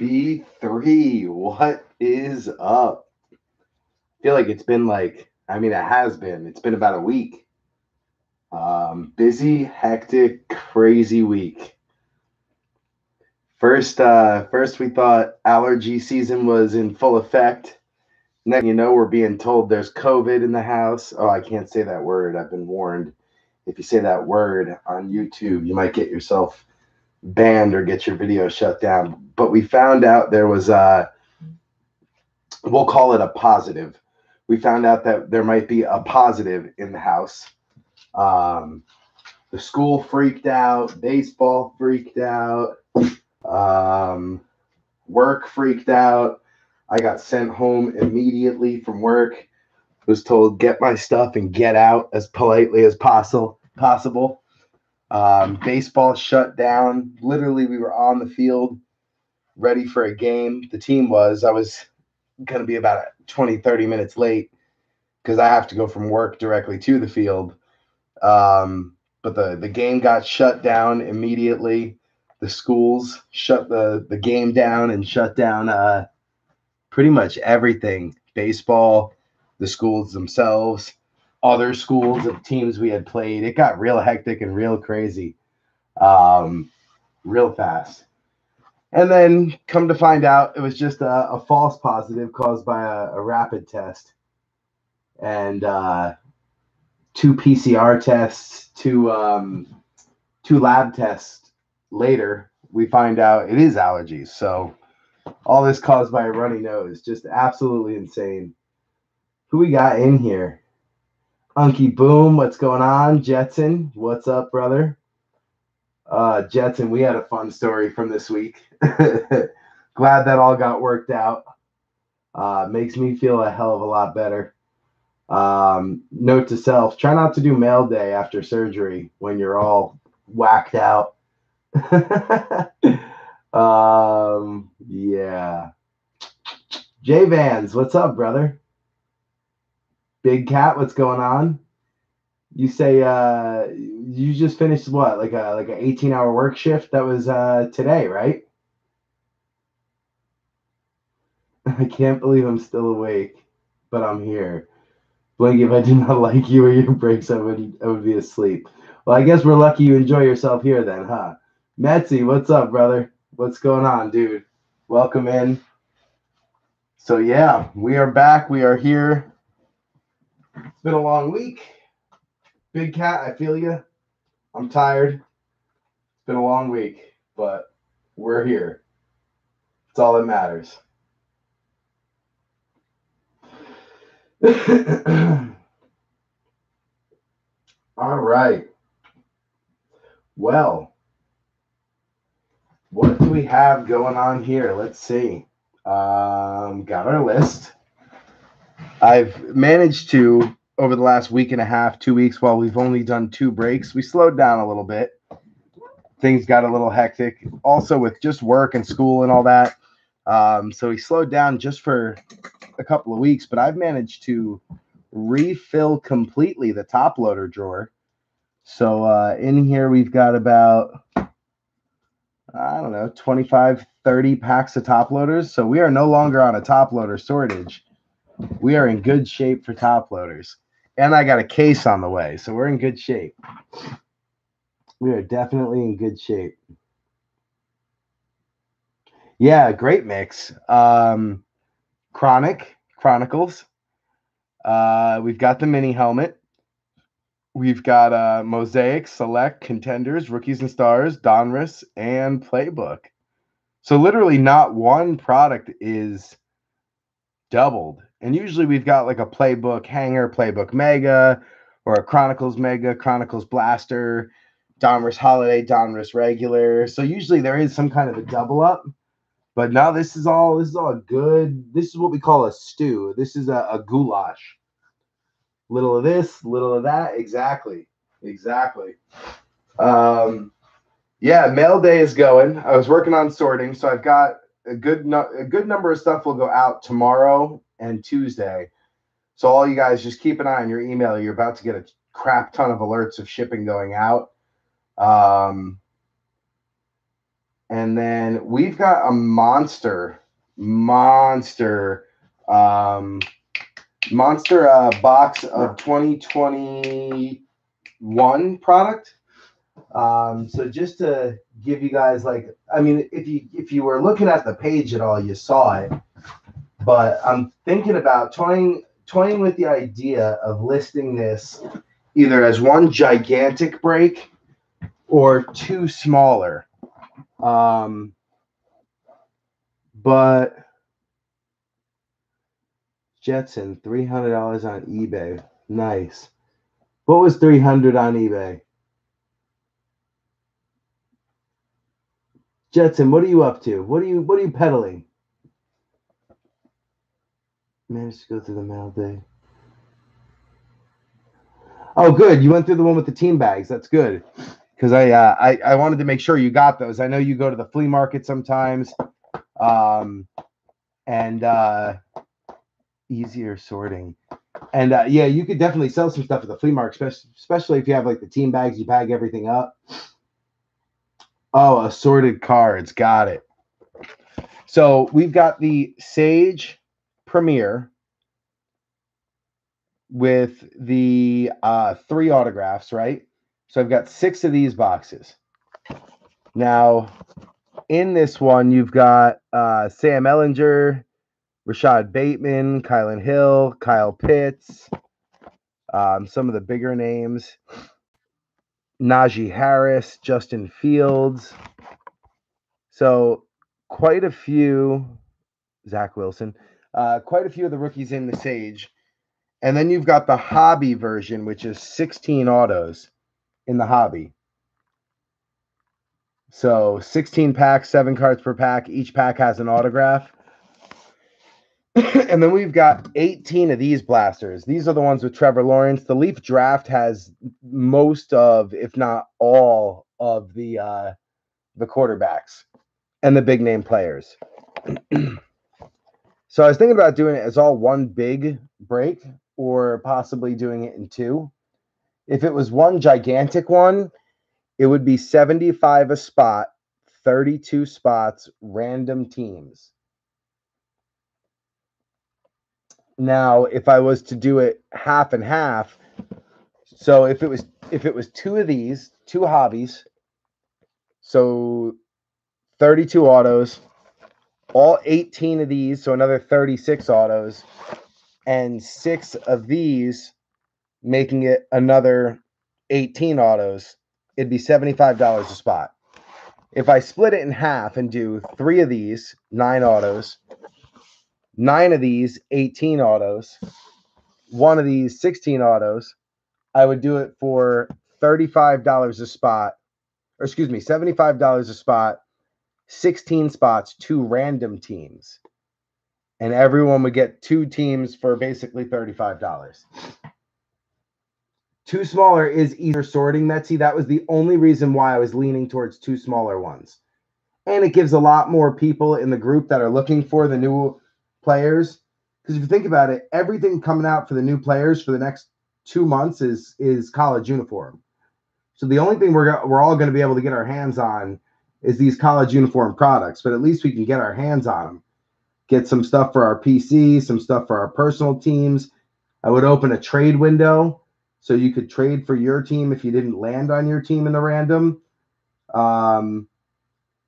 B3, what is up? I feel like it's been like, I mean, it has been. It's been about a week. Um, busy, hectic, crazy week. First, uh, first we thought allergy season was in full effect. Then you know we're being told there's COVID in the house. Oh, I can't say that word. I've been warned. If you say that word on YouTube, you might get yourself banned or get your video shut down. But we found out there was a, we'll call it a positive. We found out that there might be a positive in the house. Um, the school freaked out, baseball freaked out, um, work freaked out. I got sent home immediately from work. Was told get my stuff and get out as politely as possible. Possible. Um, baseball shut down. Literally, we were on the field ready for a game. The team was. I was going to be about 20, 30 minutes late because I have to go from work directly to the field. Um, but the, the game got shut down immediately. The schools shut the, the game down and shut down uh, pretty much everything baseball, the schools themselves other schools of teams we had played. It got real hectic and real crazy, um, real fast. And then come to find out, it was just a, a false positive caused by a, a rapid test and uh, two PCR tests, two um, two lab tests later. We find out it is allergies. So all this caused by a runny nose, just absolutely insane. Who we got in here? Unky Boom, what's going on? Jetson, what's up, brother? Uh, Jetson, we had a fun story from this week. Glad that all got worked out. Uh, makes me feel a hell of a lot better. Um, note to self: try not to do mail day after surgery when you're all whacked out. um, yeah. J Vans, what's up, brother? Big Cat, what's going on? You say uh you just finished what, like a like an 18 hour work shift? That was uh today, right? I can't believe I'm still awake, but I'm here. Blinky, if I did not like you or your breaks, I would I would be asleep. Well, I guess we're lucky you enjoy yourself here then, huh? Metsy, what's up, brother? What's going on, dude? Welcome in. So yeah, we are back. We are here. It's been a long week. Big cat, I feel you. I'm tired. It's been a long week, but we're here. It's all that matters. all right. Well, what do we have going on here? Let's see. Um, got our list. I've managed to over the last week and a half, two weeks, while we've only done two breaks, we slowed down a little bit. Things got a little hectic, also with just work and school and all that. Um, so we slowed down just for a couple of weeks, but I've managed to refill completely the top loader drawer. So uh, in here, we've got about, I don't know, 25, 30 packs of top loaders. So we are no longer on a top loader shortage we are in good shape for top loaders. And I got a case on the way, so we're in good shape. We are definitely in good shape. Yeah, great mix. Um, Chronic Chronicles. Uh, we've got the mini helmet. We've got uh, Mosaic, Select, Contenders, Rookies and Stars, Donruss, and Playbook. So literally, not one product is doubled. And usually we've got like a playbook hanger, playbook mega, or a Chronicles mega, Chronicles blaster, Donruss holiday, Donruss regular. So usually there is some kind of a double up. But now this is all this is all good. This is what we call a stew. This is a, a goulash. Little of this, little of that. Exactly. Exactly. Um yeah, mail day is going. I was working on sorting, so I've got a good a good number of stuff will go out tomorrow and Tuesday. So all you guys just keep an eye on your email. You're about to get a crap ton of alerts of shipping going out. Um, And then we've got a monster, monster, um, monster uh, box of 2021 product. Um, so just to give you guys like, I mean, if you if you were looking at the page at all, you saw it. But I'm thinking about toying toying with the idea of listing this either as one gigantic break or two smaller. Um, but Jetson, three hundred dollars on eBay. Nice. What was three hundred on eBay? Jetson, what are you up to? What are you what are you peddling? Managed to go through the mail day. Oh, good. You went through the one with the team bags. That's good. Because I, uh, I I wanted to make sure you got those. I know you go to the flea market sometimes, um, and uh, easier sorting. And uh, yeah, you could definitely sell some stuff at the flea market, especially, especially if you have like the team bags. You bag everything up. Oh, assorted cards. Got it. So we've got the Sage Premier with the uh, three autographs, right? So I've got six of these boxes. Now, in this one, you've got uh, Sam Ehlinger, Rashod Bateman, Kylin Hill, Kyle Pitts, um, some of the bigger names. Najee Harris, Justin Fields. So quite a few, Zach Wilson, uh, quite a few of the rookies in the Sage. And then you've got the hobby version, which is 16 autos in the hobby. So 16 packs, seven cards per pack. Each pack has an autograph. and then we've got 18 of these blasters. These are the ones with Trevor Lawrence. The Leaf draft has most of, if not all, of the uh, the quarterbacks and the big name players. so I was thinking about doing it as all one big break or possibly doing it in two. If it was one gigantic one, it would be 75 a spot, 32 spots, random teams. Now, if I was to do it half and half, so if it was if it was two of these, two hobbies, so 32 autos, all 18 of these, so another 36 autos, and six of these, making it another 18 autos, it'd be $75 a spot. If I split it in half and do three of these, nine autos, nine of these 18 autos, one of these 16 autos, I would do it for $35 a spot, or excuse me, $75 a spot, 16 spots, two random teams. And everyone would get two teams for basically $35. Two smaller is easier sorting, Metsy. That was the only reason why I was leaning towards two smaller ones. And it gives a lot more people in the group that are looking for the new players. Because if you think about it, everything coming out for the new players for the next two months is is college uniform. So the only thing we're we're all going to be able to get our hands on is these college uniform products. But at least we can get our hands on them. Get some stuff for our PC, some stuff for our personal teams. I would open a trade window so you could trade for your team if you didn't land on your team in the random. Um,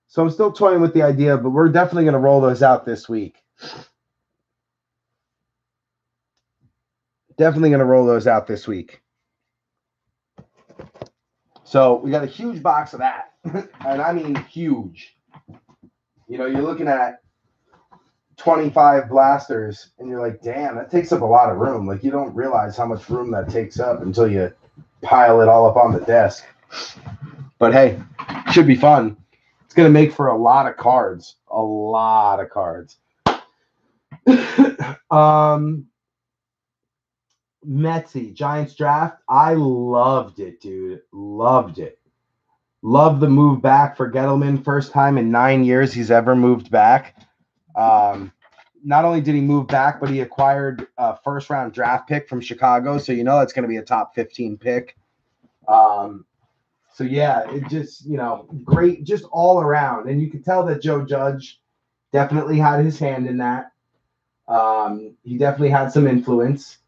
so I'm still toying with the idea, but we're definitely going to roll those out this week. Definitely going to roll those out this week. So we got a huge box of that. and I mean huge. You know, you're looking at 25 blasters and you're like, damn, that takes up a lot of room. Like, you don't realize how much room that takes up until you pile it all up on the desk. But hey, should be fun. It's going to make for a lot of cards. A lot of cards. um, Metsy, Giants draft. I loved it, dude. Loved it. Love the move back for Gettleman. First time in nine years he's ever moved back. Um, not only did he move back, but he acquired a first round draft pick from Chicago. So you know that's going to be a top 15 pick. Um, So yeah, it just you know great, just all around, and you could tell that Joe Judge definitely had his hand in that. Um, he definitely had some influence.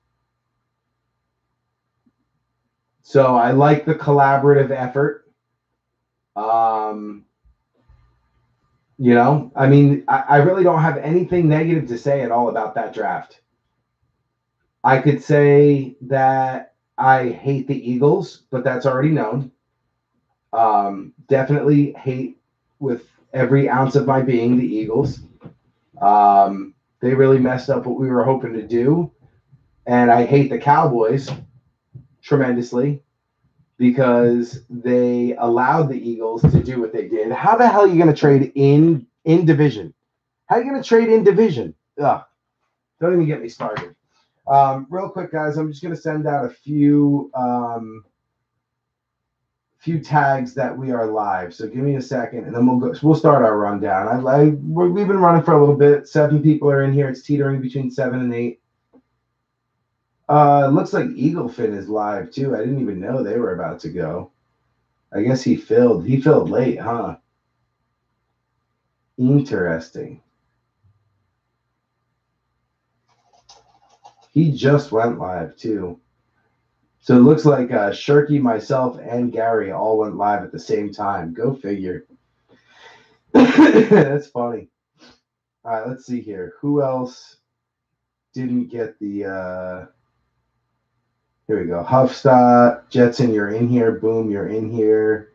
So I like the collaborative effort. Um, you know, I mean, I, I really don't have anything negative to say at all about that draft. I could say that I hate the Eagles, but that's already known. Um, definitely hate with every ounce of my being the Eagles. Um, they really messed up what we were hoping to do. And I hate the Cowboys tremendously because they allowed the Eagles to do what they did. How the hell are you going to trade in in division? How are you going to trade in division? Ugh. Don't even get me started. Um, real quick, guys, I'm just going to send out a few um, few tags that we are live. So give me a second, and then we'll go. We'll start our rundown. I, I we've been running for a little bit. Seven people are in here. It's teetering between seven and eight. Uh, looks like Eaglefin is live too. I didn't even know they were about to go. I guess he filled. He filled late, huh? Interesting. He just went live too. So it looks like uh, Shirky, myself, and Gary all went live at the same time. Go figure. That's funny. All right, let's see here. Who else didn't get the? Uh... Here we go. Huffstott, Jetson, you're in here. Boom, you're in here.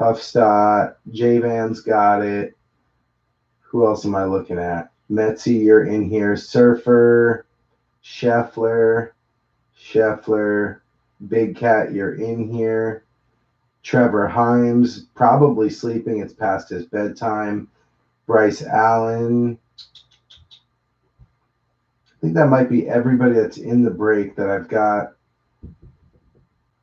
Huffstott, J-Van's got it. Who else am I looking at? Metzi, you're in here. Surfer, Scheffler, Scheffler, Big Cat, you're in here. Trevor Himes, probably sleeping. It's past his bedtime. Bryce Allen. I think that might be everybody that's in the break that I've got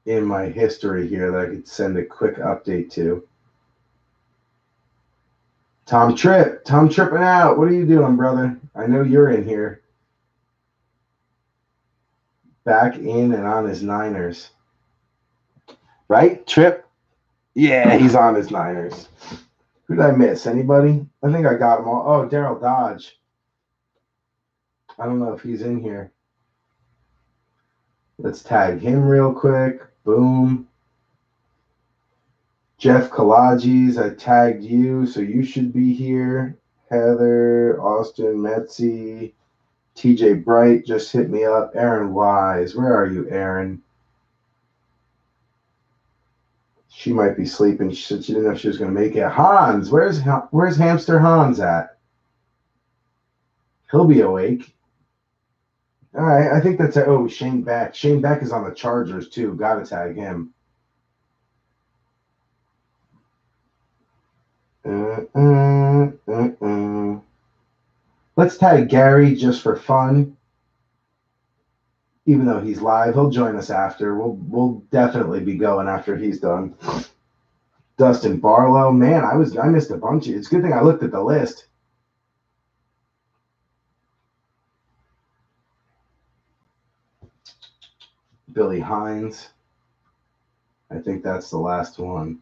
in my history here that I could send a quick update to. Tom Tripp, Tom tripping out. What are you doing, brother? I know you're in here back in and on his Niners. Right? Trip? Yeah, he's on his Niners. Who did I miss? Anybody? I think I got them all. Oh, Daryl Dodge. I don't know if he's in here. Let's tag him real quick. Boom. Jeff Kalages, I tagged you, so you should be here. Heather, Austin, Metzi, TJ Bright just hit me up. Aaron Wise, where are you, Aaron? She might be sleeping. She said she didn't know if she was going to make it. Hans, where's where's Hamster Hans at? He'll be awake. All right, I think that's a, oh Shane Beck. Shane Beck is on the Chargers too. Got to tag him. Uh, uh, uh. Let's tag Gary just for fun. Even though he's live, he'll join us after. We'll we'll definitely be going after he's done. Dustin Barlow, man, I was I missed a bunch. Of, it's a good thing I looked at the list. Billy Hines. I think that's the last one.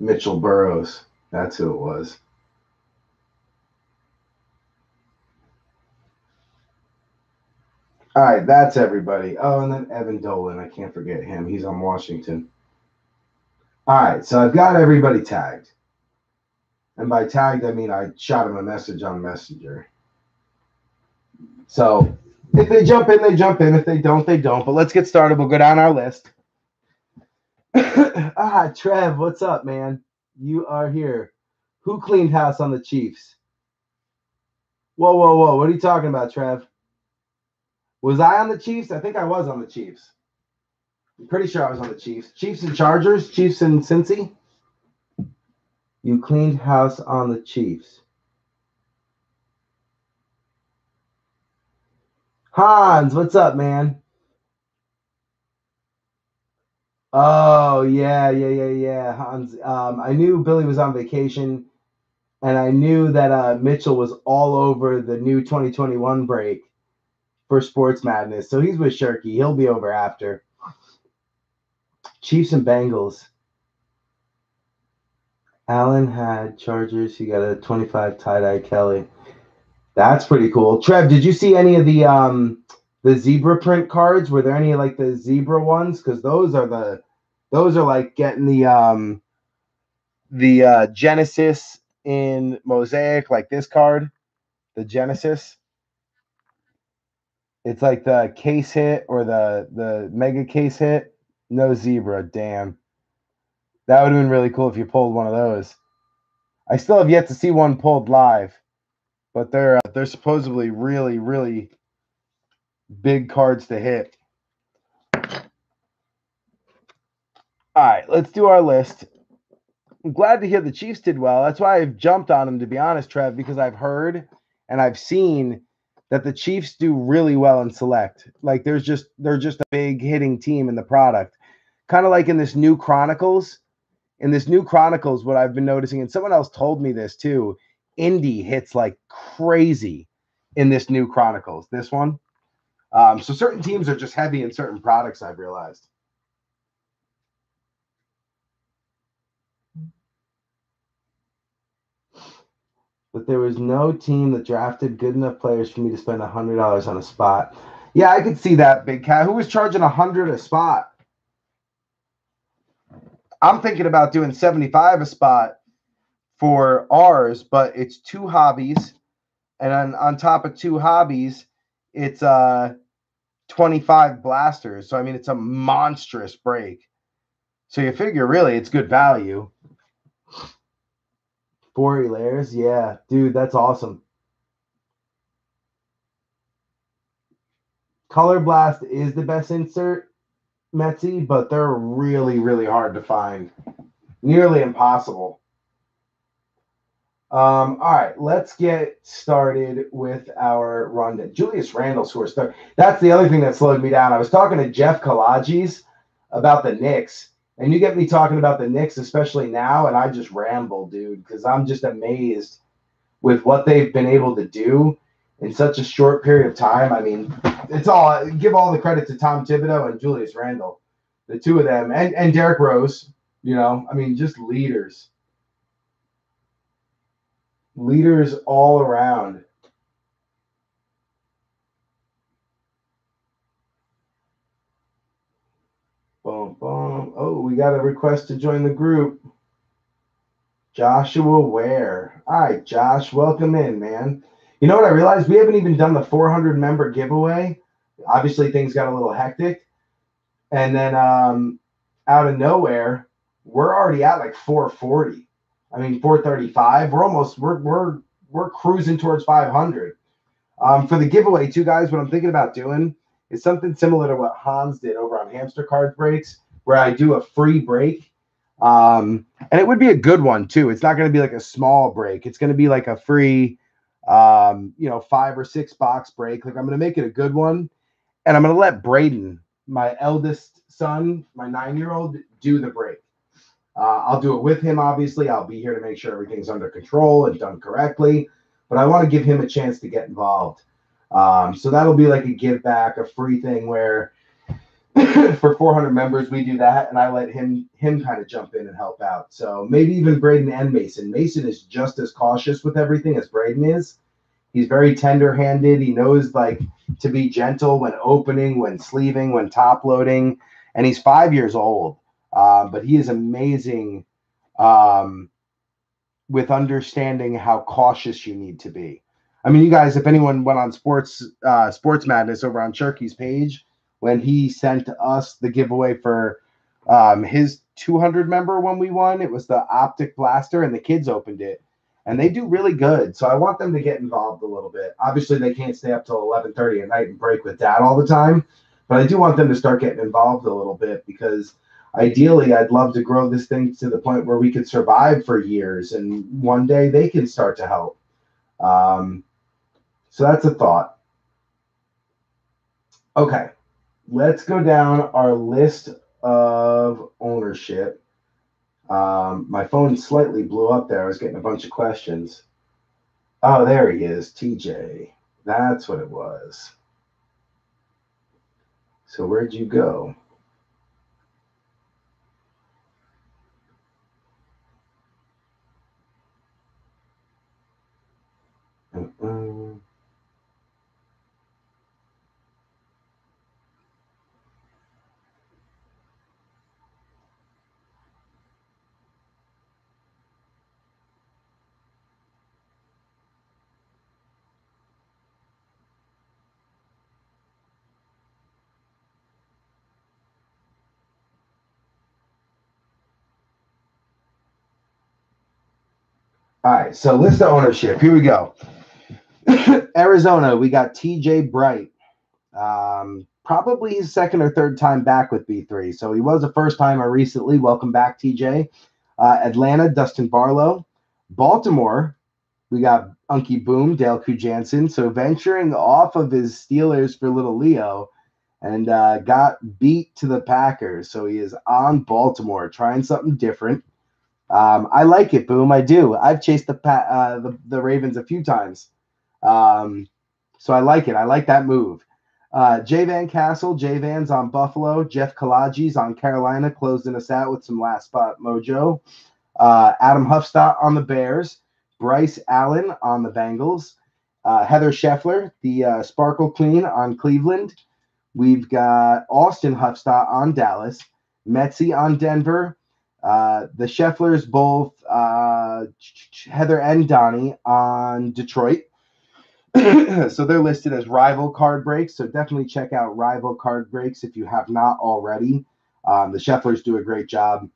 Mitchell Burrows. That's who it was. All right, that's everybody. Oh, and then Evan Dolan. I can't forget him. He's on Washington. All right, so I've got everybody tagged. And by tagged, I mean I shot him a message on Messenger. So if they jump in, they jump in. If they don't, they don't. But let's get started. We'll go down our list. ah, Trev, what's up, man? you are here. Who cleaned house on the Chiefs? Whoa, whoa, whoa. What are you talking about, Trev? Was I on the Chiefs? I think I was on the Chiefs. I'm pretty sure I was on the Chiefs. Chiefs and Chargers, Chiefs and Cincy. You cleaned house on the Chiefs. Hans, what's up, man? Oh yeah, yeah, yeah, yeah. Hans, um, I knew Billy was on vacation, and I knew that uh, Mitchell was all over the new 2021 break for Sports Madness. So he's with Shirky. He'll be over after. Chiefs and Bengals. Allen had Chargers. He got a 25 tie dye Kelly. That's pretty cool. Trev, did you see any of the um the zebra print cards? Were there any like the zebra ones? Because those are the those are like getting the um the uh Genesis in mosaic, like this card, the Genesis. It's like the case hit or the the mega case hit. No zebra, damn. That would have been really cool if you pulled one of those. I still have yet to see one pulled live, but they're uh, they're supposedly really really big cards to hit. All right, let's do our list. I'm glad to hear the Chiefs did well. That's why I've jumped on them to be honest, Trev, because I've heard and I've seen that the Chiefs do really well in select. Like there's just they're just a big hitting team in the product. Kind of like in this new Chronicles. In this new Chronicles, what I've been noticing, and someone else told me this too, Indy hits like crazy in this new Chronicles. This one. Um, so certain teams are just heavy in certain products, I've realized. but there was no team that drafted good enough players for me to spend hundred dollars on a spot. Yeah, I could see that, big cat. Who was charging a hundred a spot? I'm thinking about doing 75 a spot for ours, but it's two hobbies. And on, on top of two hobbies, it's uh 25 blasters. So I mean it's a monstrous break. So you figure really it's good value. 40 layers. Yeah, dude, that's awesome. Color Blast is the best insert, Metsy, but they're really, really hard to find. Nearly impossible. Um, all right, let's get started with our rundown. Julius Randle's who are. That's the other thing that slowed me down. I was talking to Jeff Kalajis about the Knicks, and you get me talking about the Knicks, especially now, and I just ramble, dude, because I'm just amazed with what they've been able to do in such a short period of time. I mean, it's all give all the credit to Tom Thibodeau and Julius Randle, the two of them, and and Derrick Rose. You know, I mean, just leaders, leaders all around. Boom, boom. Oh, we got a request to join the group. Joshua Ware. All right, Josh, welcome in, man. You know what I realized? We haven't even done the 400 member giveaway. Obviously, things got a little hectic. And then um, out of nowhere, we're already at like 440. I mean, 435. We're almost we're we're we're cruising towards 500. Um, for the giveaway, too, guys. What I'm thinking about doing is something similar to what Hans did over on Hamster Card Breaks, where I do a free break. Um, and it would be a good one too. It's not going to be like a small break. It's going to be like a free, um, you know, five or six box break. Like I'm going to make it a good one, and I'm going to let Braden, my eldest son, my nine year old, do the break. Uh, I'll do it with him. Obviously, I'll be here to make sure everything's under control and done correctly. But I want to give him a chance to get involved. Um, so that'll be like a give back, a free thing where for 400 members we do that, and I let him him kind of jump in and help out. So maybe even Braden and Mason. Mason is just as cautious with everything as Braden is. He's very tender handed. He knows like to be gentle when opening, when sleeving, when top loading, and he's five years old. Um, but he is amazing um, with understanding how cautious you need to be. I mean, you guys, if anyone went on sports uh, sports madness over on Cherokee's page when he sent us the giveaway for um, his 200 member when we won, it was the optic blaster, and the kids opened it, and they do really good. So I want them to get involved a little bit. Obviously, they can't stay up till 11:30 at night and break with dad all the time, but I do want them to start getting involved a little bit because ideally i'd love to grow this thing to the point where we could survive for years and one day they can start to help um, so that's a thought. Okay, let's go down our list of ownership. Um, my phone slightly blew up there. I was getting a bunch of questions. Oh, there he is, TJ. That's what it was. So where'd you go? All right, so list of ownership. Here we go. Arizona, we got TJ Bright. Um, probably his second or third time back with B3. So he was a first timer recently. Welcome back, TJ. Uh, Atlanta, Dustin Barlow. Baltimore, we got Unky Boom, Dale Ku Jansen. So venturing off of his Steelers for little Leo and uh, got beat to the Packers. So he is on Baltimore, trying something different. Um, I like it, Boom. I do. I've chased the, uh, the, the Ravens a few times. Um, so I like it. I like that move. Uh, Jay Van Castle, Jay Van's on Buffalo. Jeff Kalaji's on Carolina, closing us out with some last spot mojo. Uh, Adam Huffstadt on the Bears. Bryce Allen on the Bengals. Uh, Heather Scheffler, the uh, Sparkle Queen on Cleveland. We've got Austin Huffstadt on Dallas. Metzi on Denver. Uh, the Schefflers both uh, Heather and Donnie on Detroit. so they're listed as rival card breaks. So definitely check out rival card breaks if you have not already. Um, the Schefflers do a great job.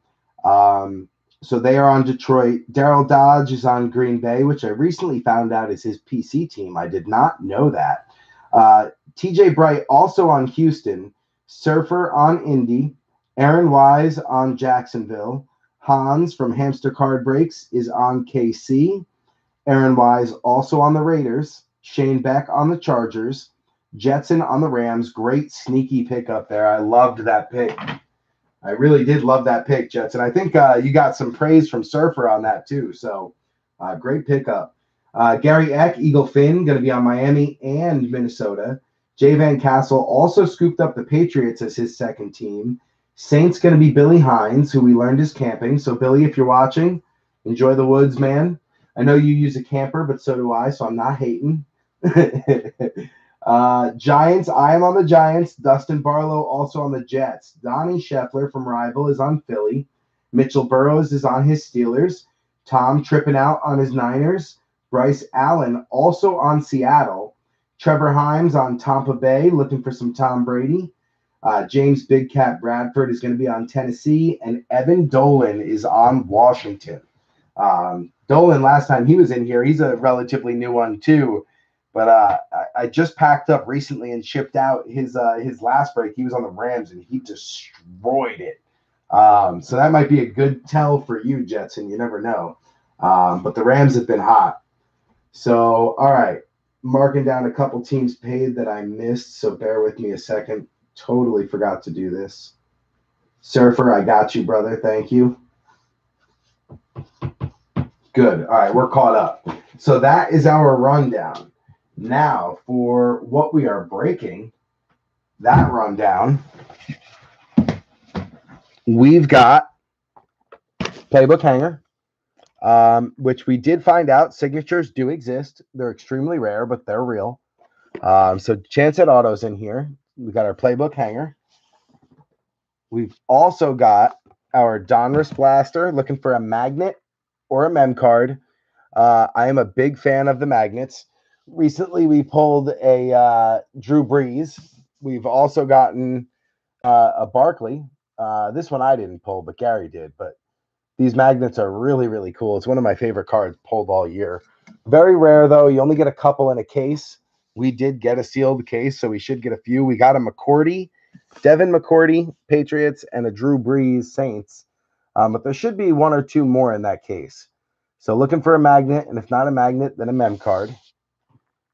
Um, so they are on Detroit. Daryl Dodge is on Green Bay, which I recently found out is his PC team. I did not know that. Uh, TJ Bright also on Houston. Surfer on Indy. Aaron Wise on Jacksonville. Hans from Hamster Card Breaks is on KC. Aaron Wise also on the Raiders. Shane Beck on the Chargers, Jetson on the Rams. Great sneaky pick up there. I loved that pick. I really did love that pick, Jetson. I think uh, you got some praise from Surfer on that too. So uh, great pickup. Uh, Gary Eck, Eagle Finn, going to be on Miami and Minnesota. Jay Van Castle also scooped up the Patriots as his second team. Saints going to be Billy Hines, who we learned is camping. So, Billy, if you're watching, enjoy the woods, man. I know you use a camper, but so do I, so I'm not hating. uh, Giants, I am on the Giants. Dustin Barlow also on the Jets. Donnie Scheffler from Rival is on Philly. Mitchell Burrows is on his Steelers. Tom tripping out on his Niners. Bryce Allen also on Seattle. Trevor Himes on Tampa Bay, looking for some Tom Brady. Uh, James Big Cat Bradford is going to be on Tennessee, and Evan Dolan is on Washington. Um, Dolan, last time he was in here, he's a relatively new one too. But uh, I, I, just packed up recently and shipped out his uh, his last break. He was on the Rams and he destroyed it. Um, so that might be a good tell for you, Jetson. You never know. Um, but the Rams have been hot. So all right, marking down a couple teams paid that I missed. So bear with me a second. Totally forgot to do this. Surfer, I got you, brother. Thank you. Good. All right, we're caught up. So that is our rundown. Now, for what we are breaking, that rundown, we've got playbook hanger, um, which we did find out signatures do exist. They're extremely rare, but they're real. Um, so chance at autos in here. We got our playbook hanger. We've also got our Donruss blaster, looking for a magnet or a mem card. Uh, I am a big fan of the magnets recently we pulled a uh, Drew Brees. We've also gotten uh, a Barkley. Uh, this one I didn't pull, but Gary did. But these magnets are really, really cool. It's one of my favorite cards pulled all year. Very rare though. You only get a couple in a case. We did get a sealed case, so we should get a few. We got a McCourty, Devin McCourty, Patriots, and a Drew Brees, Saints. Um, but there should be one or two more in that case. So looking for a magnet, and if not a magnet, then a mem card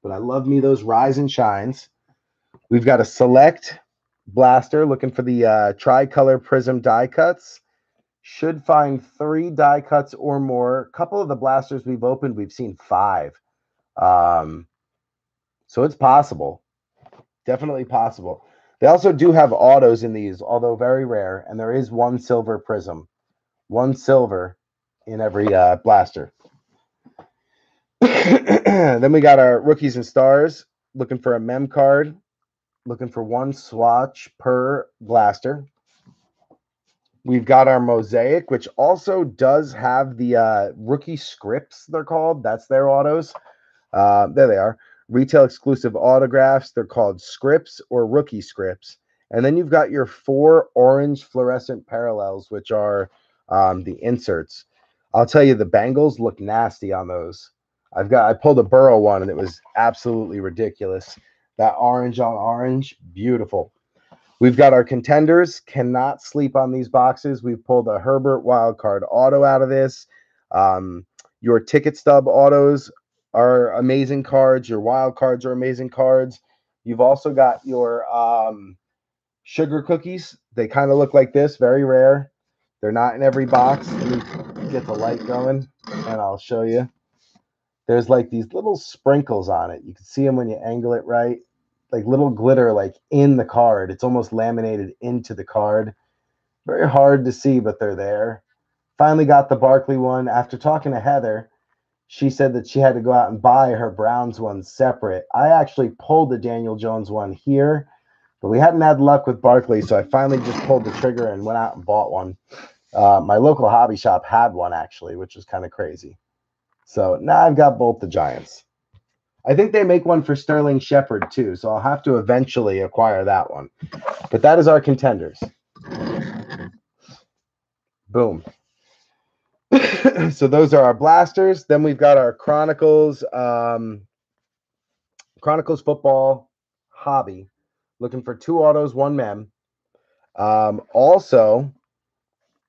but I love me those rise and shines. We've got a select blaster looking for the uh, tricolor prism die cuts. Should find three die cuts or more. A couple of the blasters we've opened, we've seen five. Um, so it's possible. Definitely possible. They also do have autos in these, although very rare, and there is one silver prism. One silver in every uh, blaster. then we got our rookies and stars looking for a mem card, looking for one swatch per blaster. We've got our mosaic, which also does have the uh, rookie scripts, they're called. That's their autos. Uh, there they are. Retail exclusive autographs. They're called scripts or rookie scripts. And then you've got your four orange fluorescent parallels, which are um, the inserts. I'll tell you, the Bengals look nasty on those. I've got I pulled a Burrow one and it was absolutely ridiculous. That orange on orange, beautiful. We've got our contenders. Cannot sleep on these boxes. We've pulled a Herbert wildcard auto out of this. Um, your ticket stub autos are amazing cards. Your wild cards are amazing cards. You've also got your um, sugar cookies. They kind of look like this, very rare. They're not in every box. Let me get the light going and I'll show you. There's like these little sprinkles on it. You can see them when you angle it right like little glitter like in the card. It's almost laminated into the card. Very hard to see, but they're there. Finally got the Barkley one. After talking to Heather, she said that she had to go out and buy her Browns one separate. I actually pulled the Daniel Jones one here, but we hadn't had luck with Barkley, so I finally just pulled the trigger and went out and bought one. Uh, my local hobby shop had one actually, which was kind of crazy. So now I've got both the Giants. I think they make one for Sterling Shepard too, so I'll have to eventually acquire that one. But that is our contenders. Boom. so those are our blasters. Then we've got our Chronicles, um, Chronicles football hobby. Looking for two autos, one mem. Um, also,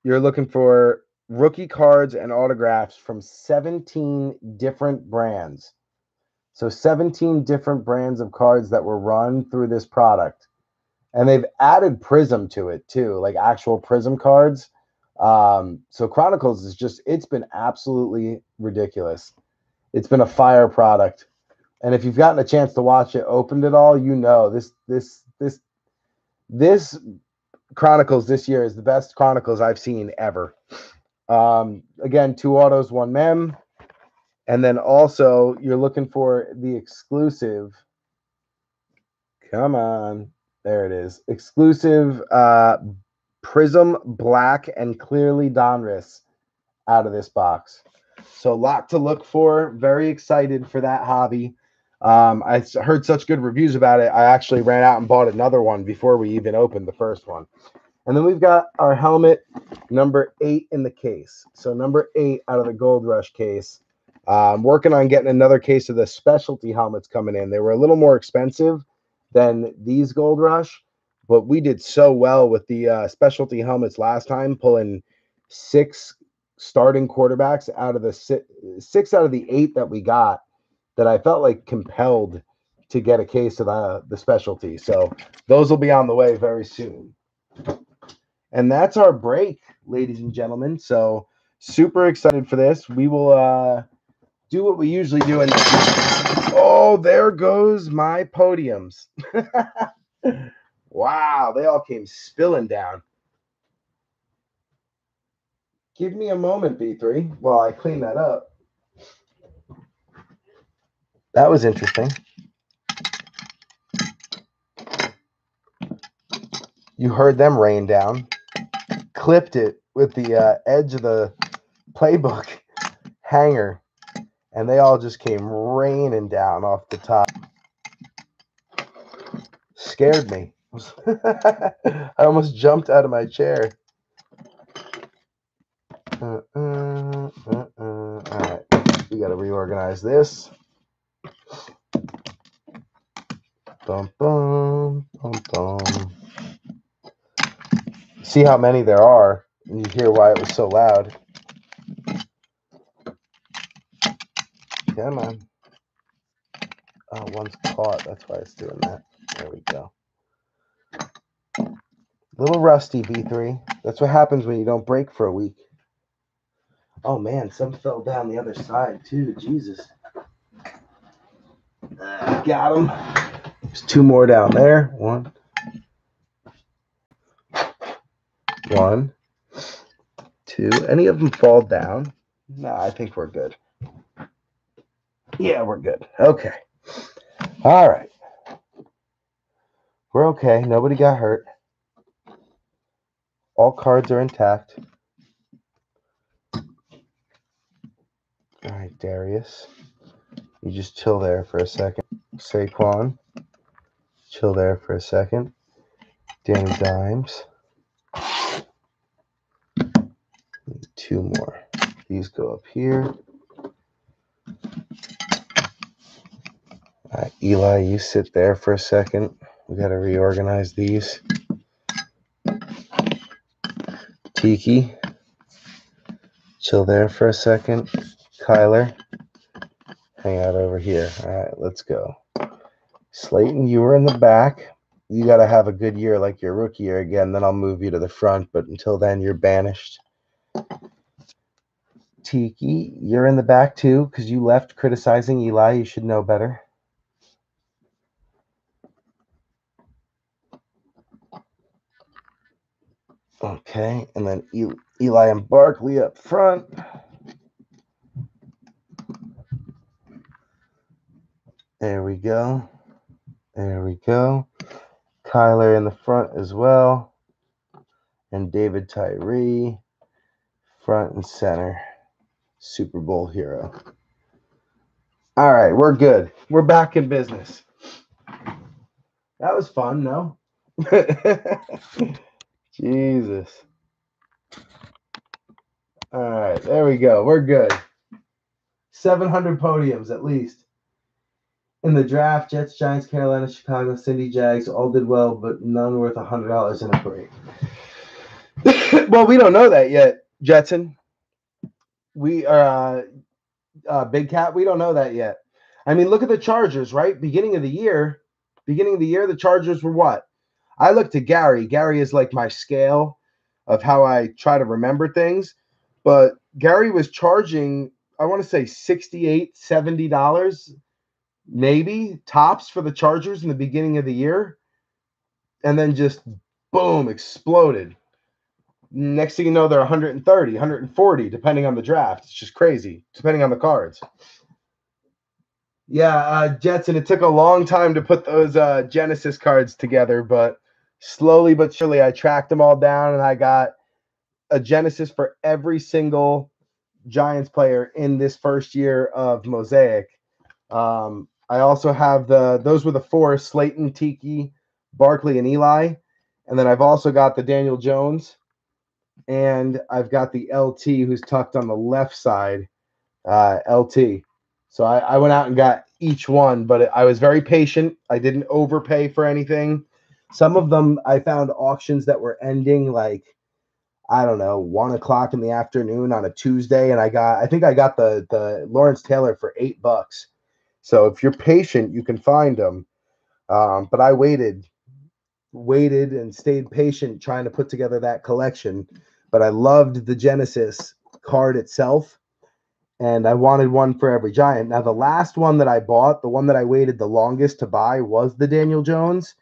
you're looking for rookie cards and autographs from 17 different brands. So 17 different brands of cards that were run through this product. And they've added Prism to it too, like actual Prism cards. Um, so Chronicles is just, it's been absolutely ridiculous. It's been a fire product. And if you've gotten a chance to watch it, opened it all, you know this, this, this, this Chronicles this year is the best Chronicles I've seen ever. Um, again, two autos, one mem. And then also you're looking for the exclusive. Come on. There it is. Exclusive uh Prism Black and clearly Donruss out of this box. So a lot to look for. Very excited for that hobby. Um, I heard such good reviews about it. I actually ran out and bought another one before we even opened the first one. And then we've got our helmet number eight in the case. So number eight out of the Gold Rush case. I'm um, working on getting another case of the specialty helmets coming in. They were a little more expensive than these Gold Rush, but we did so well with the uh, specialty helmets last time, pulling six starting quarterbacks out of the six, six out of the eight that we got that I felt like compelled to get a case of the, the specialty. So those will be on the way very soon. And that's our break, ladies and gentlemen. So super excited for this. We will uh do what we usually do and oh there goes my podiums wow they all came spilling down give me a moment b3 while i clean that up that was interesting you heard them rain down clipped it with the uh, edge of the playbook hanger and they all just came raining down off the top. Scared me. I almost jumped out of my chair. Uh, uh, uh, all right, we got to reorganize this. See how many there are, and you hear why it was so loud. Come on. Oh, one's caught. That's why it's doing that. There we go. Little rusty, B3. That's what happens when you don't break for a week. Oh, man. Some fell down the other side, too. Jesus. Uh, got them. There's two more down there. One. One. Two. Any of them fall down? No, I think we're good. Yeah, we're good. Okay. All right. We're okay. Nobody got hurt. All cards are intact. All right, Darius. You just chill there for a second. Saquon. Chill there for a second. Danny Dimes. Two more. These go up here. Eli, you sit there for a second. We got to reorganize these. Tiki, chill there for a second. Kyler, hang out over here. All right, let's go. Slayton, you were in the back. You got to have a good year like your rookie year again. Then I'll move you to the front. But until then, you're banished. Tiki, you're in the back too because you left criticizing Eli. You should know better. Okay, and then Eli and Barkley up front. There we go. There we go. Kyler in the front as well. And David Tyree, front and center. Super Bowl hero. All right, we're good. We're back in business. That was fun, no? Jesus. All right, there we go. We're good. 700 podiums at least. In the draft, Jets, Giants, Carolina, Chicago, Cincy, Jags all did well, but none worth $100 in a parade. well, we don't know that yet, Jetson. We are uh, uh, Big Cat. We don't know that yet. I mean, look at the Chargers, right? Beginning of the year, beginning of the year, the Chargers were what? I look to Gary. Gary is like my scale of how I try to remember things. But Gary was charging, I want to say 68 $70 maybe tops for the Chargers in the beginning of the year. And then just boom, exploded. Next thing you know, they're 130, 140, depending on the draft. It's just crazy, depending on the cards. Yeah, uh, Jetson, it took a long time to put those uh, Genesis cards together, but slowly but surely I tracked them all down and I got a Genesis for every single Giants player in this first year of Mosaic. Um, I also have the those were the four Slayton, Tiki, Barkley, and Eli. And then I've also got the Daniel Jones and I've got the LT who's tucked on the left side, uh, LT. So I, I went out and got each one, but I was very patient. I didn't overpay for anything. Some of them I found auctions that were ending like I don't know one o'clock in the afternoon on a Tuesday, and I got I think I got the the Lawrence Taylor for eight bucks. So if you're patient, you can find them. Um, but I waited, waited, and stayed patient trying to put together that collection but I loved the Genesis card itself. And I wanted one for every giant. Now, the last one that I bought, the one that I waited the longest to buy, was the Daniel Jones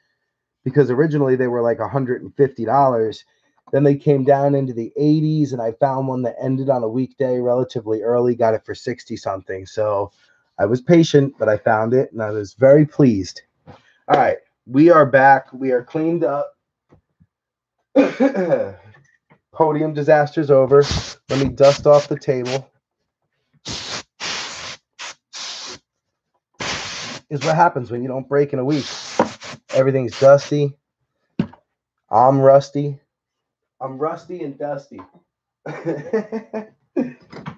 because originally they were like $150. Then they came down into the 80s, and I found one that ended on a weekday relatively early, got it for 60 something. So I was patient, but I found it and I was very pleased. All right, we are back. We are cleaned up. podium disaster's over. Let me dust off the table. Is what happens when you don't break in a week. Everything's dusty. I'm rusty. I'm rusty and dusty. All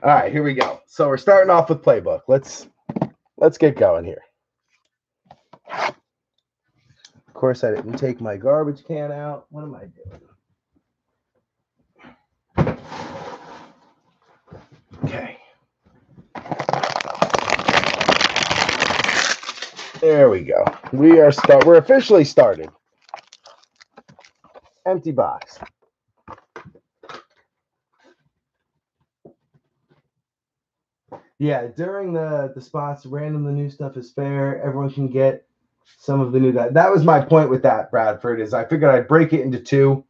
right, here we go. So we're starting off with playbook. Let's let's get going here. Of course, I didn't take my garbage can out. What am I doing? Okay. There we go. We are start. We're officially started. Empty box. Yeah, during the the spots, random the new stuff is fair. Everyone can get some of the new that. That was my point with that, Bradford. Is I figured I'd break it into two,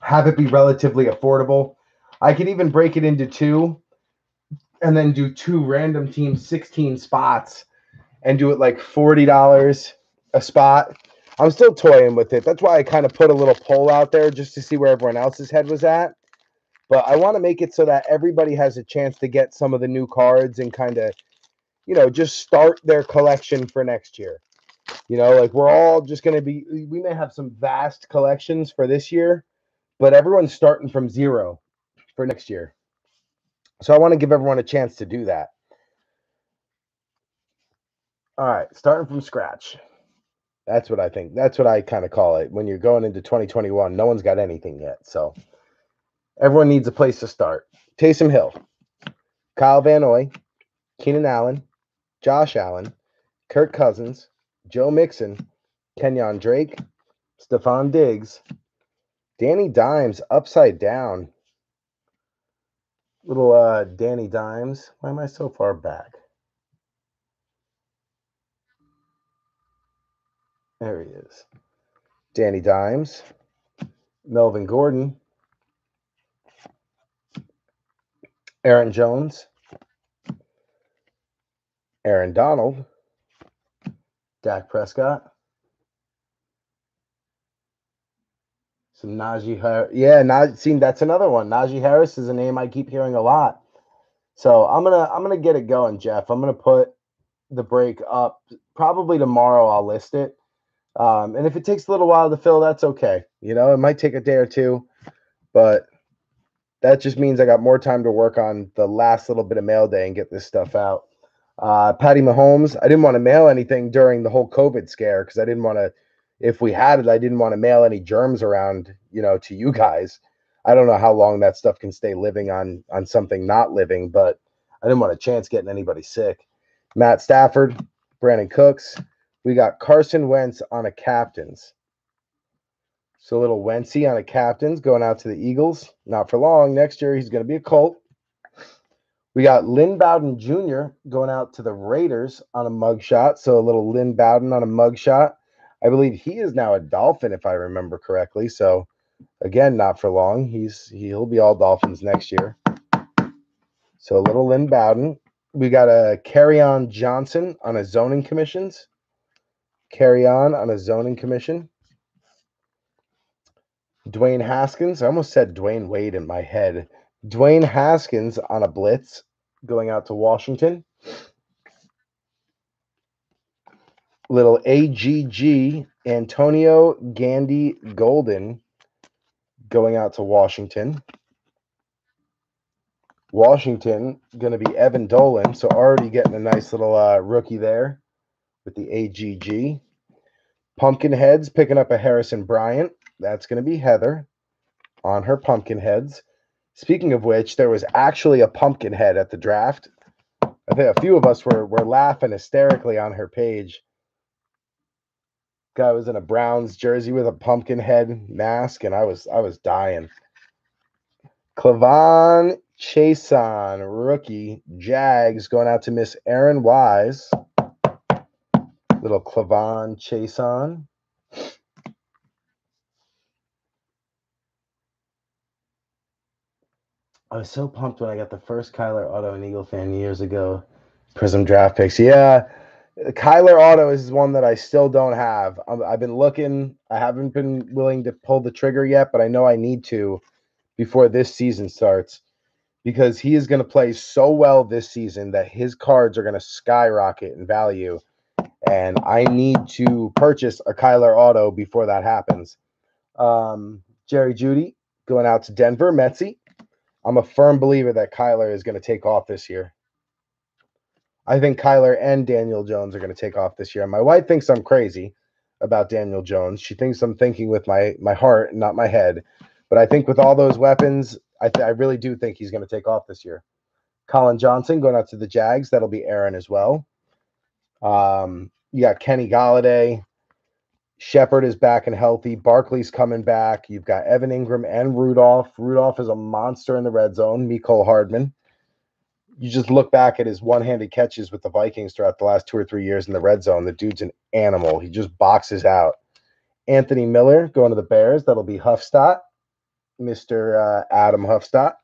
have it be relatively affordable I could even break it into two and then do two random teams, 16 spots, and do it like $40 a spot. I'm still toying with it. That's why I kind of put a little poll out there just to see where everyone else's head was at. But I want to make it so that everybody has a chance to get some of the new cards and kind of, you know, just start their collection for next year. You know, like we're all just going to be, we may have some vast collections for this year, but everyone's starting from zero for next year. So I want to give everyone a chance to do that. All right, starting from scratch. That's what I think. That's what I kind of call it. When you're going into 2021, no one's got anything yet. So everyone needs a place to start. Taysom Hill, Kyle Van Noy, Keenan Allen, Josh Allen, Kirk Cousins, Joe Mixon, Kenyan Drake, Stefon Diggs, Danny Dimes upside down. Little uh Danny Dimes. Why am I so far back? There he is. Danny Dimes, Melvin Gordon, Aaron Jones, Aaron Donald, Dak Prescott, some Najee Harris. Yeah, Naj- see, that's another one. Najee Harris is a name I keep hearing a lot. So I'm gonna I'm gonna get it going, Jeff. I'm gonna put the break up probably tomorrow. I'll list it. Um, and if it takes a little while to fill, that's okay. You know, it might take a day or two, but that just means I got more time to work on the last little bit of mail day and get this stuff out. Uh, Patty Mahomes, I didn't want to mail anything during the whole COVID scare because I didn't want to, if we had it, I didn't want to mail any germs around, you know, to you guys. I don't know how long that stuff can stay living on on something not living, but I didn't want a chance getting anybody sick. Matt Stafford, Brandin Cooks, we got Carson Wentz on a captain's. So a little Wentzzy on a captain's going out to the Eagles. Not for long. Next year he's going to be a Colt. We got Lynn Bowden Jr. going out to the Raiders on a mugshot. So a little Lynn Bowden on a mugshot. I believe he is now a Dolphin, if I remember correctly. So again, not for long. He's he'll be all Dolphins next year. So a little Lynn Bowden. We got a Kerryon Johnson on a zoning commissions. Kerryon on a zoning commission. Dwayne Haskins. I almost said Dwyane Wade in my head. Dwayne Haskins on a blitz going out to Washington. Little AGG Antonio Gandy Golden going out to Washington. Washington going to be Evan Dolan, so already getting a nice little uh, rookie there with the AGG. Pumpkin Heads picking up a Harrison Bryant. That's going to be Heather on her pumpkin heads. Speaking of which, there was actually a pumpkin head at the draft. I think a few of us were were laughing hysterically on her page. Guy was in a Browns jersey with a pumpkin head mask, and I was I was dying. K'Lavon Chaisson, rookie, Jags, going out to Miss Aaron Wise. Little K'Lavon Chaisson. I was so pumped when I got the first Kyler Auto and Eagle fan years ago. Prism draft picks. Yeah. Kyler Auto is one that I still don't have. i have been looking. I haven't been willing to pull the trigger yet, but I know I need to before this season starts because he is going to play so well this season that his cards are going to skyrocket in value. And I need to purchase a Kyler Auto before that happens. Um, Jerry Jeudy going out to Denver, Metsy. I'm a firm believer that Kyler is going to take off this year. I think Kyler and Daniel Jones are going to take off this year. My wife thinks I'm crazy about Daniel Jones. She thinks I'm thinking with my my heart, not my head. But I think with all those weapons, I, th- I really do think he's going to take off this year. Collin Johnson going out to the Jags. That'll be Aaron as well. Um, you got Kenny Golladay. Shepard is back and healthy. Barkley's coming back. You've got Evan Engram and Rudolph. Rudolph is a monster in the red zone. Mecole Hardman. You just look back at his one-handed catches with the Vikings throughout the last two or three years in the red zone. The dude's an animal. He just boxes out. Anthony Miller going to the Bears. That'll be Huffstadt, Mr. Uh, Adam Huffstadt.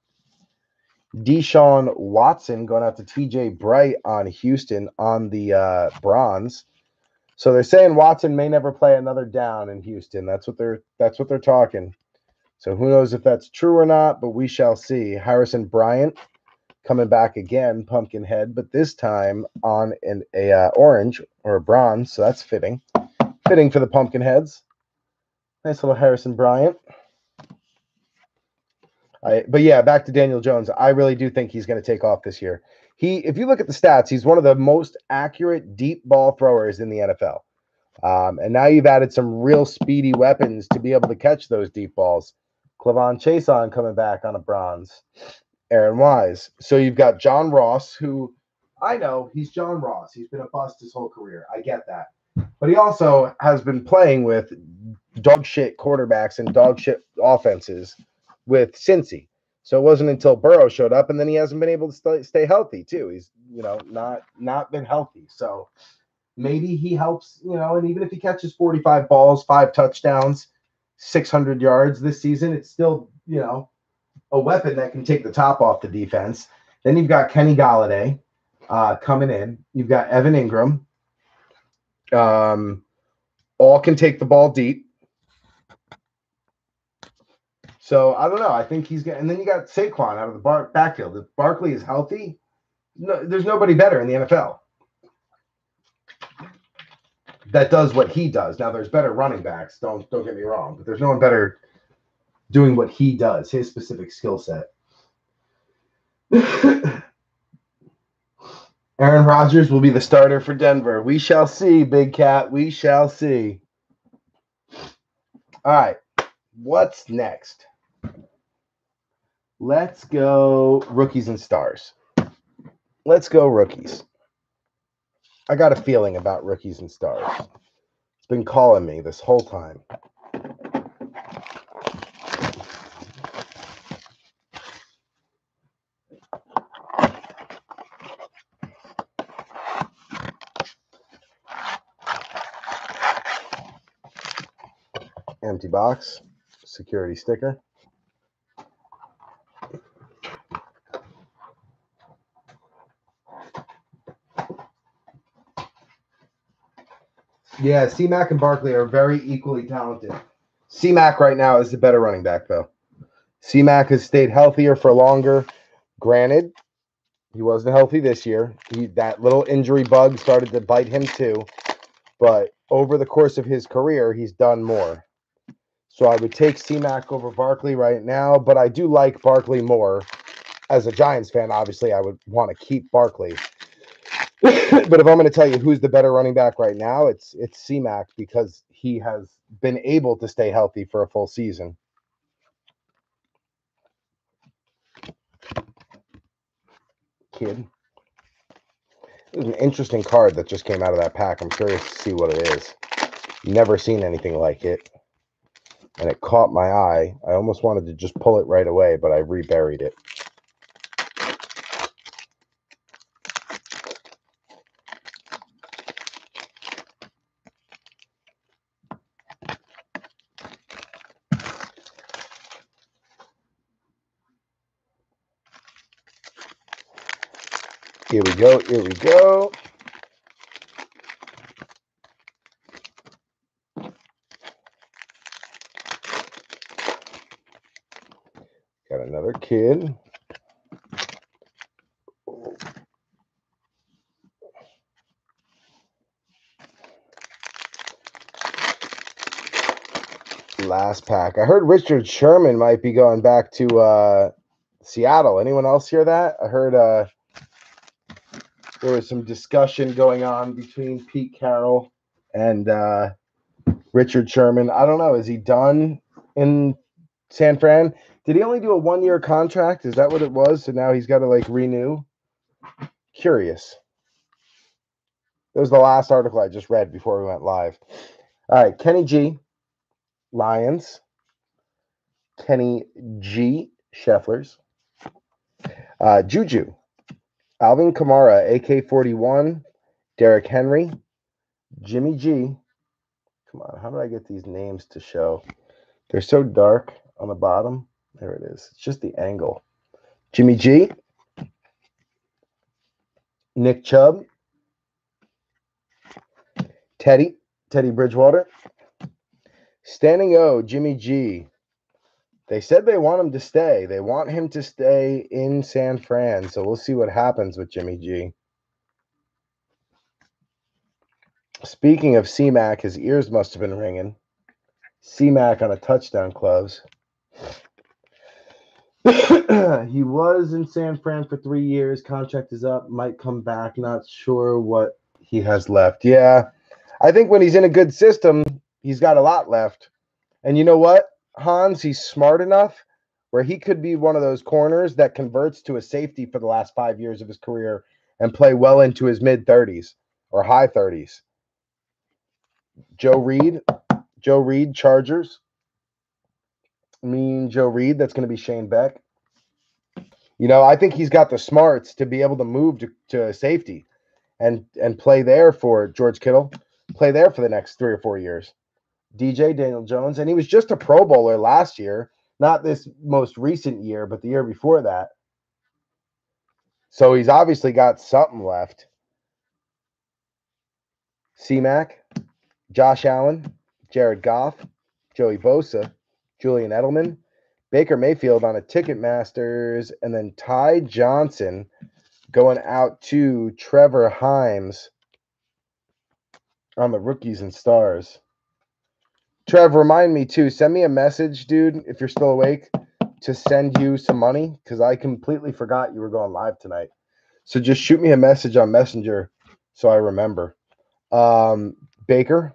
Deshaun Watson going out to TJ Bright on Houston on the uh, bronze. So they're saying Watson may never play another down in Houston. That's what they're that's what they're talking. So who knows if that's true or not, but we shall see. Harrison Bryant coming back again, Pumpkinhead, but this time on an a uh, orange or a bronze, so that's fitting. Fitting for the Pumpkinheads. Nice little Harrison Bryant. I, but yeah, back to Daniel Jones. I really do think he's going to take off this year. He, if you look at the stats, he's one of the most accurate deep ball throwers in the NFL. Um, and now you've added some real speedy weapons to be able to catch those deep balls. K'Lavon Chaisson coming back on a bronze. Aaron Wise. So you've got John Ross, who I know he's John Ross. He's been a bust his whole career. I get that. But he also has been playing with dog shit quarterbacks and dog shit offenses with Cincy. So it wasn't until Burrow showed up, and then he hasn't been able to stay, stay healthy too. He's you know not not been healthy. So maybe he helps. You know, and even if he catches forty five balls, five touchdowns, six hundred yards this season, it's still you know a weapon that can take the top off the defense. Then you've got Kenny Golladay uh, coming in. You've got Evan Engram. Um, all can take the ball deep. So I don't know. I think he's getting. And then you got Saquon out of the bar, backfield. If Barkley is healthy, no, there's nobody better in the NFL that does what he does. Now there's better running backs. Don't don't get me wrong, but there's no one better doing what he does. His specific skill set. Aaron Rodgers will be the starter for Denver. We shall see, Big Cat. We shall see. All right. What's next? Let's go rookies and stars. Let's go rookies. I got a feeling about rookies and stars. It's been calling me this whole time. Empty box, security sticker. Yeah, C Mac and Barkley are very equally talented. C Mac right now is the better running back, though. C Mac has stayed healthier for longer. Granted, he wasn't healthy this year. He, that little injury bug started to bite him too. But over the course of his career, he's done more. So I would take C Mac over Barkley right now, but I do like Barkley more. As a Giants fan, obviously, I would want to keep Barkley. but if I'm going to tell you who's the better running back right now, it's it's C-Mac because he has been able to stay healthy for a full season. Kid. It's an interesting card that just came out of that pack. I'm curious to see what it is. Never seen anything like it. And it caught my eye. I almost wanted to just pull it right away, but I reburied it. Here we go. Here we go. Got another kid. Last pack. I heard Richard Sherman might be going back to uh, Seattle. Anyone else hear that? I heard uh, there was some discussion going on between Pete Carroll and uh, Richard Sherman. I don't know. Is he done in San Fran? Did he only do a one year contract? Is that what it was? So now he's got to like renew? Curious. That was the last article I just read before we went live. All right. Kenny G, Lions. Kenny G, Schefflers. Uh, Juju, Alvin Kamara, AK 41, Derrick Henry, Jimmy G. Come on, how did I get these names to show? They're so dark on the bottom. There it is. It's just the angle. Jimmy G. Nick Chubb. Teddy. Teddy Bridgewater. Standing O, Jimmy G. They said they want him to stay. They want him to stay in San Fran. So we'll see what happens with Jimmy G. Speaking of CMAC, his ears must have been ringing. CMAC on a touchdown close. he was in San Fran for three years. Contract is up. Might come back. Not sure what he has left. Yeah, I think when he's in a good system, he's got a lot left. And you know what, Hans? He's smart enough where he could be one of those corners that converts to a safety for the last five years of his career and play well into his mid 30s or high 30s. Joe Reed, Joe Reed, Chargers. Mean Joe Reed, that's going to be Shane Beck. You know, I think he's got the smarts to be able to move to, to safety and and play there for George Kittle, play there for the next three or four years. DJ Daniel Jones, and he was just a Pro Bowler last year, not this most recent year, but the year before that. So he's obviously got something left. CMAC, Josh Allen, Jared Goff, Joey Bosa, Julian Edelman, Baker Mayfield on a Ticketmasters, and then Ty Johnson going out to Trevor Himes on the rookies and stars. Trev, remind me too. Send me a message, dude, if you're still awake, to send you some money because I completely forgot you were going live tonight. So just shoot me a message on Messenger so I remember. Um, Baker,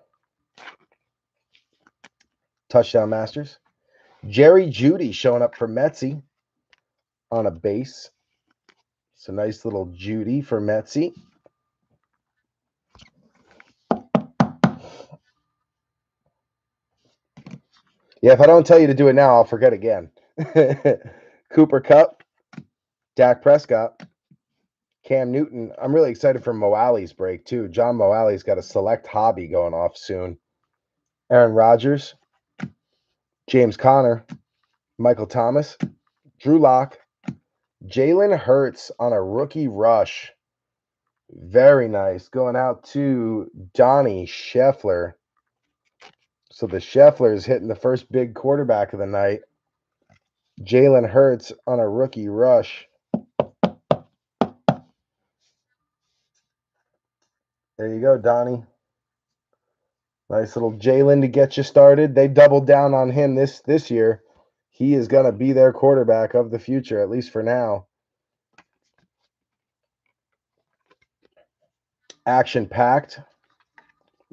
touchdown masters. Jerry Jeudy showing up for Metzi on a base. It's a nice little Jeudy for Metzi. Yeah, if I don't tell you to do it now, I'll forget again. Cooper Kupp, Dak Prescott, Cam Newton. I'm really excited for Moalley's break too. John Moalley's got a select hobby going off soon. Aaron Rodgers, James Conner, Michael Thomas, Drew Lock, Jalen Hurts on a rookie rush. Very nice. Going out to Donnie Scheffler. So the Scheffler is hitting the first big quarterback of the night. Jalen Hurts on a rookie rush. There you go, Donnie. Nice little Jalen to get you started. They doubled down on him this this year. He is going to be their quarterback of the future, at least for now. Action packed.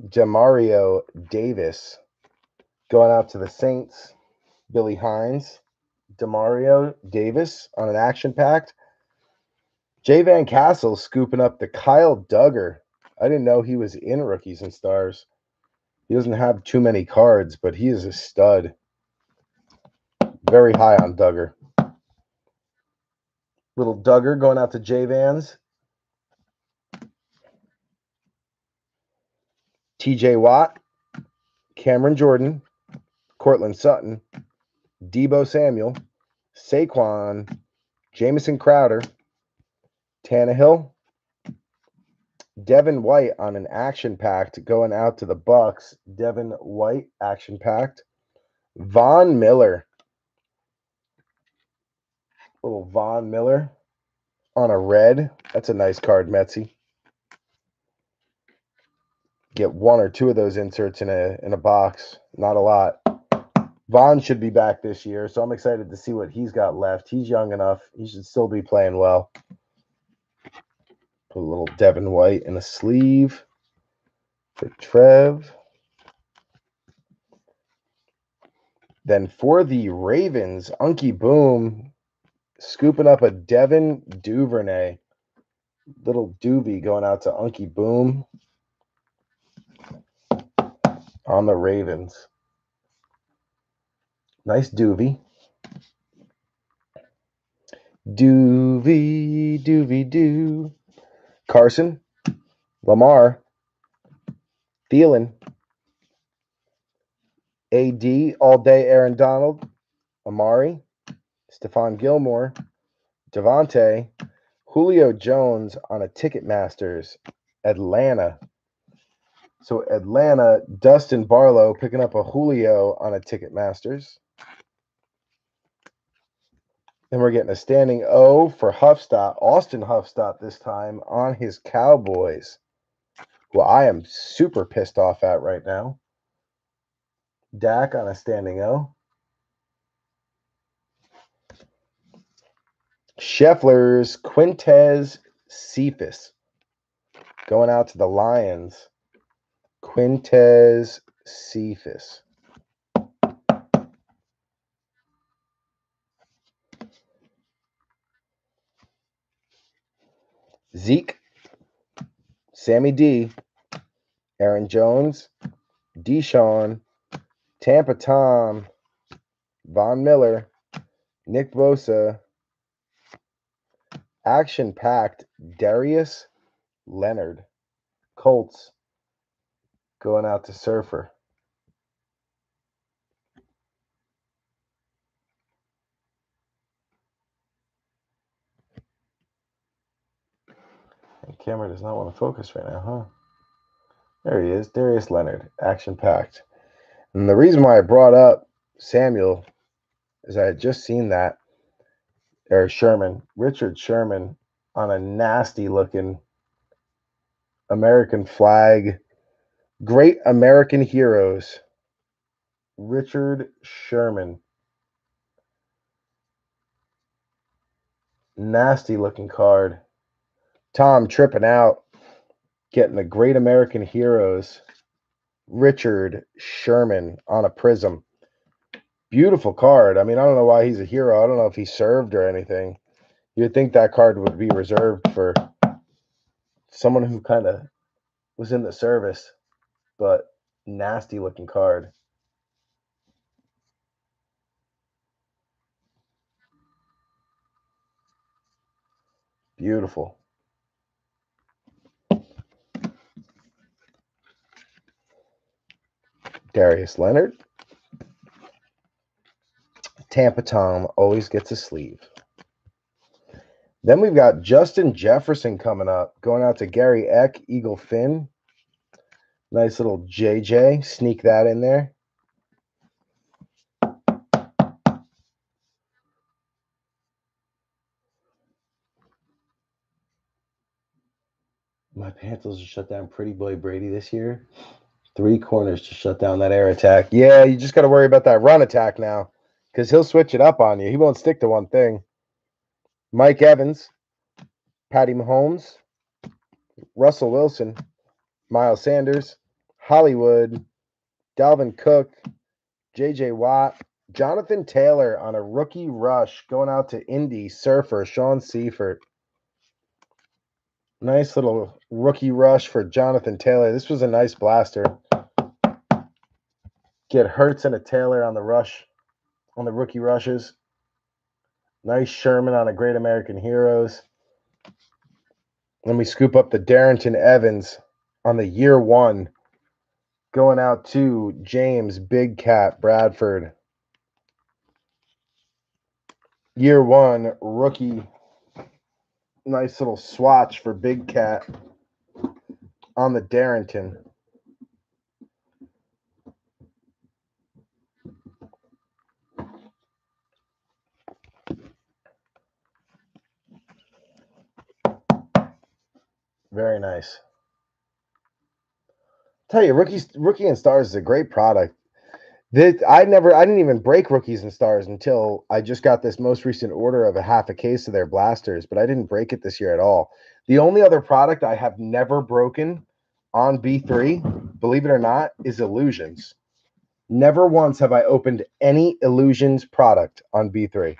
Demario Davis going out to the Saints. Billy Hines, Demario Davis on an action packed. Jay Van Castle scooping up the Kyle Dugger. I didn't know he was in rookies and stars. He doesn't have too many cards, but he is a stud. Very high on Dugger. Little Dugger going out to J Vans. TJ Watt, Cameron Jordan, Courtland Sutton, Deebo Samuel, Saquon, Jamison Crowder, Tannehill, Devin White on an action packed going out to the Bucks. Devin White action packed. Von Miller. Little Von Miller on a red. That's a nice card, Metzi. Get one or two of those inserts in a in a box. Not a lot. Von should be back this year, so I'm excited to see what he's got left. He's young enough. He should still be playing well. Put a little Devin White in a sleeve for Trev. Then for the Ravens, Unky Boom scooping up a Devin Duvernay. Little doobie going out to Unky Boom on the Ravens. Nice doovie. Doovie, doovie, doo. Carson, Lamar, Thielen, AD, all day Aaron Donald, Amari, Stephon Gilmore, Devontae, Julio Jones on a Ticketmasters, Atlanta. So Atlanta, Dustin Barlow picking up a Julio on a Ticketmasters. And we're getting a standing O for Huffstop, Austin Huffstop this time on his Cowboys, who I am super pissed off at right now. Dak on a standing O. Scheffler's Quintez Cephas going out to the Lions. Quintez Cephas. Zeke, Sammy D, Aaron Jones, Deshaun, Tampa Tom, Von Miller, Nick Bosa, action packed Darius Leonard, Colts going out to Surfer. Camera does not want to focus right now, huh? There he is, Darius Leonard, action packed. And the reason why I brought up Samuel is I had just seen that, or Sherman, Richard Sherman, on a nasty looking American flag, great American heroes. Richard Sherman. Nasty looking card. Tom tripping out, getting the great American heroes. Richard Sherman on a prism. Beautiful card. I mean, I don't know why he's a hero. I don't know if he served or anything. You'd think that card would be reserved for someone who kind of was in the service, but nasty looking card. Beautiful. Darius Leonard. Tampa Tom always gets a sleeve. Then we've got Justin Jefferson coming up, going out to Gary Eck, Eagle Finn. Nice little JJ. Sneak that in there. My Panthers shut down Pretty Boy Brady this year. Three corners to shut down that air attack. Yeah, you just got to worry about that run attack now because he'll switch it up on you. He won't stick to one thing. Mike Evans, Patty Mahomes, Russell Wilson, Miles Sanders, Hollywood, Dalvin Cook, JJ Watt, Jonathan Taylor on a rookie rush going out to Indy Surfer, Sean Seifert. Nice little rookie rush for Jonathan Taylor. This was a nice blaster. Get Hurts and a Taylor on the rush, on the rookie rushes. Nice Sherman on a Great American Heroes. Let me scoop up the Darrynton Evans on the year one. Going out to James Big Cat Bradford. Year one rookie. Nice little swatch for Big Cat on the Darrynton. Very nice. Tell you, rookies, rookie and stars is a great product. That I never, I didn't even break rookies and stars until I just got this most recent order of a half a case of their blasters, but I didn't break it this year at all. The only other product I have never broken on B3, believe it or not, is Illusions. Never once have I opened any Illusions product on B3.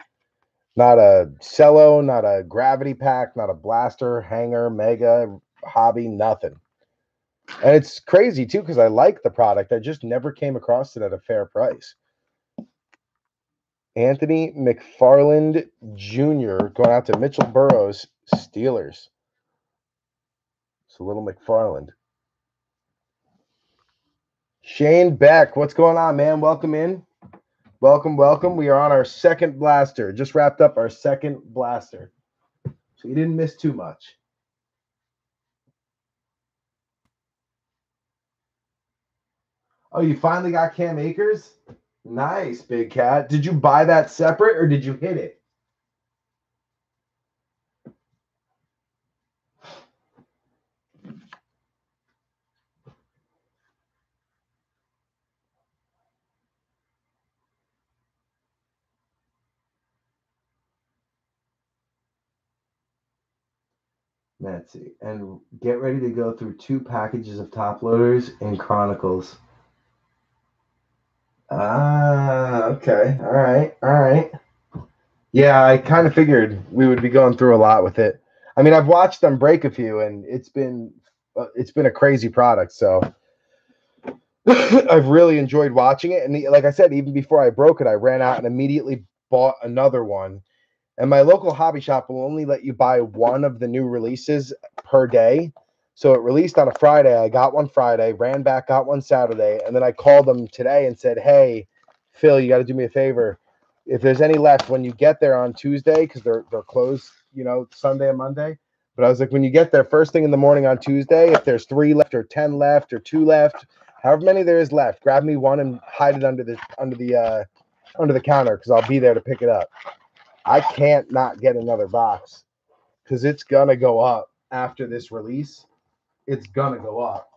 Not a cello, not a gravity pack, not a blaster, hanger, mega, hobby, nothing. And it's crazy too because I like the product. I just never came across it at a fair price. Anthony McFarland Jr. going out to Mitchell Burrows Steelers. So little McFarland. Shane Beck, what's going on, man? Welcome in. Welcome, welcome. We are on our second blaster. Just wrapped up our second blaster. So you didn't miss too much. Oh, you finally got Cam Akers? Nice, big cat. Did you buy that separate or did you hit it? Nancy, and get ready to go through two packages of top loaders in Chronicles. Ah, okay. All right. All right. Yeah, I kind of figured we would be going through a lot with it. I mean, I've watched them break a few, and it's been uh, it's been a crazy product. So I've really enjoyed watching it. And like I said, even before I broke it, I ran out and immediately bought another one. And my local hobby shop will only let you buy one of the new releases per day. So it released on a Friday. I got one Friday, ran back, got one Saturday, and then I called them today and said, "Hey, Phil, you got to do me a favor. If there's any left when you get there on Tuesday, because they're they're closed, you know, Sunday and Monday. But I was like, when you get there first thing in the morning on Tuesday, if there's three left or ten left or two left, however many there is left, grab me one and hide it under the under the uh, under the counter because I'll be there to pick it up. I can't not get another box because it's gonna go up after this release it's gonna go up.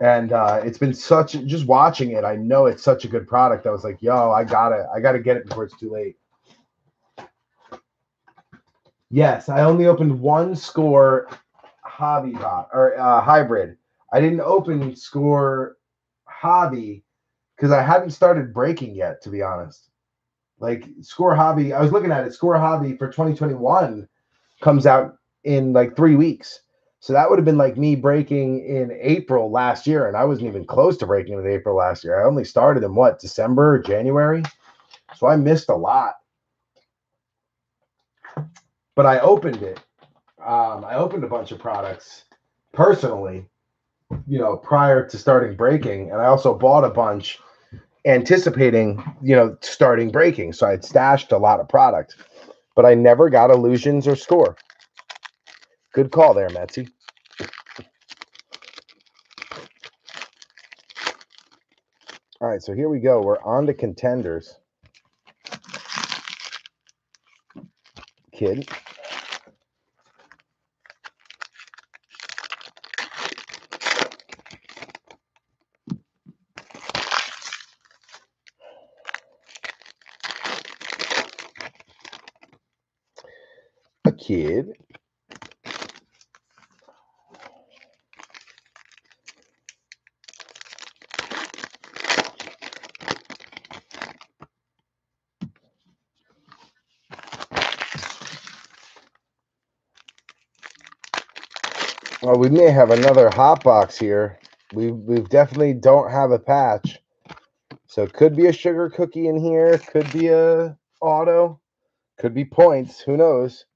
And uh, it's been such just watching it. I know it's such a good product. I was like, yo, I gotta, I gotta get it before it's too late. Yes, I only opened one score hobby bot or uh, hybrid. I didn't open score hobby because I hadn't started breaking yet, to be honest. Like score hobby, I was looking at it. Score hobby for 2021 comes out in like three weeks. So that would have been like me breaking in April last year, and I wasn't even close to breaking in April last year. I only started in what December, January, so I missed a lot. But I opened it. Um, I opened a bunch of products personally, you know, prior to starting breaking, and I also bought a bunch anticipating, you know, starting breaking. So I had stashed a lot of product, but I never got illusions or score. Good call there, Metsy. All right, so here we go. We're on to contenders. Kid. A kid. Well, we may have another hot box here. We we definitely don't have a patch. So it could be a sugar cookie in here, could be a auto, could be points, who knows.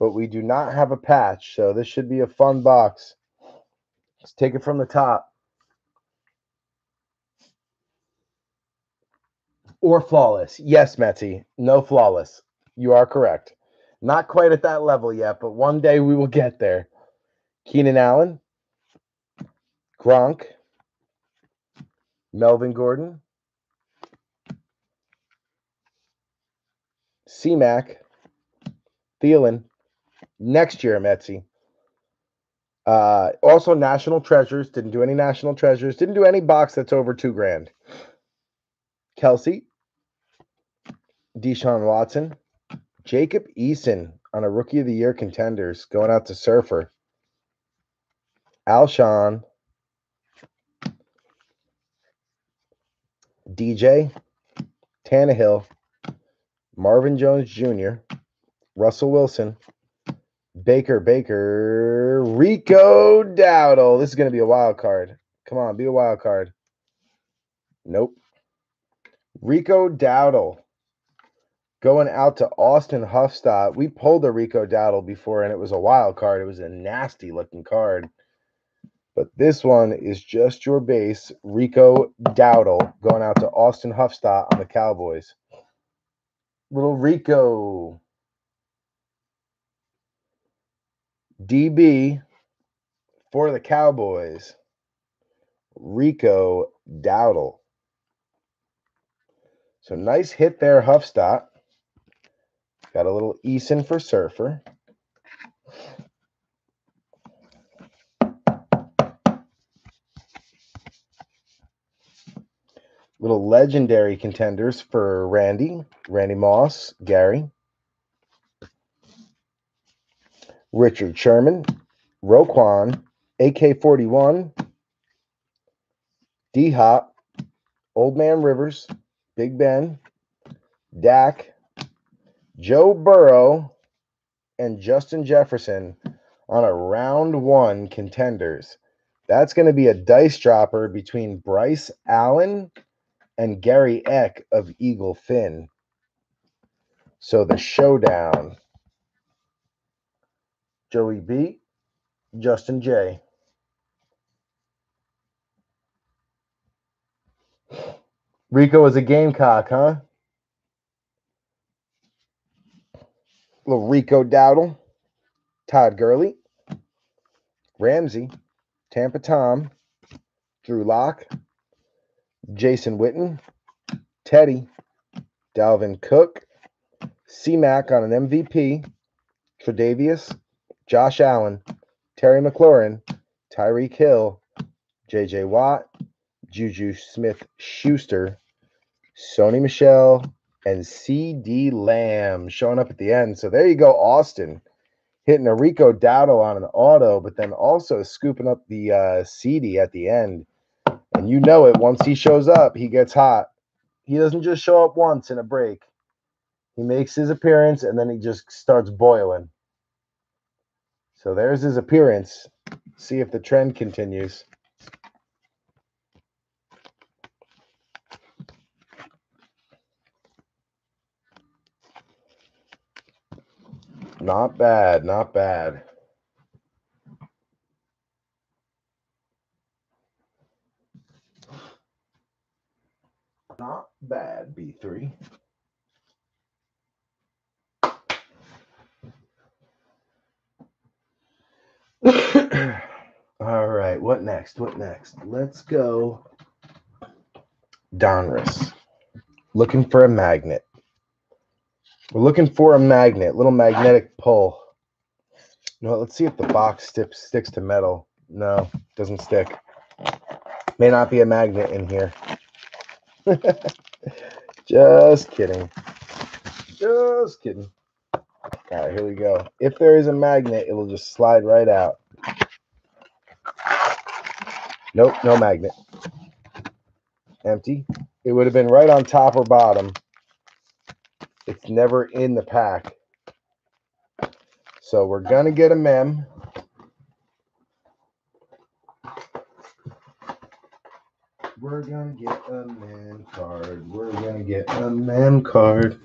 But we do not have a patch, so this should be a fun box. Let's take it from the top. Or flawless. Yes, Metsy. No flawless. You are correct. Not quite at that level yet, but one day we will get there. Keenan Allen, Gronk, Melvin Gordon, C-Mac, Thielen, next year, Metsy. Uh, also, National Treasures. Didn't do any National Treasures. Didn't do any box that's over two grand. Kelce, Deshaun Watson, Jacob Eason on a Rookie of the Year contenders going out to Surfer. Alshon, DJ, Tannehill, Marvin Jones Jr., Russell Wilson, Baker, Baker, Rico Dowdle. This is going to be a wild card. Come on, be a wild card. Nope. Rico Dowdle going out to Austin Huffstott. We pulled a Rico Dowdle before, and it was a wild card. It was a nasty looking card. But this one is just your base, Rico Dowdle, going out to Austin Huffstott on the Cowboys. Little Rico. DB for the Cowboys, Rico Dowdle. So nice hit there, Huffstott. Got a little Eason for Surfer. Little legendary contenders for Randy, Randy Moss, Gary. Richard Sherman, Roquan, AK 41, D Hop, Old Man Rivers, Big Ben, Dak, Joe Burrow, and Justin Jefferson on a round one contenders. That's going to be a dice dropper between Bryce Allen and Gary Eck of Eagle Finn. So the showdown Joey B, Justin J. Rico is a gamecock, huh? Little Rico Dowdle, Todd Gurley, Ramsey, Tampa Tom, Drew Lock, Jason Witten, Teddy, Dalvin Cook, C Mac on an MVP, Tredavious, Josh Allen, Terry McLaurin, Tyreek Hill, JJ Watt, Juju Smith Schuster, Sony Michel, and CeeDee Lamb showing up at the end. So there you go, Austin hitting a Rico Dowdle on an auto, but then also scooping up the uh, CD at the end. And you know it, once he shows up, he gets hot. He doesn't just show up once in a break. He makes his appearance and then he just starts boiling. So there's his appearance. See if the trend continues. Not bad, not bad. Not bad, B3. All right, what next? What next? Let's go Donruss. Looking for a magnet. We're looking for a magnet, little magnetic pull. You know, let's see if the box sticks sticks to metal. No, doesn't stick. May not be a magnet in here. Just kidding. Just kidding. All right, here we go. If there is a magnet, it'll just slide right out. Nope, no magnet. Empty. It would have been right on top or bottom. It's never in the pack. So we're going to get a mem. We're to get a mem card. We're to get a mem card.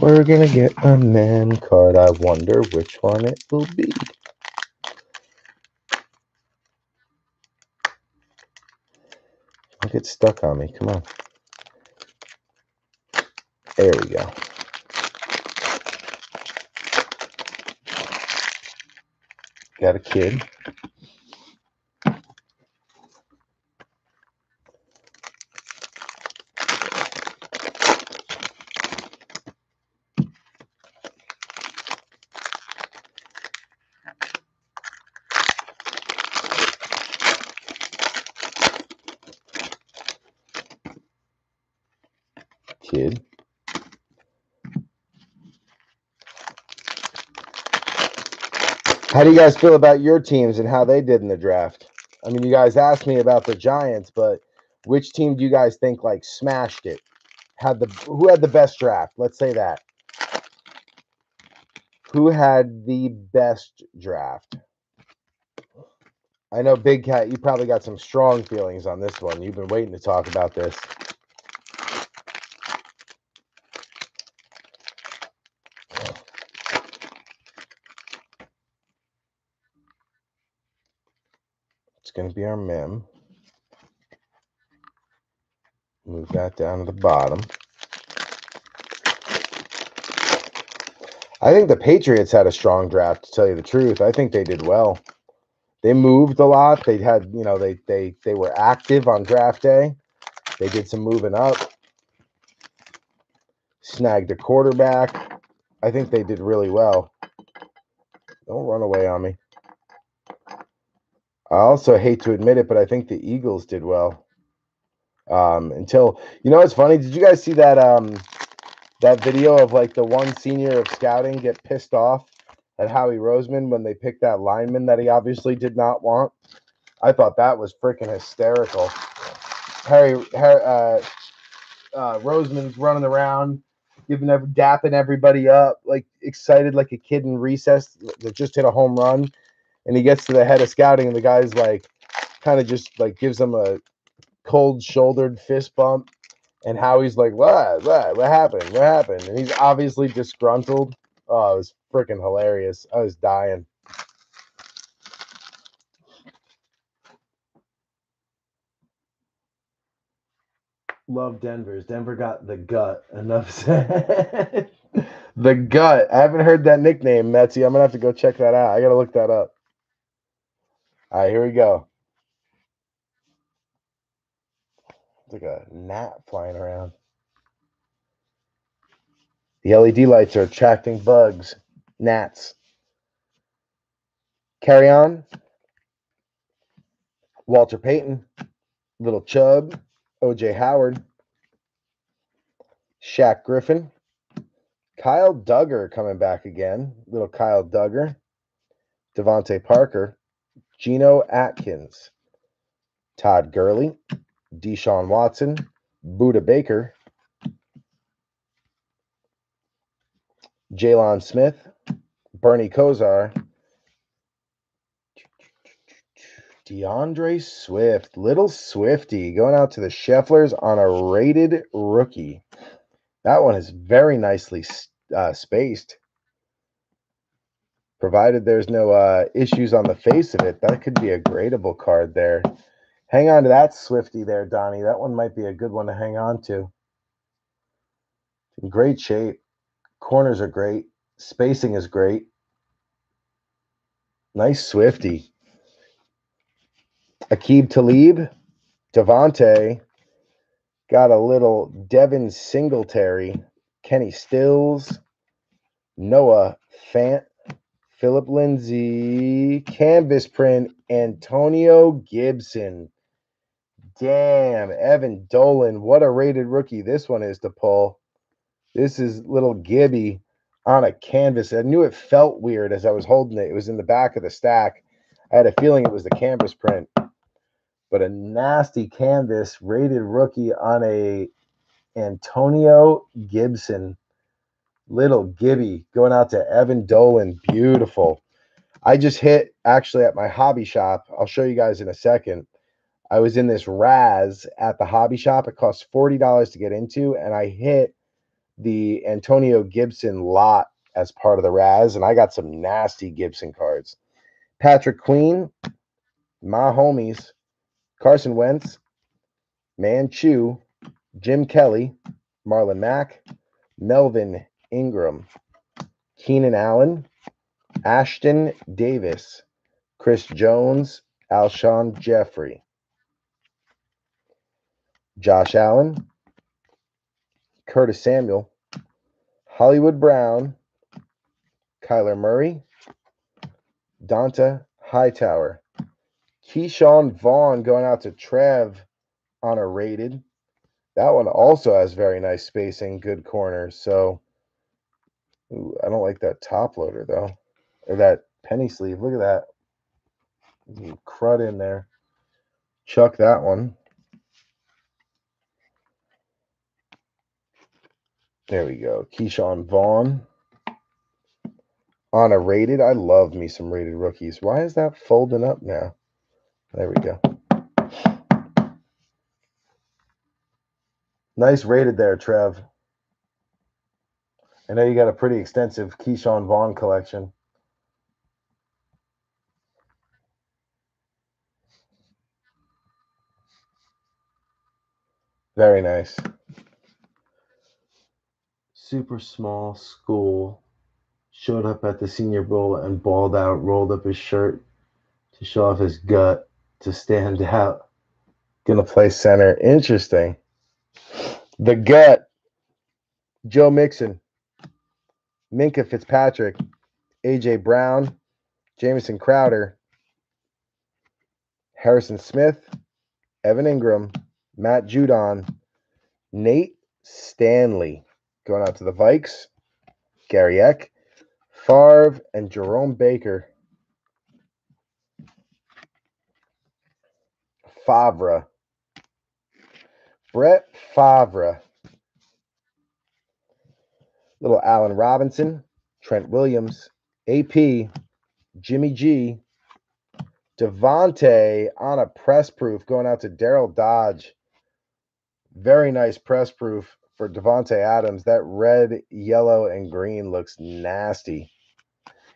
We're to get a mem card. I wonder which one it will be. Don't get stuck on me. Come on. There we go. Got a kid. Kid. How do you guys feel about your teams and how they did in the draft? I mean, you guys asked me about the Giants, but which team do you guys think like smashed it? Had the who had the best draft? Let's say that. Who had the best draft? I know Big Cat, you probably got some strong feelings on this one. You've been waiting to talk about this. Going to be our mem. Move that down to the bottom. I think the Patriots had a strong draft, to tell you the truth. I think they did well. They moved a lot. They had, you know, they they they were active on draft day. They did some moving up. Snagged a quarterback. I think they did really well. Don't run away on me. I also hate to admit it, but I think the Eagles did well. Um, until you know it's funny? Did you guys see that um that video of like the one senior of scouting get pissed off at Howie Roseman when they picked that lineman that he obviously did not want. I thought that was freaking hysterical. Harry, Harry uh, uh, Roseman's running around, giving dapping everybody up, like excited like a kid in recess that just hit a home run. And he gets to the head of scouting, and the guy's like, kind of just like gives him a cold shouldered fist bump. And Howie's like, what? What? What happened? What happened? And he's obviously disgruntled. Oh, it was freaking hilarious. I was dying. Love Denver's. Denver got the gut. Enough said. the gut. I haven't heard that nickname, Metsy. I'm gonna have to go check that out. I gotta look that up. All right, here we go. It's like a gnat flying around. The LED lights are attracting bugs, gnats. Carry on. Walter Payton, Little Chubb, OJ Howard, Shaq Griffin, Kyle Dugger coming back again. Little Kyle Dugger, DeVante Parker, Geno Atkins, Todd Gurley, Deshaun Watson, Budda Baker, Jaylon Smith, Bernie Kosar, DeAndre Swift, little Swifty, going out to the Schefflers on a rated rookie. That one is very nicely uh, spaced. Provided there's no uh, issues on the face of it, that could be a gradable card there. Hang on to that Swifty there, Donnie. That one might be a good one to hang on to. In great shape. Corners are great. Spacing is great. Nice Swifty. Aqib Talib, Devontae, got a little Devin Singletary, Kenny Stills, Noah Fant, Philip Lindsay, canvas print, Antonio Gibson. Damn, Evan Dolan, what a rated rookie this one is to pull. This is little Gibby on a canvas. I knew it felt weird as I was holding it. It was in the back of the stack. I had a feeling it was the canvas print but a nasty canvas rated rookie on a Antonio Gibson. Little Gibby going out to Evan Dolan. Beautiful. I just hit actually at my hobby shop. I'll show you guys in a second. I was in this Raz at the hobby shop. It cost $40 to get into, and I hit the Antonio Gibson lot as part of the Raz, and I got some nasty Gibson cards. Patrick Queen, my homies, Carson Wentz, Manchu, Jim Kelly, Marlon Mack, Melvin Ingram, Keenan Allen, Ashtyn Davis, Chris Jones, Alshon Jeffery, Josh Allen, Curtis Samuel, Hollywood Brown, Kyler Murray, Dont'a Hightower, Ke'Shawn Vaughn going out to Trev on a rated. That one also has very nice spacing, good corners. So ooh, I don't like that top loader though, or that penny sleeve. Look at that. Crud in there. Chuck that one. There we go. Ke'Shawn Vaughn on a rated. I love me some rated rookies. Why is that folding up now? There we go. Nice rated there, Trev. I know you got a pretty extensive Ke'Shawn Vaughn collection. Very nice. Super small school. Showed up at the Senior Bowl and balled out, rolled up his shirt to show off his gut to stand out. Gonna play center. Interesting. The gut. Joe Mixon, Minkah Fitzpatrick, AJ Brown, Jamison Crowder, Harrison Smith, Evan Engram, Matt Judon, Nate Stanley going out to the Vikes, Gary Eck, Favre and Jerome Baker. Favre. Brett Favre. Little Allen Robinson, Trent Williams, AP, Jimmy G, Davante on a press proof going out to Daryl Dodge. Very nice press proof for Davante Adams. That red, yellow, and green looks nasty.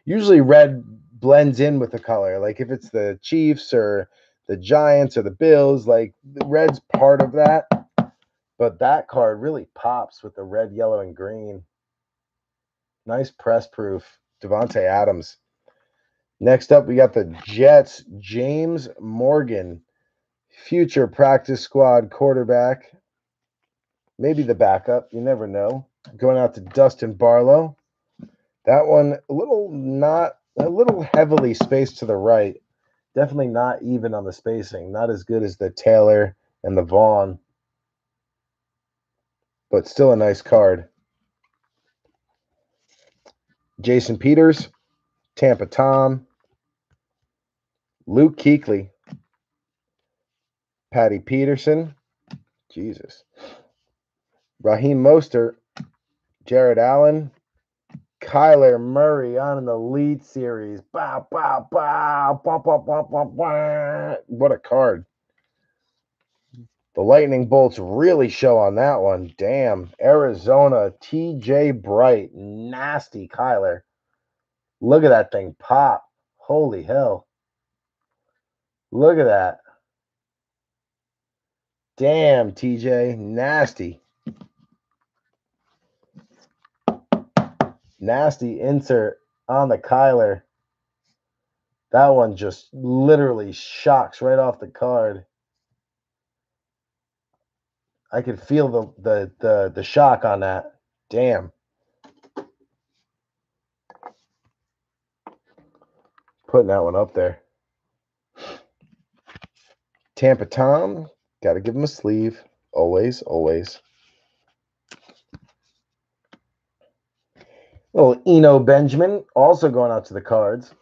Usually red blends in with the color. Like if it's the Chiefs or the Giants or the Bills, like the red's part of that. But that card really pops with the red, yellow, and green. Nice press proof. Davante Adams. Next up, we got the Jets. James Morgan, future practice squad quarterback. Maybe the backup. You never know. Going out to Dustin Barlow. That one a little not a little heavily spaced to the right. Definitely not even on the spacing. Not as good as the Taylor and the Vaughn. But still a nice card. Jason Peters, Tampa Tom, Luke Kuechly, Patty Peterson, Jesus, Raheem Mostert, Jared Allen, Kyler Murray on an Elite Series. Bow, bow, bow, bow, bow, bow, bow, bow. What a card. The lightning bolts really show on that one. Damn. Arizona, TJ Bright. Nasty Kyler. Look at that thing pop. Holy hell. Look at that. Damn, TJ. Nasty. Nasty insert on the Kyler. That one just literally shocks right off the card. I could feel the the the the shock on that. Damn. Putting that one up there. Tampa Tom, got to give him a sleeve. Always, always. Little Eno Benjamin, also going out to the cards.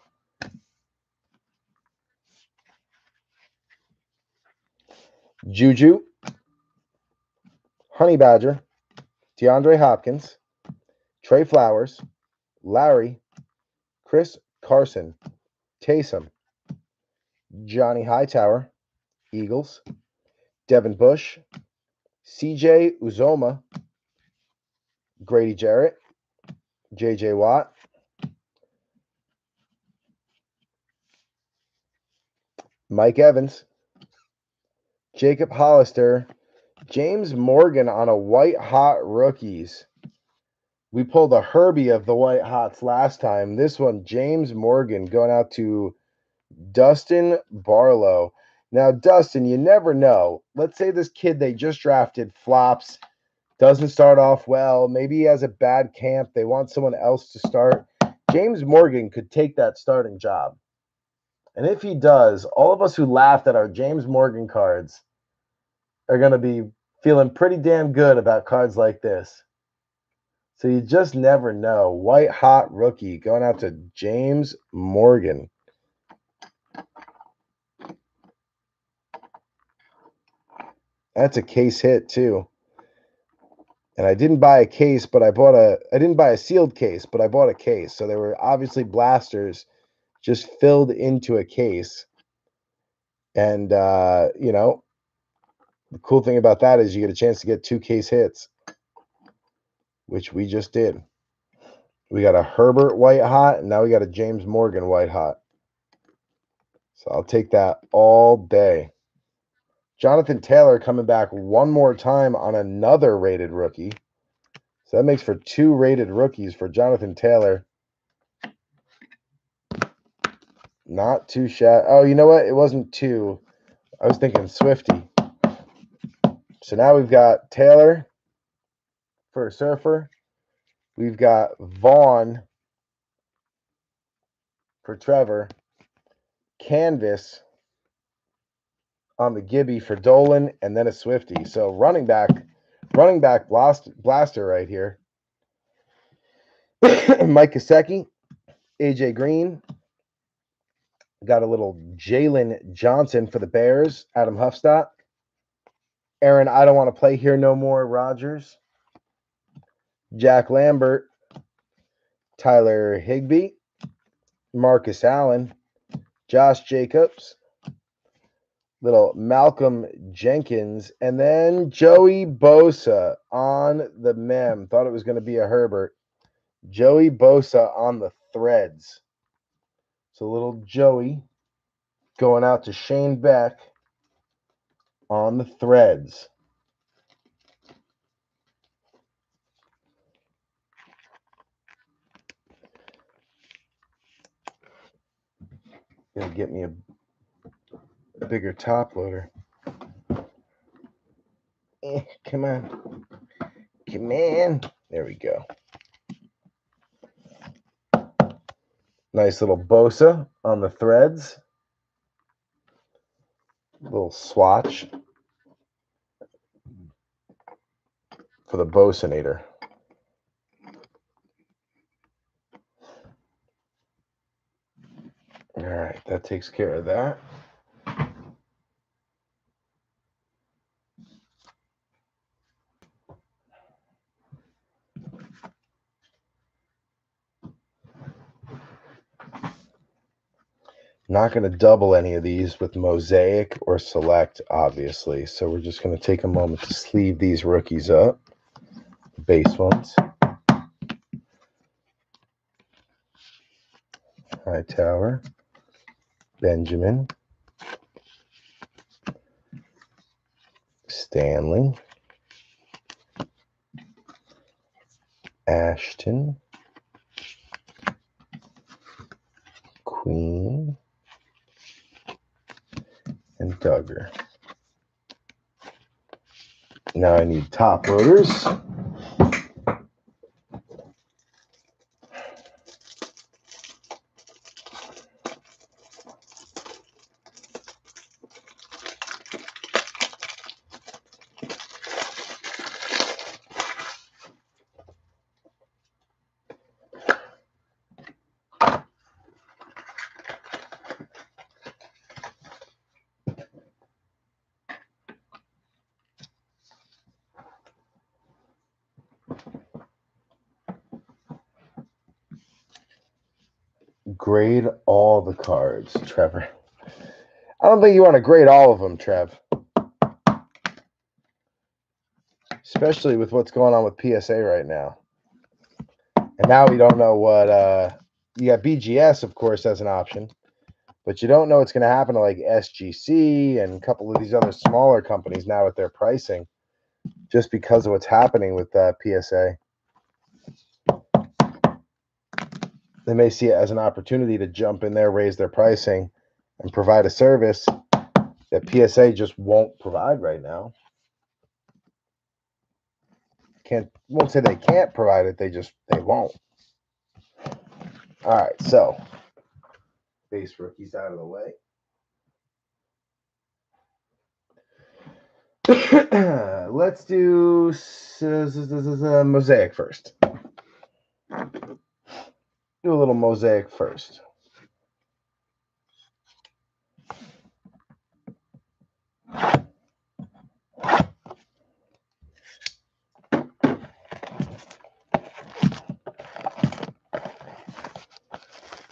Juju, Honey Badger, DeAndre Hopkins, Trey Flowers, Larry, Chris Carson, Taysom, Johnny Hightower, Eagles, Devin Bush, CJ Uzomah, Grady Jarrett, JJ Watt, Mike Evans, Jacob Hollister, James Morgan on a white hot rookies. We pulled a Herbie of the white hots last time. This one, James Morgan, going out to Dustin Barlow. Now, Dustin, you never know. Let's say this kid they just drafted flops, doesn't start off well. Maybe he has a bad camp. They want someone else to start. James Morgan could take that starting job. And if he does, all of us who laughed at our James Morgan cards are going to be feeling pretty damn good about cards like this. So you just never know. White hot rookie going out to James Morgan. That's a case hit too. And I didn't buy a case, but I bought a I didn't buy a sealed case, but I bought a case. So there were obviously blasters just filled into a case. And uh, you know, the cool thing about that is you get a chance to get two case hits, which we just did. We got a Herbert white hot, and now we got a James Morgan white hot. So I'll take that all day. Jonathan Taylor coming back one more time on another rated rookie. So that makes for two rated rookies for Jonathan Taylor. Not too shabby. Oh, you know what? It wasn't two. I was thinking Swifty. So now we've got Taylor for a surfer. We've got Vaughn for Trevor. Canvas on the Gibby for Dolan, and then a Swifty. So running back, running back blast, blaster right here. Mike Gesicki, AJ Green. Got a little Jaylon Johnson for the Bears. Adam Huffstadt. Aaron, I don't want to play here no more. Rodgers. Jack Lambert. Tyler Higbee, Marcus Allen. Josh Jacobs. Little Malcolm Jenkins. And then Joey Bosa on the mem. Thought it was going to be a Herbert. Joey Bosa on the threads. So little Joey going out to Shane Beck on the threads. Gonna get me a, a bigger top loader. Eh, come on. Come on. There we go. Nice little Bosa on the threads. Little swatch for the Bosinator. All right, that takes care of that. Not going to double any of these with Mosaic or Select, obviously. So we're just going to take a moment to sleeve these rookies up, the base ones. Hightower, Benjamin, Stanley, Ashtyn, Queen, and Dugger. Now I need top loaders. grade all the cards, Trevor. I don't think you want to grade all of them, Trev. Especially with what's going on with PSA right now. And now we don't know what uh you got BGS, of course, as an option, but you don't know what's going to happen to like SGC and a couple of these other smaller companies now with their pricing, just because of what's happening with uh, PSA. They may see it as an opportunity to jump in there, raise their pricing, and provide a service that PSA just won't provide right now. Can't won't say they can't provide it, they just they won't. All right, so base rookies out of the way. Let's do mosaic first do a little mosaic first.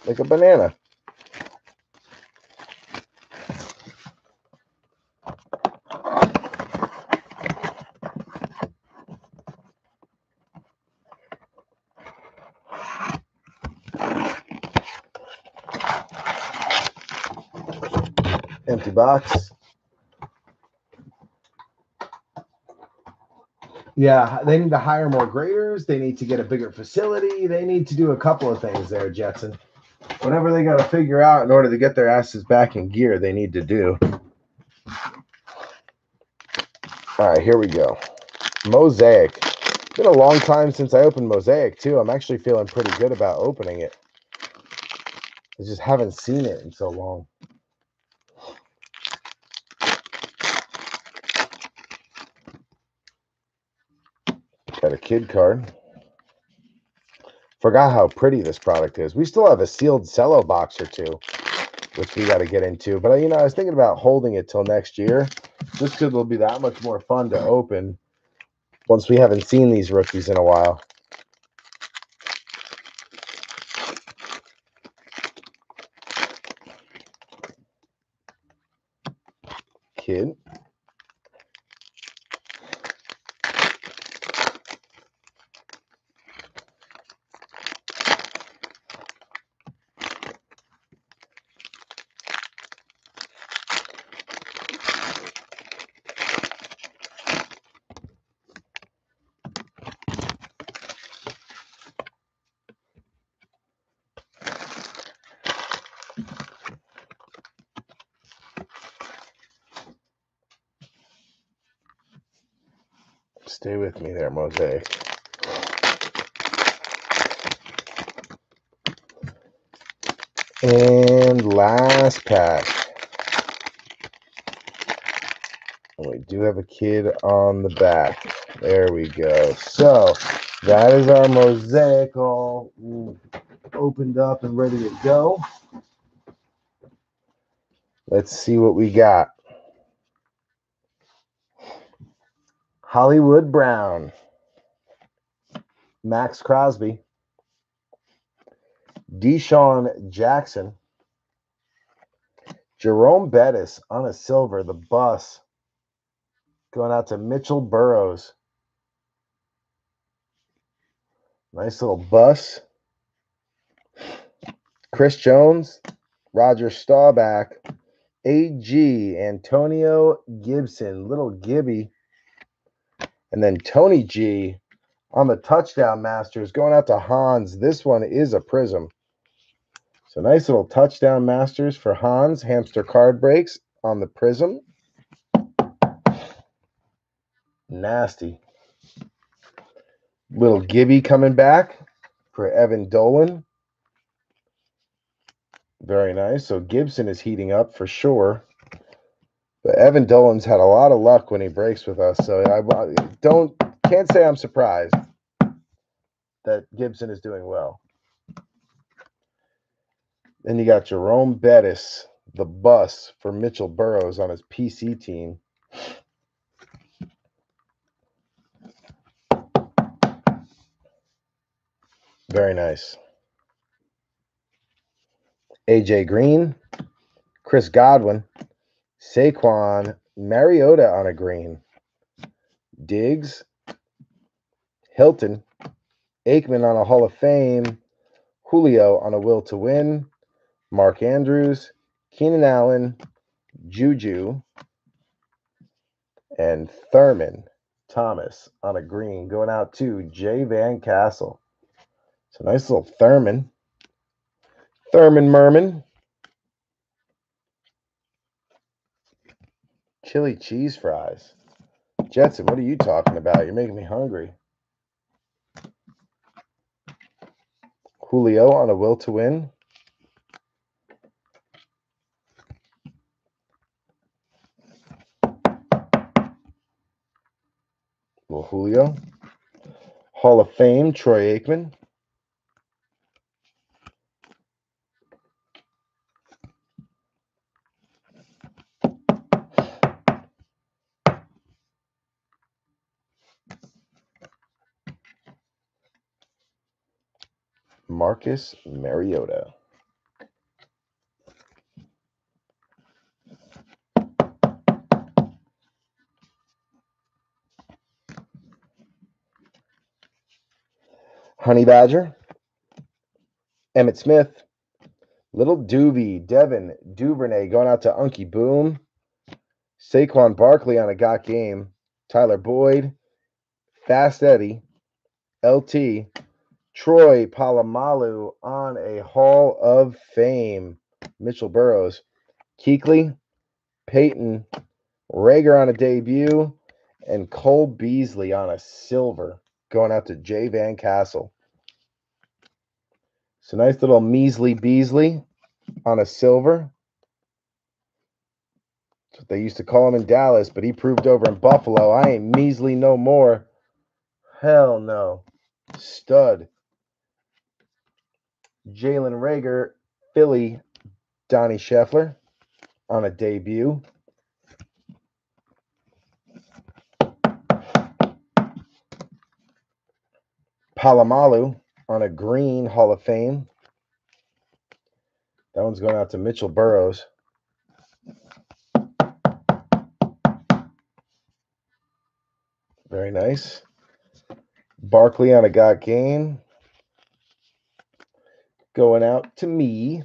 Like a banana. Box. Yeah, they need to hire more graders. They need to get a bigger facility. They need to do a couple of things there, Jetson. Whatever they got to figure out in order to get their asses back in gear, they need to do. All right, here we go. Mosaic. It's been a long time since I opened Mosaic, too. I'm actually feeling pretty good about opening it. I just haven't seen it in so long. Got a kid card Forgot how pretty this product is. We still have a sealed cello box or two, which we got to get into. But uh, you know, I was thinking about holding it till next year, just because it'll be that much more fun to open once we haven't seen these rookies in a while. Kid. Stay with me there, Mosaic. And last pack. Oh, we do have a kid on the back. There we go. So that is our mosaic all opened up and ready to go. Let's see what we got. Hollywood Brown, Maxx Crosby, DeSean Jackson, Jerome Bettis on a silver, the bus going out to Mitchell Burrows. Nice little bus. Chris Jones, Roger Staubach, AG, Antonio Gibson, little Gibby. And then Tony G on the touchdown masters going out to Hans. This one is a prism. So nice little touchdown masters for Hans. Hamster card breaks on the prism. Nasty. Little Gibby coming back for Evan Dolan. Very nice. So Gibson is heating up for sure. But Evan Dolan's had a lot of luck when he breaks with us, so I don't can't say I'm surprised that Gibson is doing well. Then you got Jerome Bettis, the bus for Mitchell Burrows on his PC team. Very nice. AJ Green, Chris Godwin, Saquon, Mariota on a green. Diggs, Hilton, Aikman on a Hall of Fame, Julio on a Will to Win, Mark Andrews, Keenan Allen, Juju, and Thurman Thomas on a green going out to Jay Van Castle. So nice little Thurman. Thurman Merman. Chili cheese fries. Jetson, what are you talking about? You're making me hungry. Julio on a will to win. Little Julio. Hall of Fame, Troy Aikman. Marcus Mariota. Honey Badger, Emmitt Smith, Little Doobie, Devin Duvernay going out to Unky Boom, Saquon Barkley on a got game, Tyler Boyd, Fast Eddie, LT, Troy Polamalu on a Hall of Fame. Mitchell Burrows, Kuechly, Peyton, Reagor on a debut, and Cole Beasley on a silver going out to Jay Van Castle. So nice little measly Beasley on a silver. That's what they used to call him in Dallas, but he proved over in Buffalo. I ain't measly no more. Hell no. Stud. Jalen Reagor, Philly, Donnie Scheffler on a debut. Polamalu on a green Hall of Fame. That one's going out to Mitchell Burrows. Very nice. Barkley on a got game. Going out to me.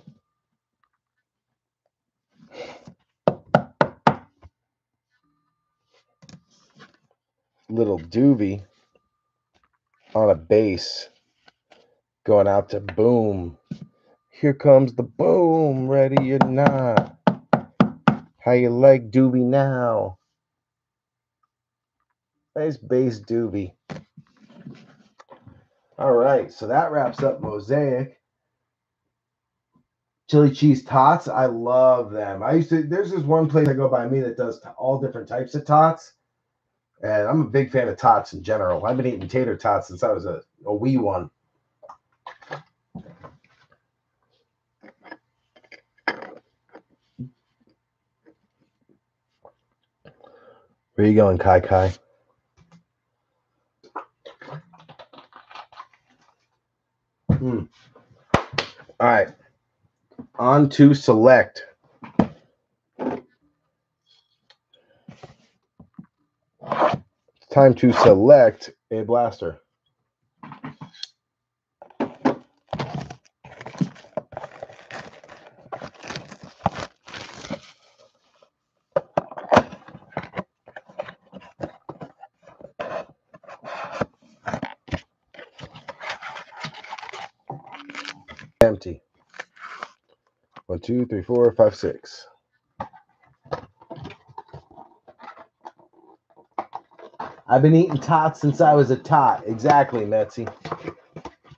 Little Doobie on a bass Going out to Boom. Here comes the boom. Ready or not. How you like Doobie now? Nice bass Doobie. All right, so that wraps up Mosaic. Chili cheese tots, I love them. I used to, there's this one place I go by me that does all different types of tots. And I'm a big fan of tots in general. I've been eating tater tots since I was a, a wee one. Where you going, Kai Kai? Hmm. All right. On to select. It's time to select a blaster. Empty. One, two, three, four, five, six. I've been eating tots since I was a tot. Exactly, Metsy.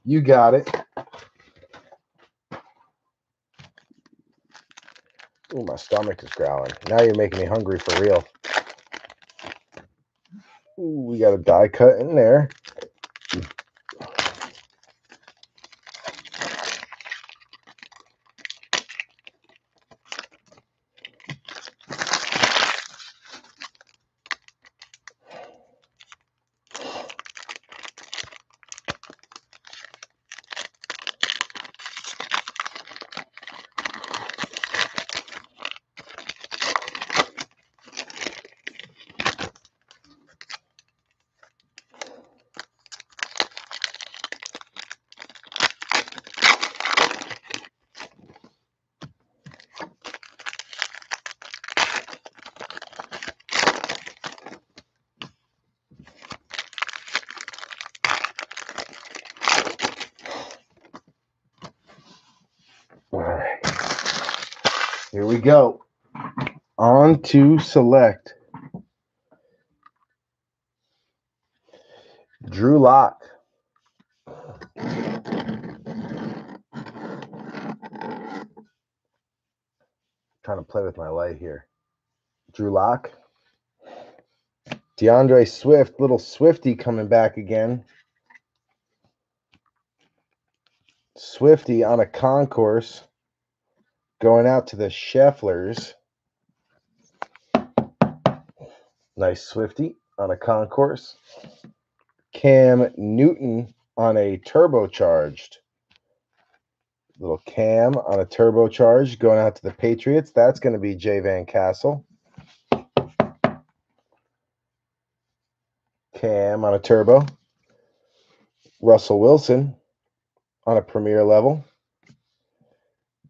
You got it. Oh, my stomach is growling. Now you're making me hungry for real. Ooh, we got a die cut in there. All right. Here we go. On to select. Drew Lock. Trying to play with my light here. Drew Lock. DeAndre Swift, little Swifty coming back again. Swifty on a concourse going out to the Schefflers. Nice Swifty on a concourse. Cam Newton on a turbocharged. Little Cam on a turbocharged going out to the Patriots. That's going to be Jay Van Castle. Cam on a turbo. Russell Wilson on a premier level.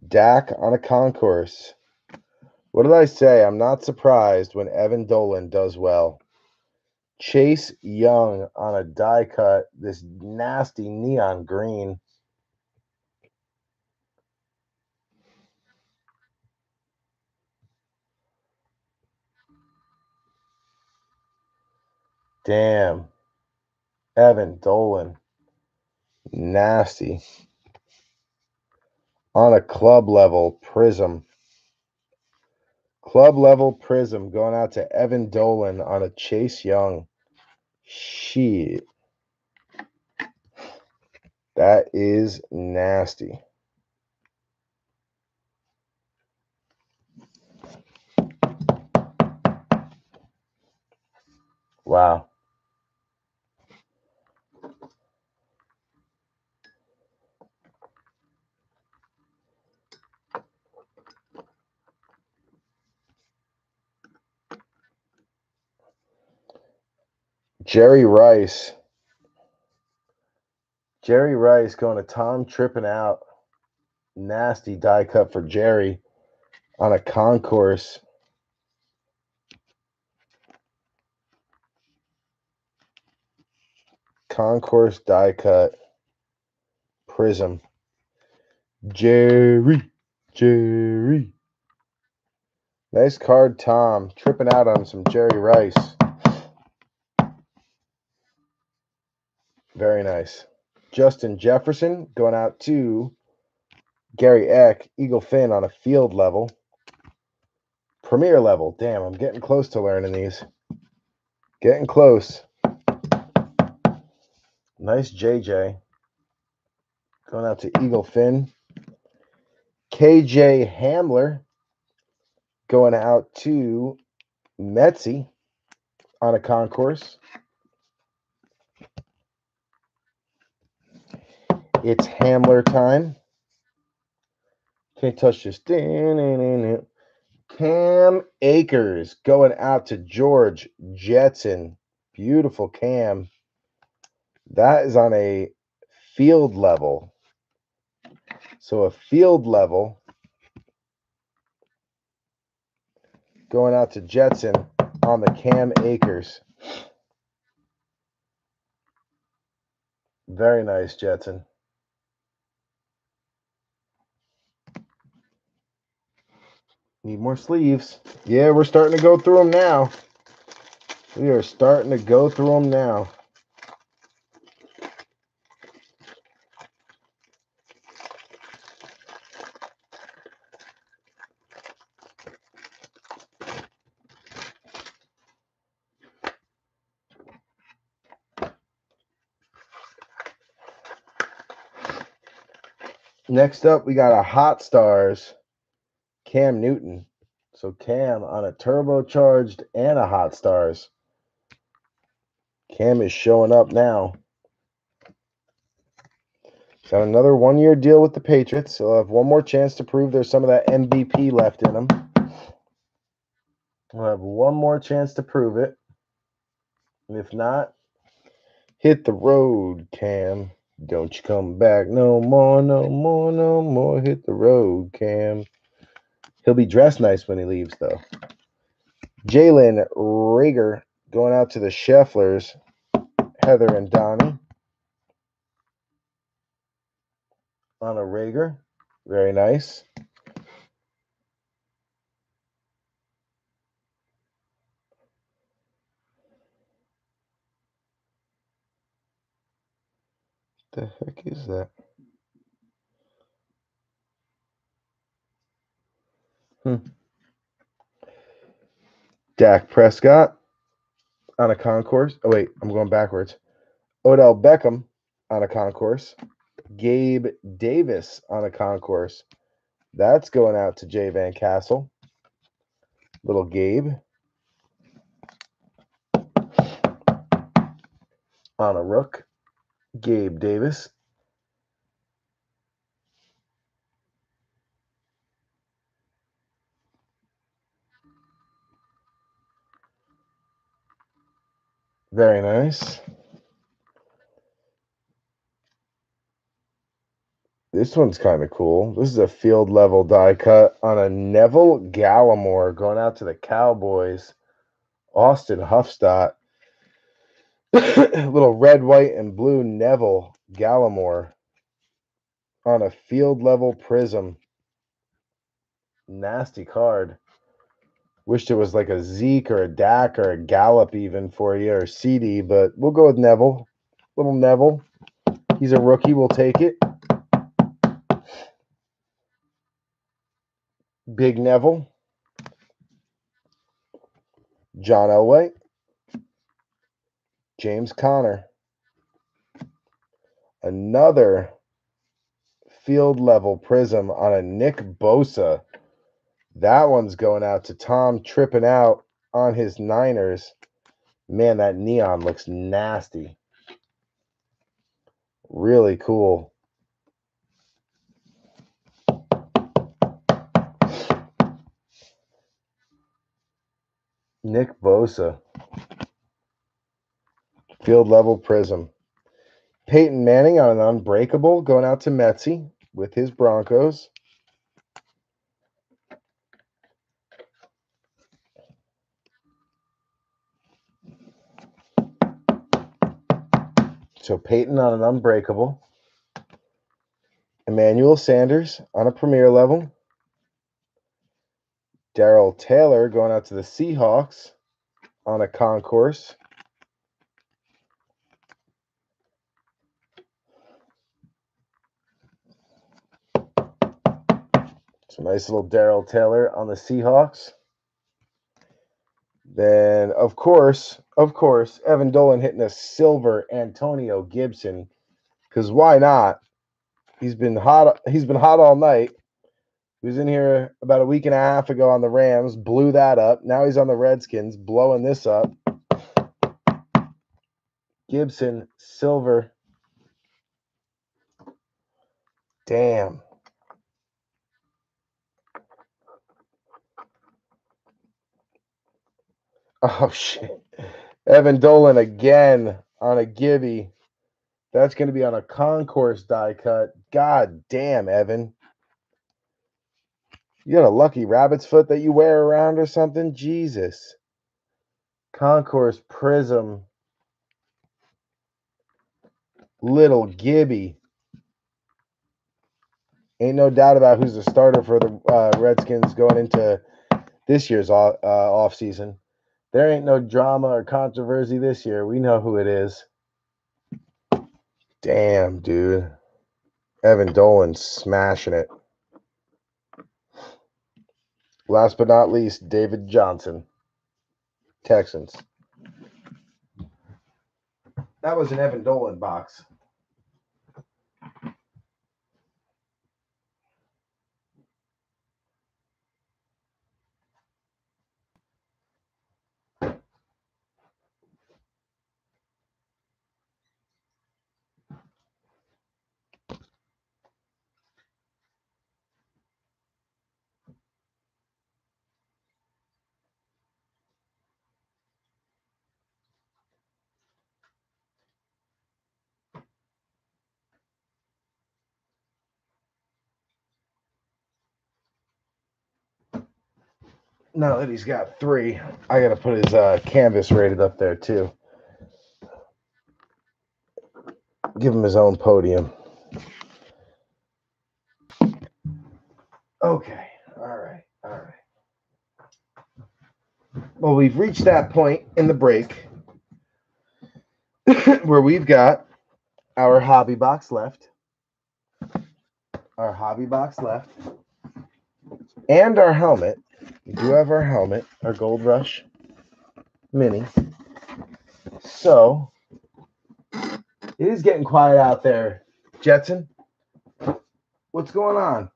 Dak on a concourse. What did I say? I'm not surprised when Evan Dolan does well. Chase Young on a die cut, this nasty neon green. Damn. Evan Dolan. Nasty. On a club level, Prism. Club level prism going out to Evan Dolan on a Chase Young. Shit. That is nasty. Wow. Jerry Rice. Jerry Rice going to Tom tripping out. Nasty die cut for Jerry on a concourse. Concourse die cut. Prism. Jerry. Jerry. Nice card, Tom. Tripping out on some Jerry Rice. Very nice. Justin Jefferson going out to Gary Eck, Eagle Finn on a field level. Premier level. Damn, I'm getting close to learning these. Getting close. Nice JJ. Going out to Eagle Finn. KJ Hamler going out to Metzi on a concourse. It's Hamler time. Can't touch this. Cam Akers going out to George Jetson. Beautiful Cam. That is on a field level. So a field level going out to Jetson on the Cam Akers. Very nice, Jetson. Need more sleeves. Yeah, we're starting to go through them now. We are starting to go through them now. Next up, we got a Hot Stars Cam Newton. So Cam on a turbocharged and a hot stars. Cam is showing up now. Got another one year deal with the Patriots. He'll have one more chance to prove there's some of that MVP left in him. We'll have one more chance to prove it. And if not, hit the road, Cam. Don't you come back no more, no more, no more. Hit the road, Cam. He'll be dressed nice when he leaves, though. Jalen Reagor going out to the Schefflers, Heather and Donnie. On a Reagor. Very nice. The heck is that? Hmm. Dak Prescott on a concourse. Oh, wait, I'm going backwards. Odell Beckham on a concourse. Gabe Davis on a concourse. That's going out to Jay Van Castle. Little Gabe. On a rook. Gabe Davis. Very nice. This one's kind of cool. This is a field level die cut on a Neville Gallimore going out to the Cowboys. Austin Huffstott. Little red, white, and blue Neville Gallimore on a field level prism. Nasty card. Wished it was like a Zeke or a Dak or a Gallup even for you or CeeDee, but we'll go with Neville. Little Neville. He's a rookie. We'll take it. Big Neville. John Elway. James Conner. Another field level prism on a Nick Bosa. That one's going out to Tom tripping out on his Niners. Man, that neon looks nasty. Really cool. Nick Bosa. Field level prism. Peyton Manning on an unbreakable going out to Metzi with his Broncos. So Peyton on an unbreakable. Emmanuel Sanders on a premier level. Darrell Taylor going out to the Seahawks on a concourse. So nice little Darrell Taylor on the Seahawks. Then, of course, of course, Evan Dolan hitting a silver Antonio Gibson. Because why not? He's been hot. He's been hot all night. He was in here about a week and a half ago on the Rams, blew that up. Now he's on the Redskins, blowing this up. Gibson, silver. Damn. Oh shit. Evan Dolan again on a Gibby. That's going to be on a concourse die cut. God damn, Evan. You got a lucky rabbit's foot that you wear around or something? Jesus. Concourse Prism. Little Gibby. Ain't no doubt about who's the starter for the uh, Redskins going into this year's uh, off season. There ain't no drama or controversy this year. We know who it is. Damn, dude. Evan Dolan smashing it. Last but not least, David Johnson. Texans. That was an Evan Dolan box. Now that he's got three, I got to put his uh, canvas rated up there too. Give him his own podium. Okay. All right. All right. Well, we've reached that point in the break where we've got our hobby box left. Our hobby box left. And our helmet. We do have our helmet, our Gold Rush Mini. So it is getting quiet out there. Jetson, what's going on?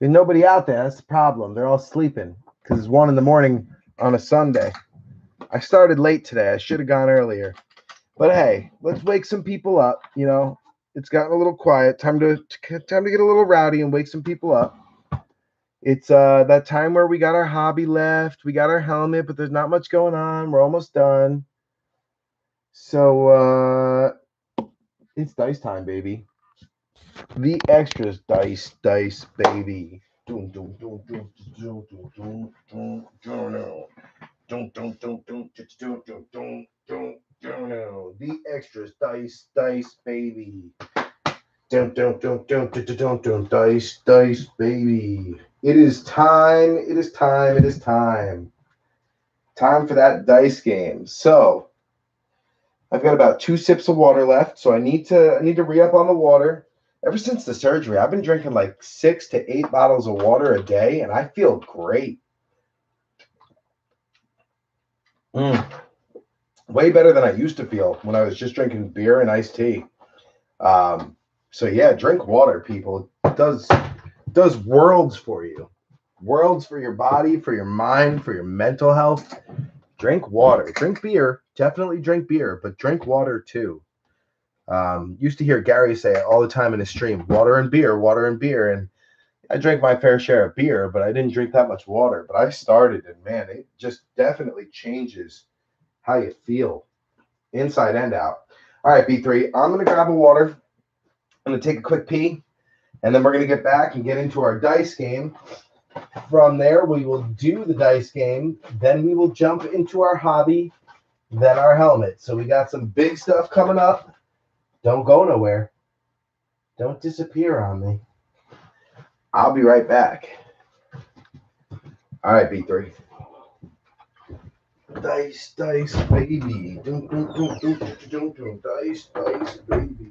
There's nobody out there. That's the problem. They're all sleeping because it's one in the morning on a Sunday. I started late today. I should have gone earlier. But hey, let's wake some people up. You know, it's gotten a little quiet. Time to time to get a little rowdy and wake some people up. It's uh that time where we got our hobby left, we got our helmet, but there's not much going on. We're almost done. So uh it's dice time, baby. The extras dice, dice, baby. The extras dice, dice, baby. Dice, dice, baby. It is time. It is time. It is time. Time for that dice game. So I've got about two sips of water left. So I need to I need to re-up on the water. Ever since the surgery, I've been drinking like six to eight bottles of water a day, and I feel great. Mm. Way better than I used to feel when I was just drinking beer and iced tea. Um, so yeah, drink water, people. It does does worlds for you. Worlds for your body, for your mind, for your mental health. drink water. Drink beer. Definitely drink beer, but drink water too. Um, used to hear Gary say it all the time in his stream water and beer, water and beer. And I drank my fair share of beer, but I didn't drink that much water. But I started, and man, it just definitely changes how you feel inside and out. All right, B3, I'm going to grab a water. I'm going to take a quick pee, and then we're going to get back and get into our dice game. From there, we will do the dice game. Then we will jump into our hobby, then our helmet. So we got some big stuff coming up. Don't go nowhere. Don't disappear on me. I'll be right back. All right, B3. Dice, dice, baby. Dun, dun, dun, dun, dun, dun, dice, dice, baby.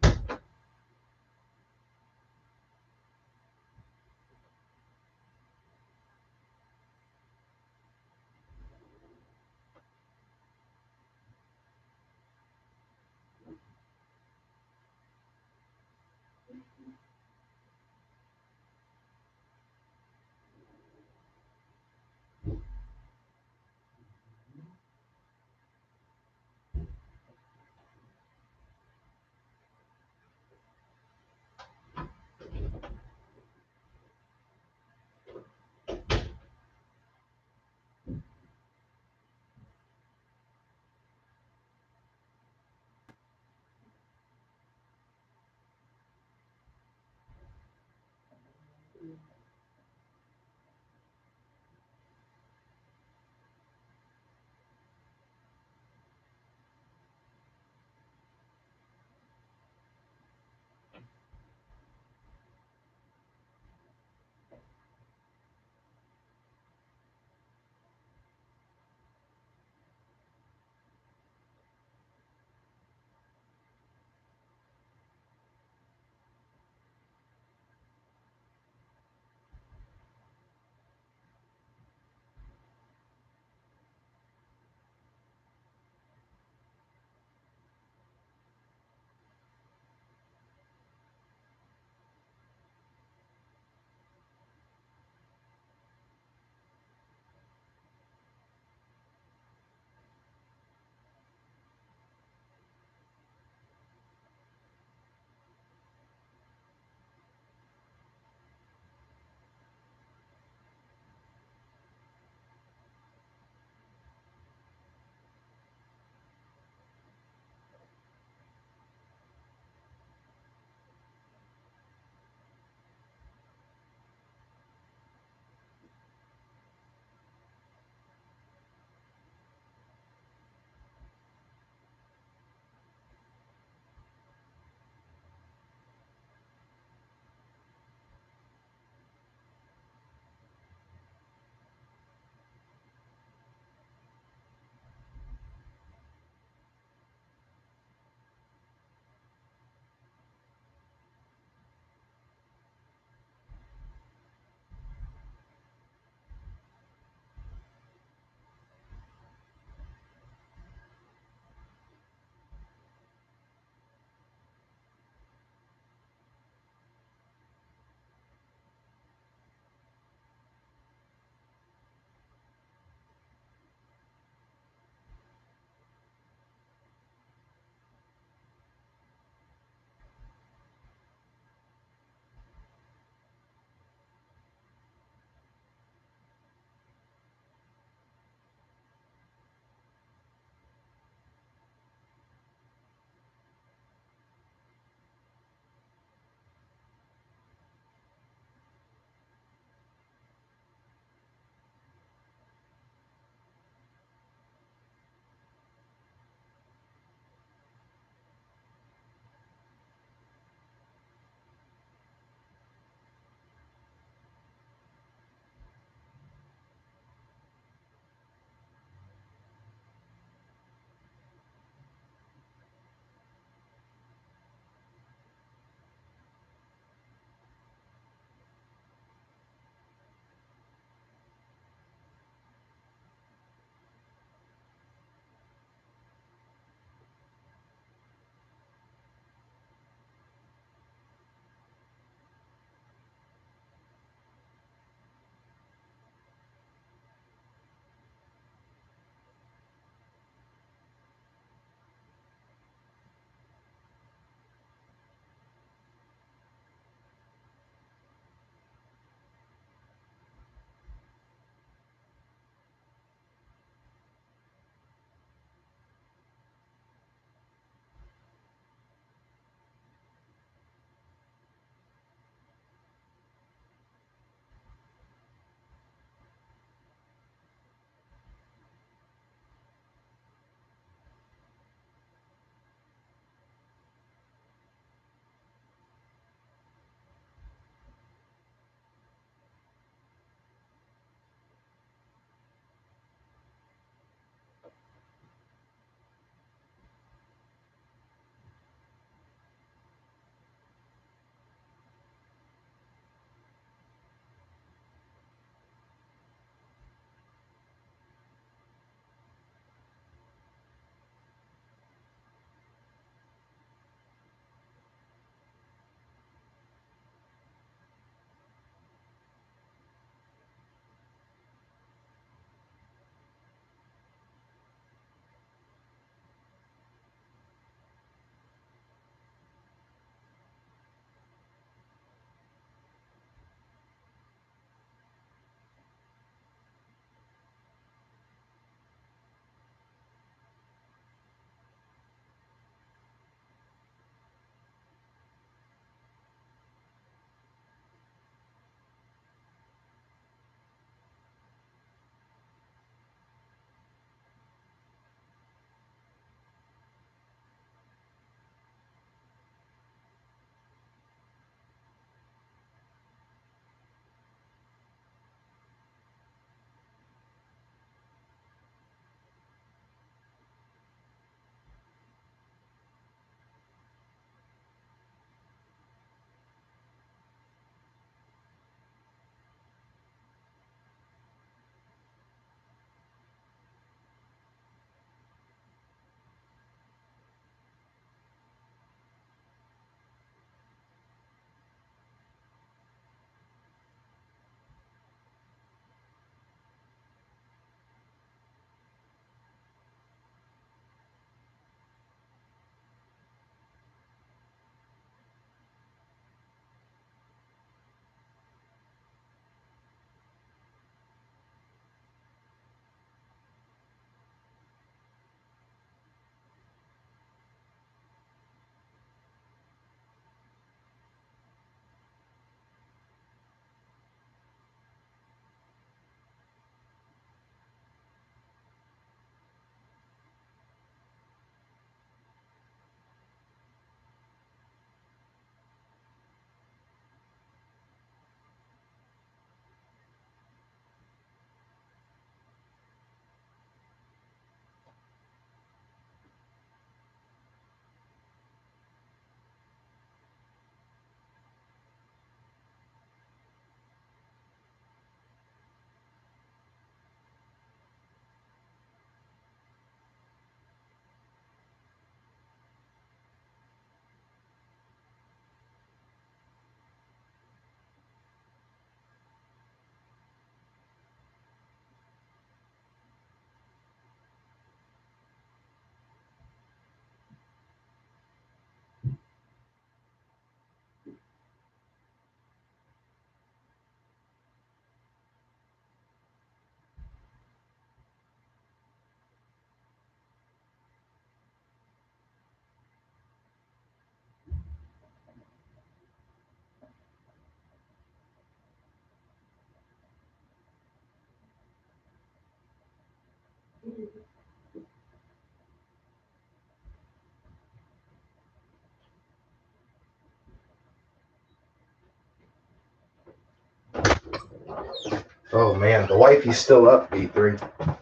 Oh man, the wifey's still up, B3.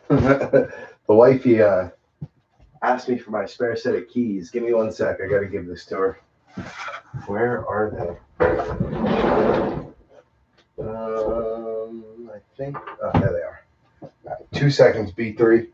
the wifey uh asked me for my spare set of keys. Give me one sec. I gotta give this to her. Where are they? Um, I think. Oh, there they are. Right, two seconds, B3.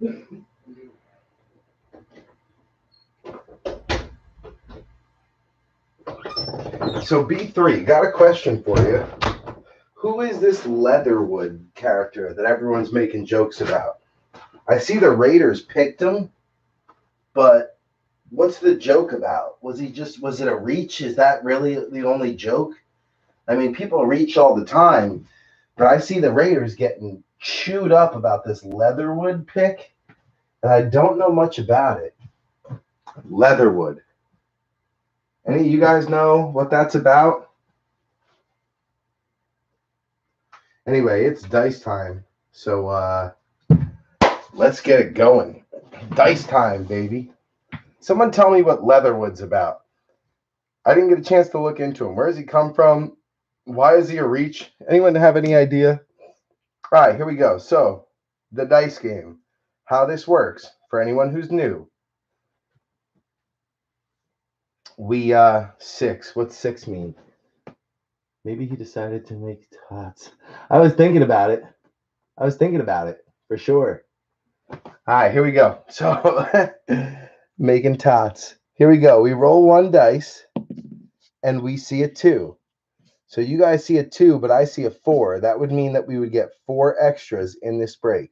So B3, got a question for you. Who is this Leatherwood character that everyone's making jokes about? I see the Raiders picked him, but what's the joke about? Was he just was it a reach? Is that really the only joke? I mean, people reach all the time, but I see the Raiders getting chewed up about this Leatherwood pick, and I don't know much about it. Leatherwood. Any of you guys know what that's about? Anyway, it's dice time. So uh let's get it going. Dice time, baby. Someone tell me what Leatherwood's about. I didn't get a chance to look into him. Where does he come from? Why is he a reach? Anyone have any idea? All right, here we go. So, the dice game. How this works for anyone who's new. We uh six. What's six mean? Maybe he decided to make tots. I was thinking about it. I was thinking about it for sure. All right, here we go. So making tots. Here we go. We roll one dice and we see a two. So you guys see a two, but I see a four. That would mean that we would get four extras in this break.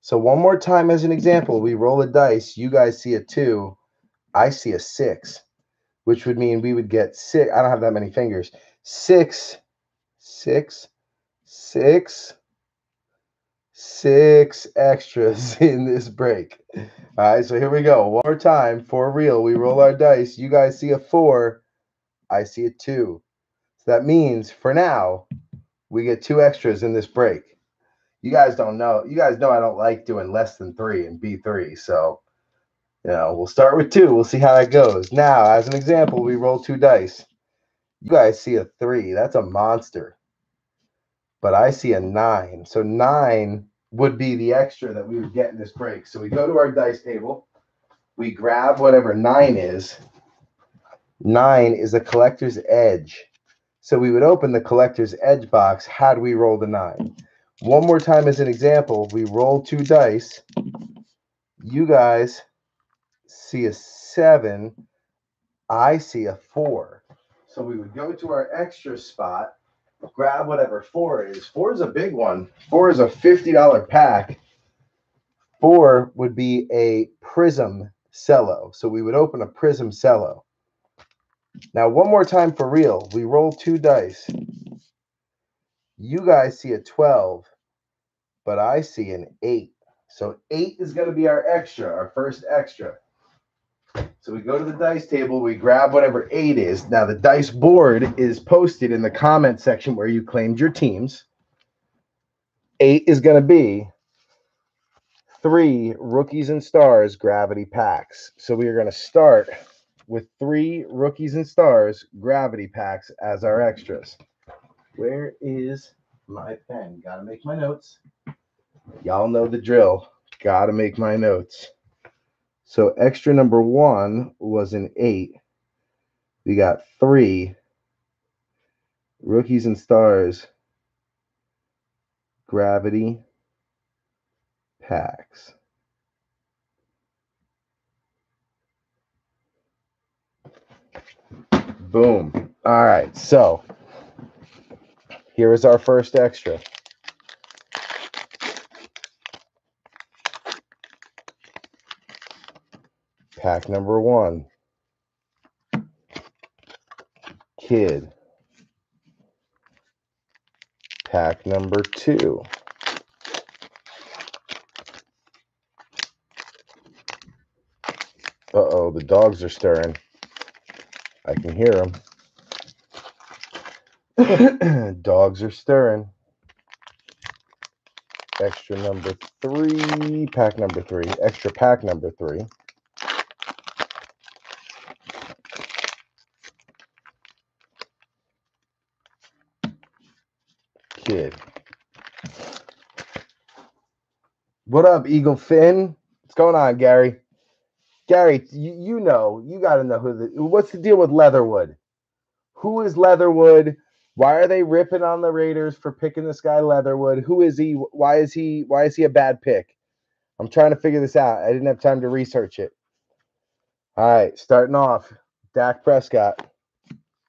So one more time as an example, we roll a dice. You guys see a two. I see a six which would mean we would get six. I don't have that many fingers. Six, six, six, six extras in this break. All right, so here we go. One more time for real. We roll our dice. You guys see a four. I see a two. So that means for now, we get two extras in this break. You guys don't know. You guys know I don't like doing less than three in B3. So you know, we'll start with two. We'll see how that goes. Now, as an example, we roll two dice. You guys see a three. That's a monster. But I see a nine. So nine would be the extra that we would get in this break. So we go to our dice table. We grab whatever nine is. Nine is a collector's edge. So we would open the collector's edge box had we roll the nine. One more time as an example, we roll two dice. You guys see a seven. I see a four. So we would go to our extra spot, grab whatever four is. Four is a big one. Four is a $50 pack. Four would be a prism cello. So we would open a prism cello. Now, one more time for real. We roll two dice. You guys see a 12, but I see an 8. So 8 is going to be our extra, our first extra. So we go to the dice table, we grab whatever eight is. Now the dice board is posted in the comment section where you claimed your teams. Eight is going to be three rookies and stars gravity packs. So we are going to start with three rookies and stars gravity packs as our extras. Where is my pen? Got to make my notes. Y'all know the drill. Got to make my notes. So extra number one was an eight. We got three. Rookies and stars. Gravity packs. Boom. All right. So here is our first extra. Pack number one. Kid. Pack number two. Uh oh, the dogs are stirring. I can hear them. dogs are stirring. Extra number three, pack number three, extra pack number three. Kid. What up, Eagle Finn? What's going on, Gary? Gary, you, you know, you got to know who the what's the deal with Leatherwood? Who is Leatherwood? Why are they ripping on the Raiders for picking this guy Leatherwood? Who is he? Why is he why is he a bad pick? I'm trying to figure this out. I didn't have time to research it. All right, starting off, Dak Prescott,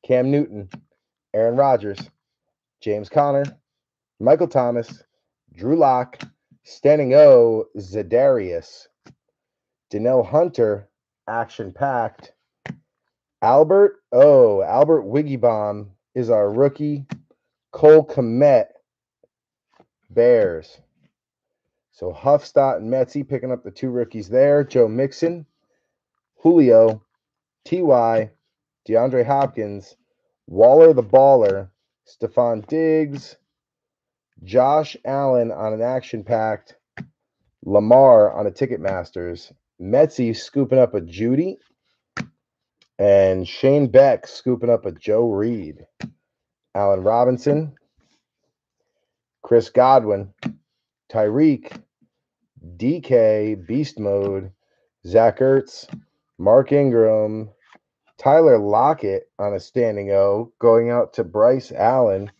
Cam Newton, Aaron Rodgers, James Conner, Michael Thomas, Drew Lock, Standing O, Za'Darius, Danielle Hunter, action packed. Albert, oh, Albert Wiggybaum is our rookie. Cole Kmet, Bears. So Huffstott and Metzi picking up the two rookies there. Joe Mixon, Julio, Ty, DeAndre Hopkins, Waller the Baller, Stefon Diggs, Josh Allen on an action packed, Lamar on a Ticketmasters, Metzi scooping up a Jeudy, and Shane Beck scooping up a Joe Reed. Allen Robinson, Chris Godwin, Tyreek, DK, Beast Mode, Zach Ertz, Mark Ingram, Tyler Lockett on a standing O, going out to Bryce Allen,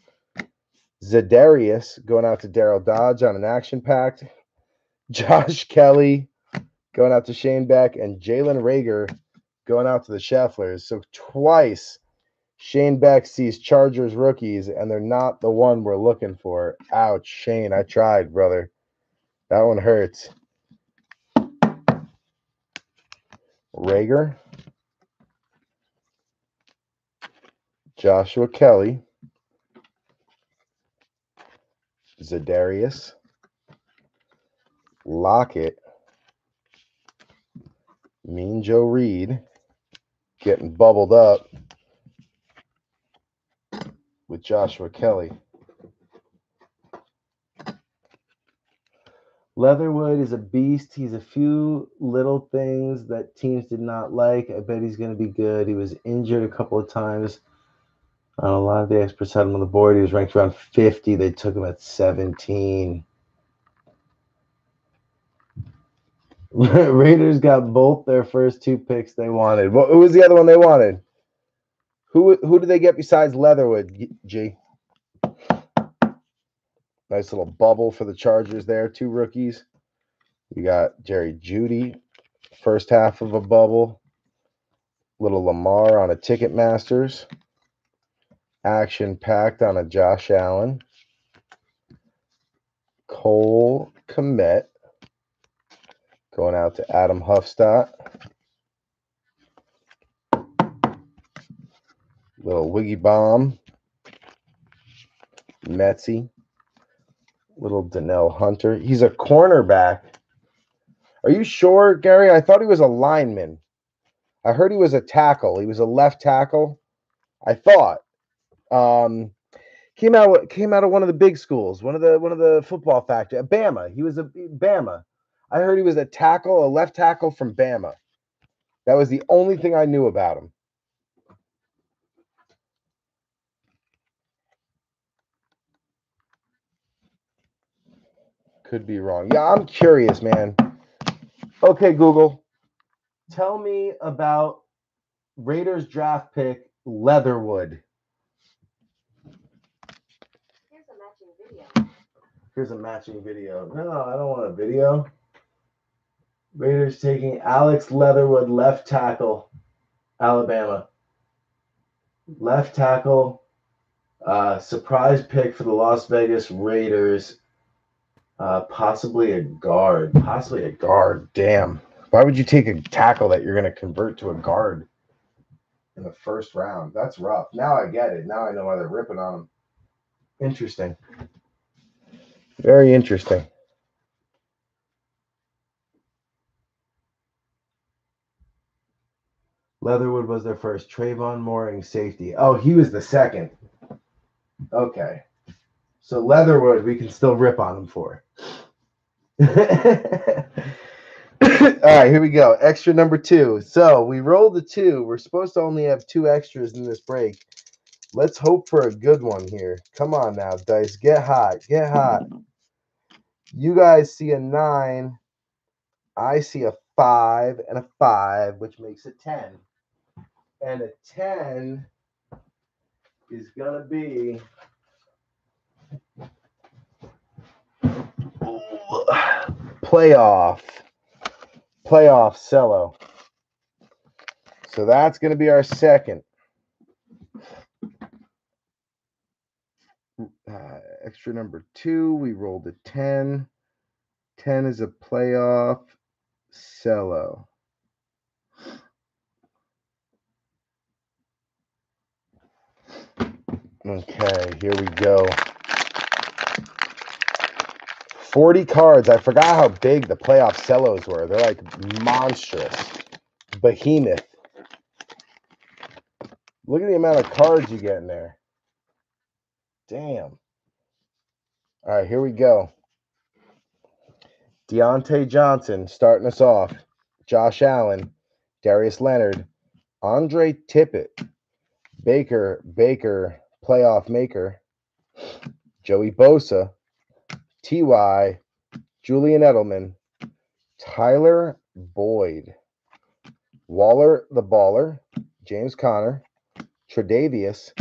Za'Darius going out to Daryl Dodge on an action packed, Josh Kelley going out to Shane Beck, and Jalen Reagor going out to the Schefflers. So twice Shane Beck sees Chargers rookies, and they're not the one we're looking for. Ouch, Shane. I tried, brother. That one hurts. Rager. Joshua Kelley. Za'Darius. Lockett. Mean Joe Reed getting bubbled up with Joshua Kelley. Leatherwood is a beast. He's a few little things that teams did not like. I bet he's going to be good. He was injured a couple of times. On a lot of the experts had him on the board. He was ranked around 50. They took him at 17. Raiders got both their first two picks they wanted. What who was the other one they wanted? Who who did they get besides Leatherwood? G. Nice little bubble for the Chargers there. Two rookies. We got Jerry Jeudy, first half of a bubble. Little Lamar on a Ticketmasters. Action packed on a Josh Allen. Cole Kmet Going out to Adam Huffstott. Little Wiggy Bomb. Metzi. Little Danielle Hunter. He's a cornerback. Are you sure, Gary? I thought he was a lineman. I heard he was a tackle. He was a left tackle. I thought. Um, came out came out of one of the big schools, one of the one of the football factory, Bama. He was a Bama. I heard he was a tackle, a left tackle from Bama. That was the only thing I knew about him. Could be wrong. Yeah, I'm curious, man. Okay, Google, tell me about Raiders draft pick Leatherwood. Here's a matching video. Here's a matching video. No, I don't want a video. Raiders taking Alex Leatherwood, left tackle, Alabama. Left tackle, uh, surprise pick for the Las Vegas Raiders. Uh, possibly a guard. Possibly a guard. Damn. Why would you take a tackle that you're going to convert to a guard in the first round? That's rough. Now I get it. Now I know why they're ripping on him. Interesting. Very interesting. Leatherwood was their first. Trevon Moehrig, safety. Oh, he was the second. Okay. So Leatherwood, we can still rip on him for. All right, here we go. Extra number two. So we rolled the two. We're supposed to only have two extras in this break. Let's hope for a good one here. Come on now, dice. Get hot. Get hot. You guys see a nine. I see a five and a five, which makes it 10. And a 10 is going to be playoff. Playoff cello. So that's going to be our second. Uh, extra number two, we rolled a 10. 10 is a playoff cello. Okay, here we go. 40 cards. I forgot how big the playoff cellos were. They're like monstrous. Behemoth. Look at the amount of cards you get in there. Damn. All right, here we go. Diontae Johnson starting us off. Josh Allen, Darius Leonard, Andre Tippett, Baker, Baker, playoff maker, Joey Bosa, Ty, Julian Edelman, Tyler Boyd, Waller the Baller, James Conner, Tredavious,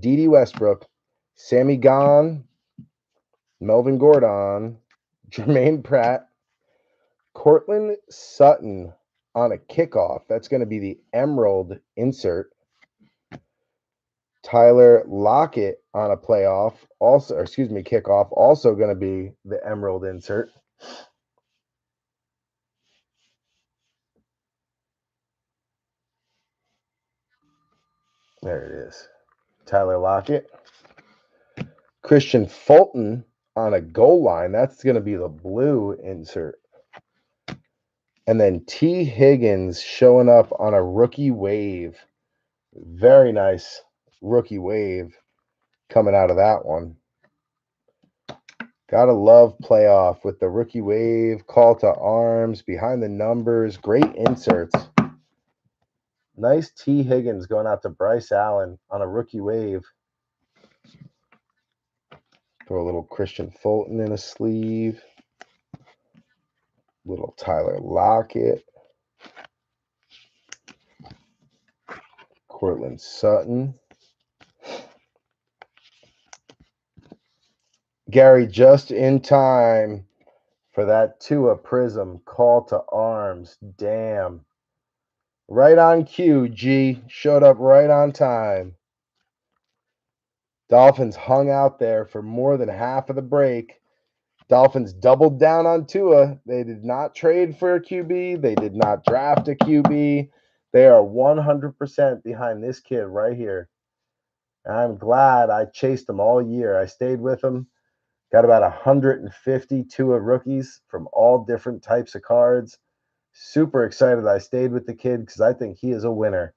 Dede Westbrook, Sammy Gahn, Melvin Gordon, Germaine Pratt, Courtland Sutton on a kickoff. That's going to be the Emerald insert. Tyler Lockett on a playoff, also, excuse me, kickoff, also going to be the Emerald insert. There it is. Tyler Lockett. Kristian Fulton on a goal line. That's going to be the blue insert. And then Tee Higgins showing up on a rookie wave. Very nice rookie wave coming out of that one. Gotta love playoff with the rookie wave, call to arms, behind the numbers, great inserts. Nice Tee Higgins going out to Bryce Allen on a rookie wave. Throw a little Kristian Fulton in a sleeve. Little Tyler Lockett. Courtland Sutton. Gary, just in time for that Tua Prism call to arms. Damn. Right on cue, G. Showed up right on time. Dolphins hung out there for more than half of the break. Dolphins doubled down on Tua. They did not trade for a QB. They did not draft a QB. They are 100% behind this kid right here. And I'm glad I chased him all year. I stayed with him. Got about 150 Tua rookies from all different types of cards. Super excited I stayed with the kid because I think he is a winner.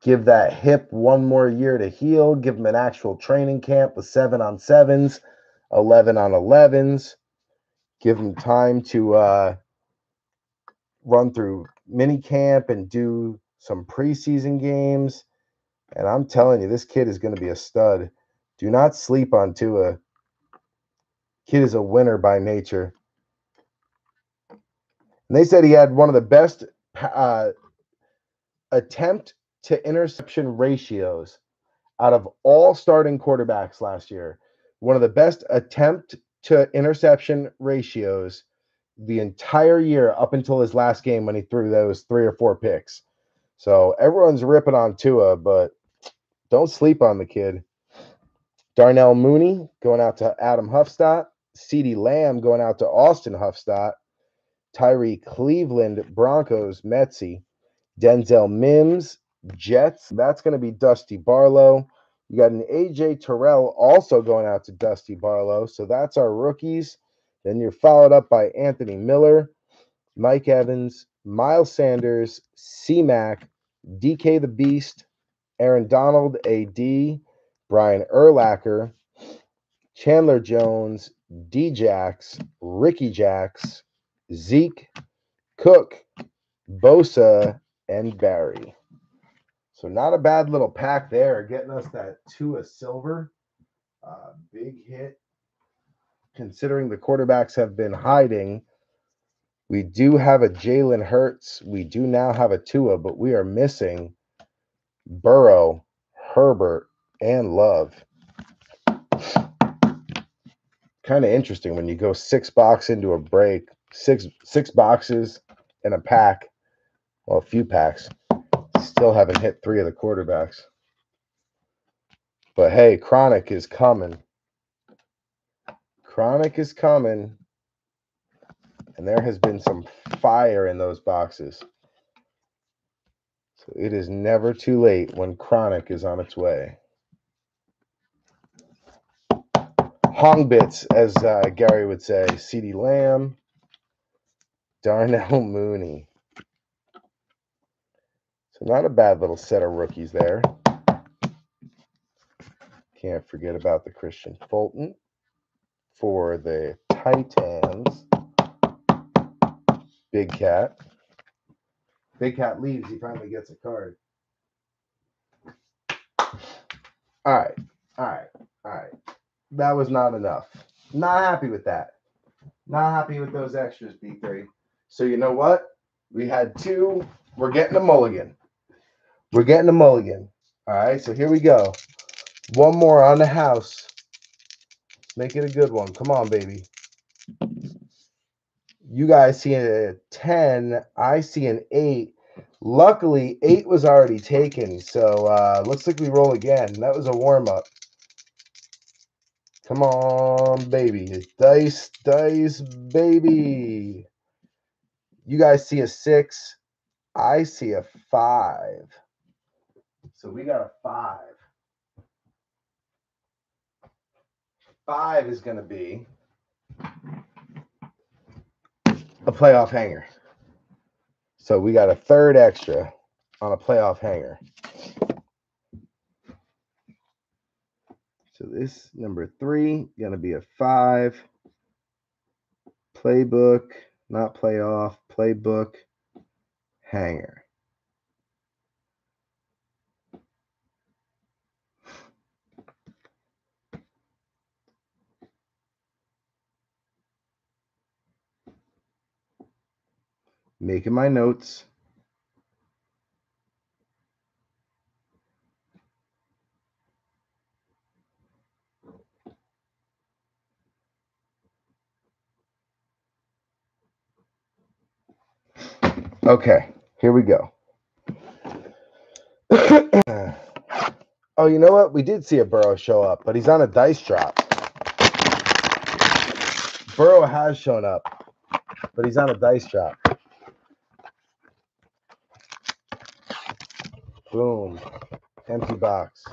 Give that hip one more year to heal. Give him an actual training camp with seven on sevens, 11 on 11s. Give him time to uh, run through mini camp and do some preseason games. And I'm telling you, this kid is going to be a stud. Do not sleep on Tua. Kid is a winner by nature. And they said he had one of the best uh, attempt to interception ratios out of all starting quarterbacks last year. one of the best attempt to interception ratios the entire year up until his last game when he threw those three or four picks. So everyone's ripping on Tua, but don't sleep on the kid. Darnell Mooney going out to Adam Huffstadt. CeeDee Lamb going out to Austin Huffstadt. Tyrie Cleveland Broncos Metsy. Denzel Mims Jets. That's going to be Dusty Barlow. You got an AJ Terrell also going out to Dusty Barlow. So that's our rookies. Then you're followed up by Anthony Miller, Mike Evans, Miles Sanders, C Mac, DK the Beast, Aaron Donald, AD, Brian Urlacher, Chandler Jones, Djax, Ricky Jacks, Zeke, Cook, Bosa, and Barry. So not a bad little pack there, getting us that two of silver. Uh, big hit. Considering the quarterbacks have been hiding, we do have a Jalen Hurts. We do now have a Tua, but we are missing Burrow, Herbert, and Love. Kind of interesting when you go six box into a break, six six boxes in a pack, well, a few packs still haven't hit three of the quarterbacks. But hey, Chronic is coming. Chronic is coming. And there has been some fire in those boxes. So it is never too late when Chronic is on its way. Hong bits, as uh, Gary would say, C.D. Lamb, Darnell Mooney. So not a bad little set of rookies there. Can't forget about the Kristian Fulton for the Titans. Big Cat. Big Cat leaves, he finally gets a card. All right. All right. All right. That was not enough. Not happy with that. Not happy with those extras, B3. So you know what? We had two. We're getting a mulligan. We're getting a mulligan. All right, so here we go. One more on the house. Make it a good one. Come on, baby. You guys see a 10. I see an 8. Luckily, 8 was already taken. So uh, looks like we roll again. That was a warm up. Come on, baby. Dice, dice, baby. You guys see a 6. I see a 5. So we got a five. Five is going to be a playoff hanger. So we got a third extra on a playoff hanger. So this number three to be a five. Playbook, not playoff, playbook, hanger. making my notes. Okay, here we go. oh, you know what? We did see a Burrow show up, but he's on a dice drop. Burrow has shown up, but he's on a dice drop. Boom. Empty box.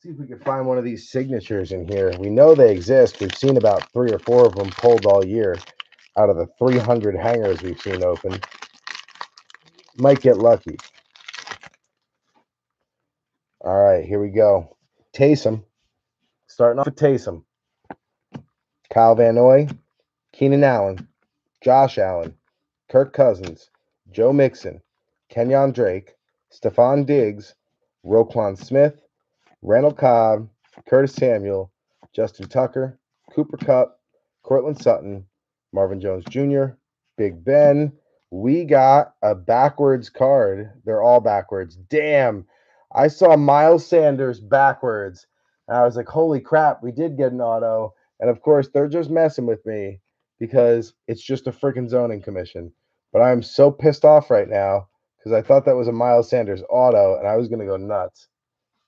see if we can find one of these signatures in here. We know they exist. We've seen about three or four of them pulled all year out of the 300 hangers we've seen open. Might get lucky. All right, here we go. Taysom. Starting off with Taysom. Kyle Van Noy, Keenan Allen, Josh Allen, Kirk Cousins, Joe Mixon, Kenyan Drake, Stefon Diggs, Roquan Smith, Randall Cobb, Curtis Samuel, Justin Tucker, Cooper Kupp, Courtland Sutton, Marvin Jones Jr., Big Ben. We got a backwards card. They're all backwards. Damn. I saw Miles Sanders backwards. And I was like, holy crap, we did get an auto. And of course, they're just messing with me because it's just a freaking zoning commission. But I'm so pissed off right now because I thought that was a Miles Sanders auto and I was going to go nuts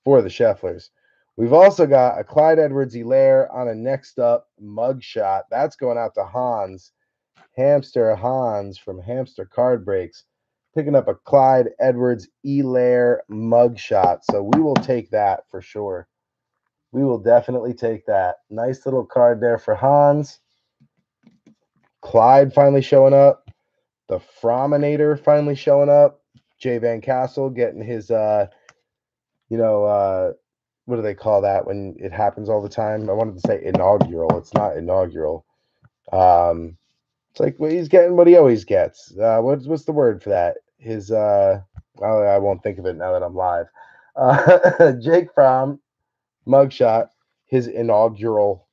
for the Schefflers. We've also got a Clyde Edwards Helaire on a next up mugshot. That's going out to Hans, Hamster Hans from Hamster Card Breaks, picking up a Clyde Edwards Helaire mugshot. So we will take that for sure. We will definitely take that. Nice little card there for Hans. Clyde finally showing up. The Frominator finally showing up. Jay Van Castle getting his uh you know uh what do they call that when it happens all the time? I wanted to say inaugural. It's not inaugural. Um, it's like well, he's getting what he always gets. Uh, what's what's the word for that? His uh, well, I won't think of it now that I'm live. Uh, Jake Fromm mugshot, his inaugural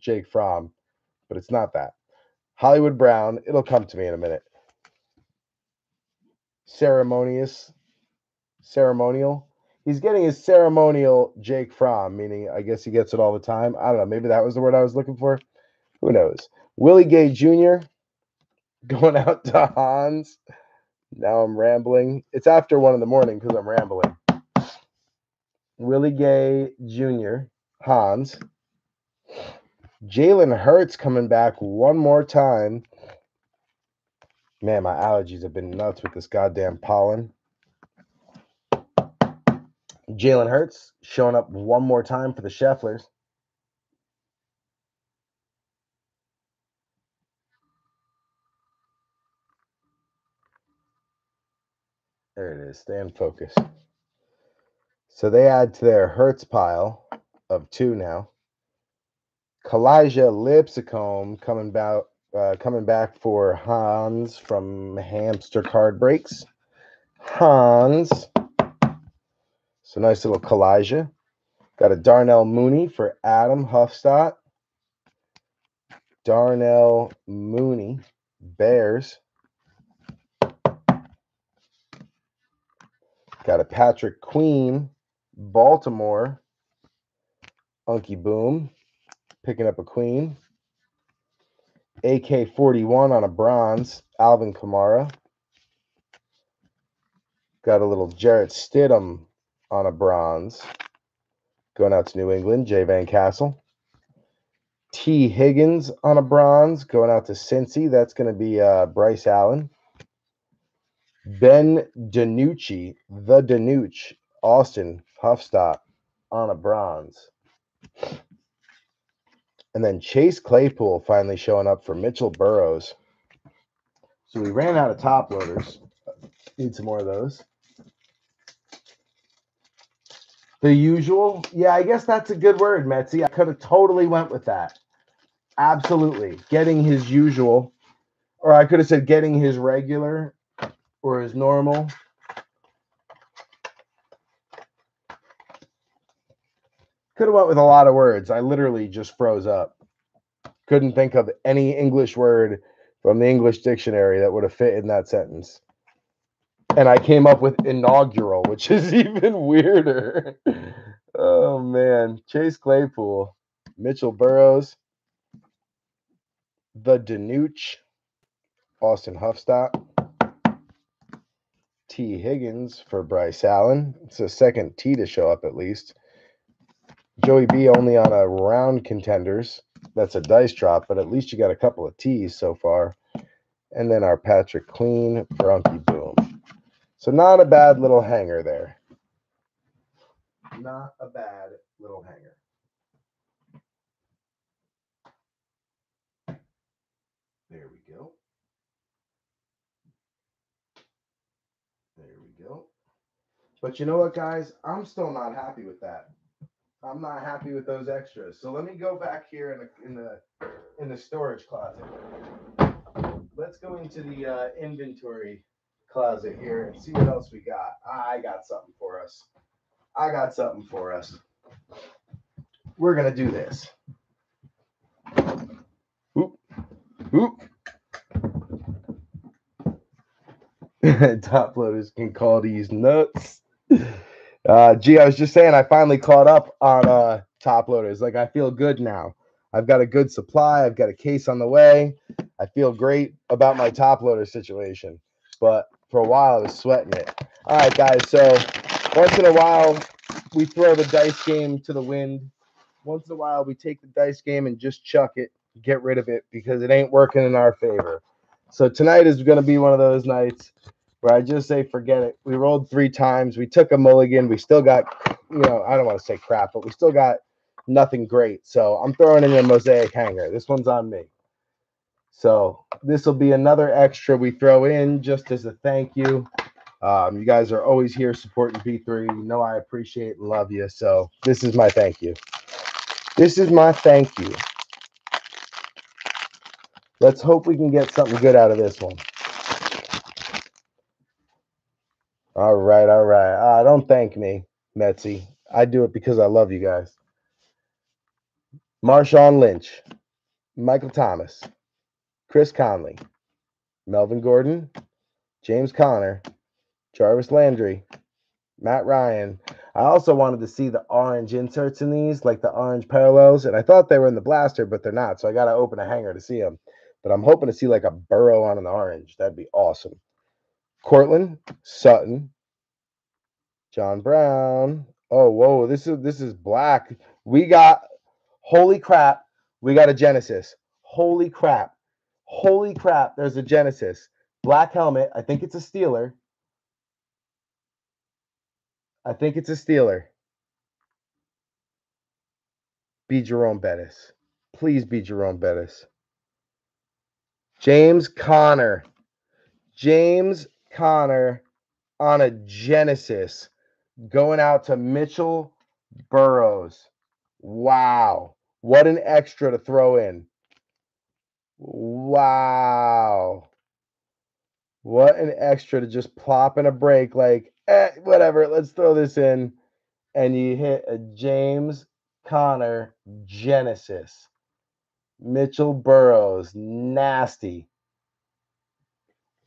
Jake Fromm, but it's not that. Hollywood Brown. It'll come to me in a minute. Ceremonious, ceremonial he's getting his ceremonial Jake Fromm, meaning I guess he gets it all the time. I don't know. Maybe that was the word I was looking for. Who knows? Willie Gay Jr. going out to Hans. Now I'm rambling. It's after one in the morning because I'm rambling. Willie Gay Jr. Hans. Jalen Hurts coming back one more time. Man, my allergies have been nuts with this goddamn pollen. Jalen Hurts showing up one more time for the Schefflers. There it is. Stay in focus. So they add to their Hurts pile of two now. Kalija Lipscomb coming back, uh, coming back for Hans from Hamster Card Breaks. Hans. So nice little Kalija. Got a Darnell Mooney for Adam Huffstadt. Darnell Mooney, Bears. Got a Patrick Queen, Baltimore. Unky Boom, picking up a Queen. AK 41 on a bronze, Alvin Kamara. Got a little Jarrett Stidham on a bronze. Going out to New England, Jay Van Castle. Tee Higgins on a bronze. Going out to Cincy. That's going to be uh, Bryce Allen. Ben DiNucci, the DiNucci, Austin Huffstop on a bronze. And then Chase Claypool finally showing up for Mitchell Burrows. So we ran out of top loaders. Need some more of those. The usual. Yeah, I guess that's a good word, Metzi. I could have totally went with that. Absolutely. Getting his usual. Or I could have said getting his regular or his normal. Could have went with a lot of words. I literally just froze up. Couldn't think of any English word from the English dictionary that would have fit in that sentence and I came up with inaugural, which is even weirder. oh man, Chase Claypool, Mitchell Burrows, the DiNucci, Austin Huffstop, Tee Higgins for Bryce Allen. It's a second T to show up at least. Joey B only on a round contenders. That's a dice drop, but at least you got a couple of T's so far. And then our Patrick Queen for Unky Boom. So not a bad little hanger there. Not a bad little hanger. There we go. There we go. But you know what, guys? I'm still not happy with that. I'm not happy with those extras. So let me go back here in the in the in the storage closet. Let's go into the uh, inventory closet here and see what else we got. I got something for us. I got something for us. We're gonna do this. Oop. Oop. Top loaders can call these nuts. Uh, gee, I was just saying, I finally caught up on uh, top loaders. Like, I feel good now. I've got a good supply. I've got a case on the way. I feel great about my top loader situation. But for a while, I was sweating it. All right, guys. So once in a while, we throw the dice game to the wind. Once in a while, we take the dice game and just chuck it, get rid of it because it ain't working in our favor. So tonight is going to be one of those nights where I just say, forget it. We rolled three times. We took a mulligan. We still got, you know, I don't want to say crap, but we still got nothing great. So I'm throwing in a mosaic hanger. This one's on me. So this will be another extra we throw in just as a thank you. Um, you guys are always here supporting P3. You know I appreciate and love you. So this is my thank you. This is my thank you. Let's hope we can get something good out of this one. All right, all right. Uh, don't thank me, Metsy. I do it because I love you guys. Marshawn Lynch, Michael Thomas, Chris Conley, Melvin Gordon, James Conner, Jarvis Landry, Matt Ryan. I also wanted to see the orange inserts in these, like the orange parallels, and I thought they were in the blaster, but they're not. So I got to open a hanger to see them. But I'm hoping to see like a burrow on an orange. That'd be awesome. Courtland, Sutton, John Brown. Oh, whoa, this is this is black. We got holy crap, we got a Genesis. Holy crap. Holy crap, there's a Genesis. Black helmet. I think it's a Steeler. I think it's a Steeler. Be Jerome Bettis. Please be Jerome Bettis. James Conner. James Conner on a Genesis going out to Mitchell Burrows. Wow. What an extra to throw in. Wow. What an extra to just plop in a break like, eh, whatever, let's throw this in. And you hit a James Conner Genesis. Mitchell Burrows. Nasty.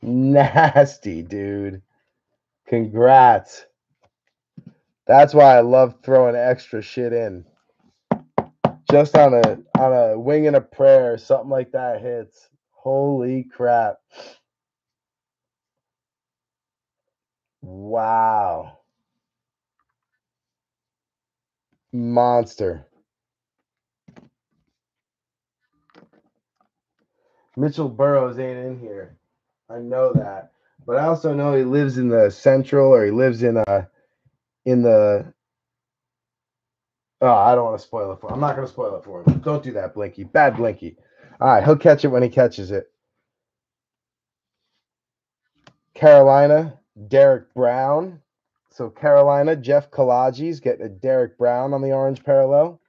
Nasty, dude. Congrats. That's why I love throwing extra shit in. Just on a on a wing and a prayer, something like that hits. Holy crap. Wow. Monster. Mitchell Burrows ain't in here. I know that. But I also know he lives in the central or he lives in uh in the Oh, I don't want to spoil it for him. I'm not going to spoil it for him. Don't do that, Blinky. Bad Blinky. All right, he'll catch it when he catches it. Carolina, Derrick Brown. So Carolina, Jeff Kalaji's getting a Derrick Brown on the orange parallel.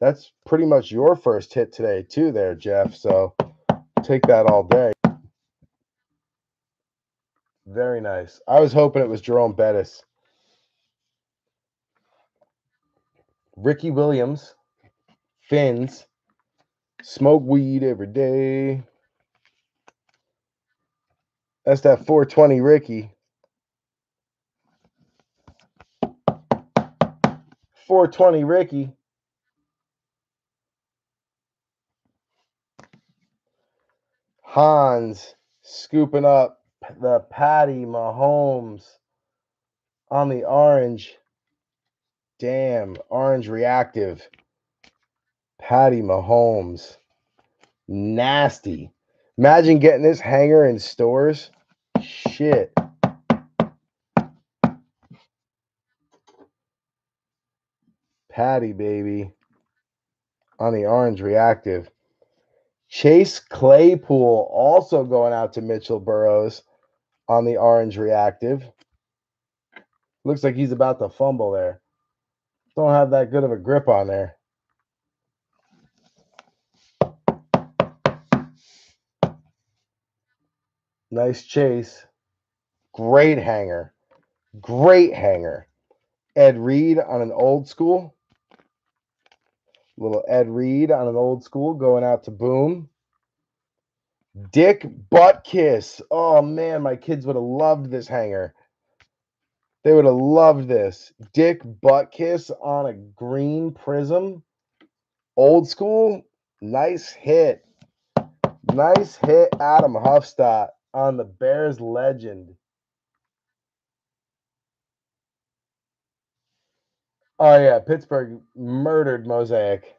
That's pretty much your first hit today, too, there, Jeff. So take that all day. Very nice. I was hoping it was Jerome Bettis. Ricky Williams, Fins, smoke weed every day. That's that 420 Ricky. 420 Ricky. Hans scooping up the Patty Mahomes on the orange. Damn, orange reactive. Patty Mahomes. Nasty. Imagine getting this hanger in stores. Shit. Patty, baby. On the orange reactive. Chase Claypool also going out to Mitchell Burrows on the orange reactive. Looks like he's about to fumble there. Don't have that good of a grip on there. Nice chase. Great hanger. Great hanger. Ed Reed on an old school. Little Ed Reed on an old school going out to Boom. Dick Butt Kiss. Oh man, my kids would have loved this hanger. They would have loved this. Dick butt kiss on a green prism. Old school. Nice hit. Nice hit, Adam Huffstadt on the Bears legend. Oh yeah, Pittsburgh murdered Mosaic.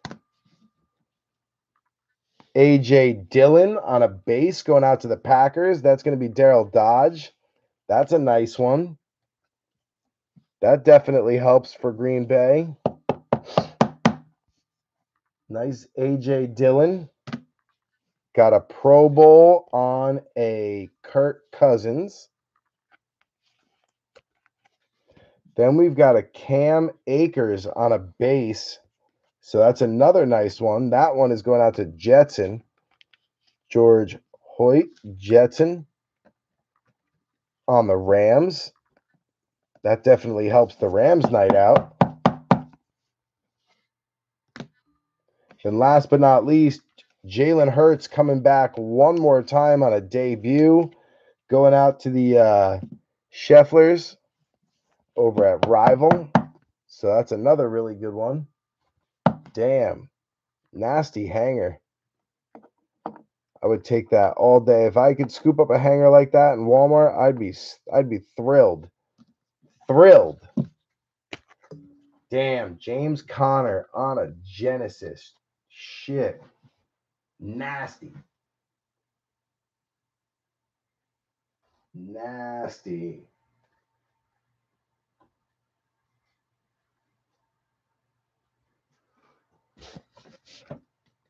AJ Dillon on a base going out to the Packers. That's going to be Daryl Dodge. That's a nice one. That definitely helps for Green Bay. Nice AJ Dillon. Got a Pro Bowl on a Kirk Cousins. Then we've got a Cam Akers on a base. So that's another nice one. That one is going out to Jetson. George Hoyt Jetson on the Rams. That definitely helps the Rams night out. And last but not least, Jalen Hurts coming back one more time on a debut, going out to the uh, Schefflers over at Rival. So that's another really good one. Damn. Nasty hanger. I would take that all day. If I could scoop up a hanger like that in Walmart, I'd be I'd be thrilled. Thrilled. Damn, James Conner on a Genesis. Shit. Nasty. Nasty.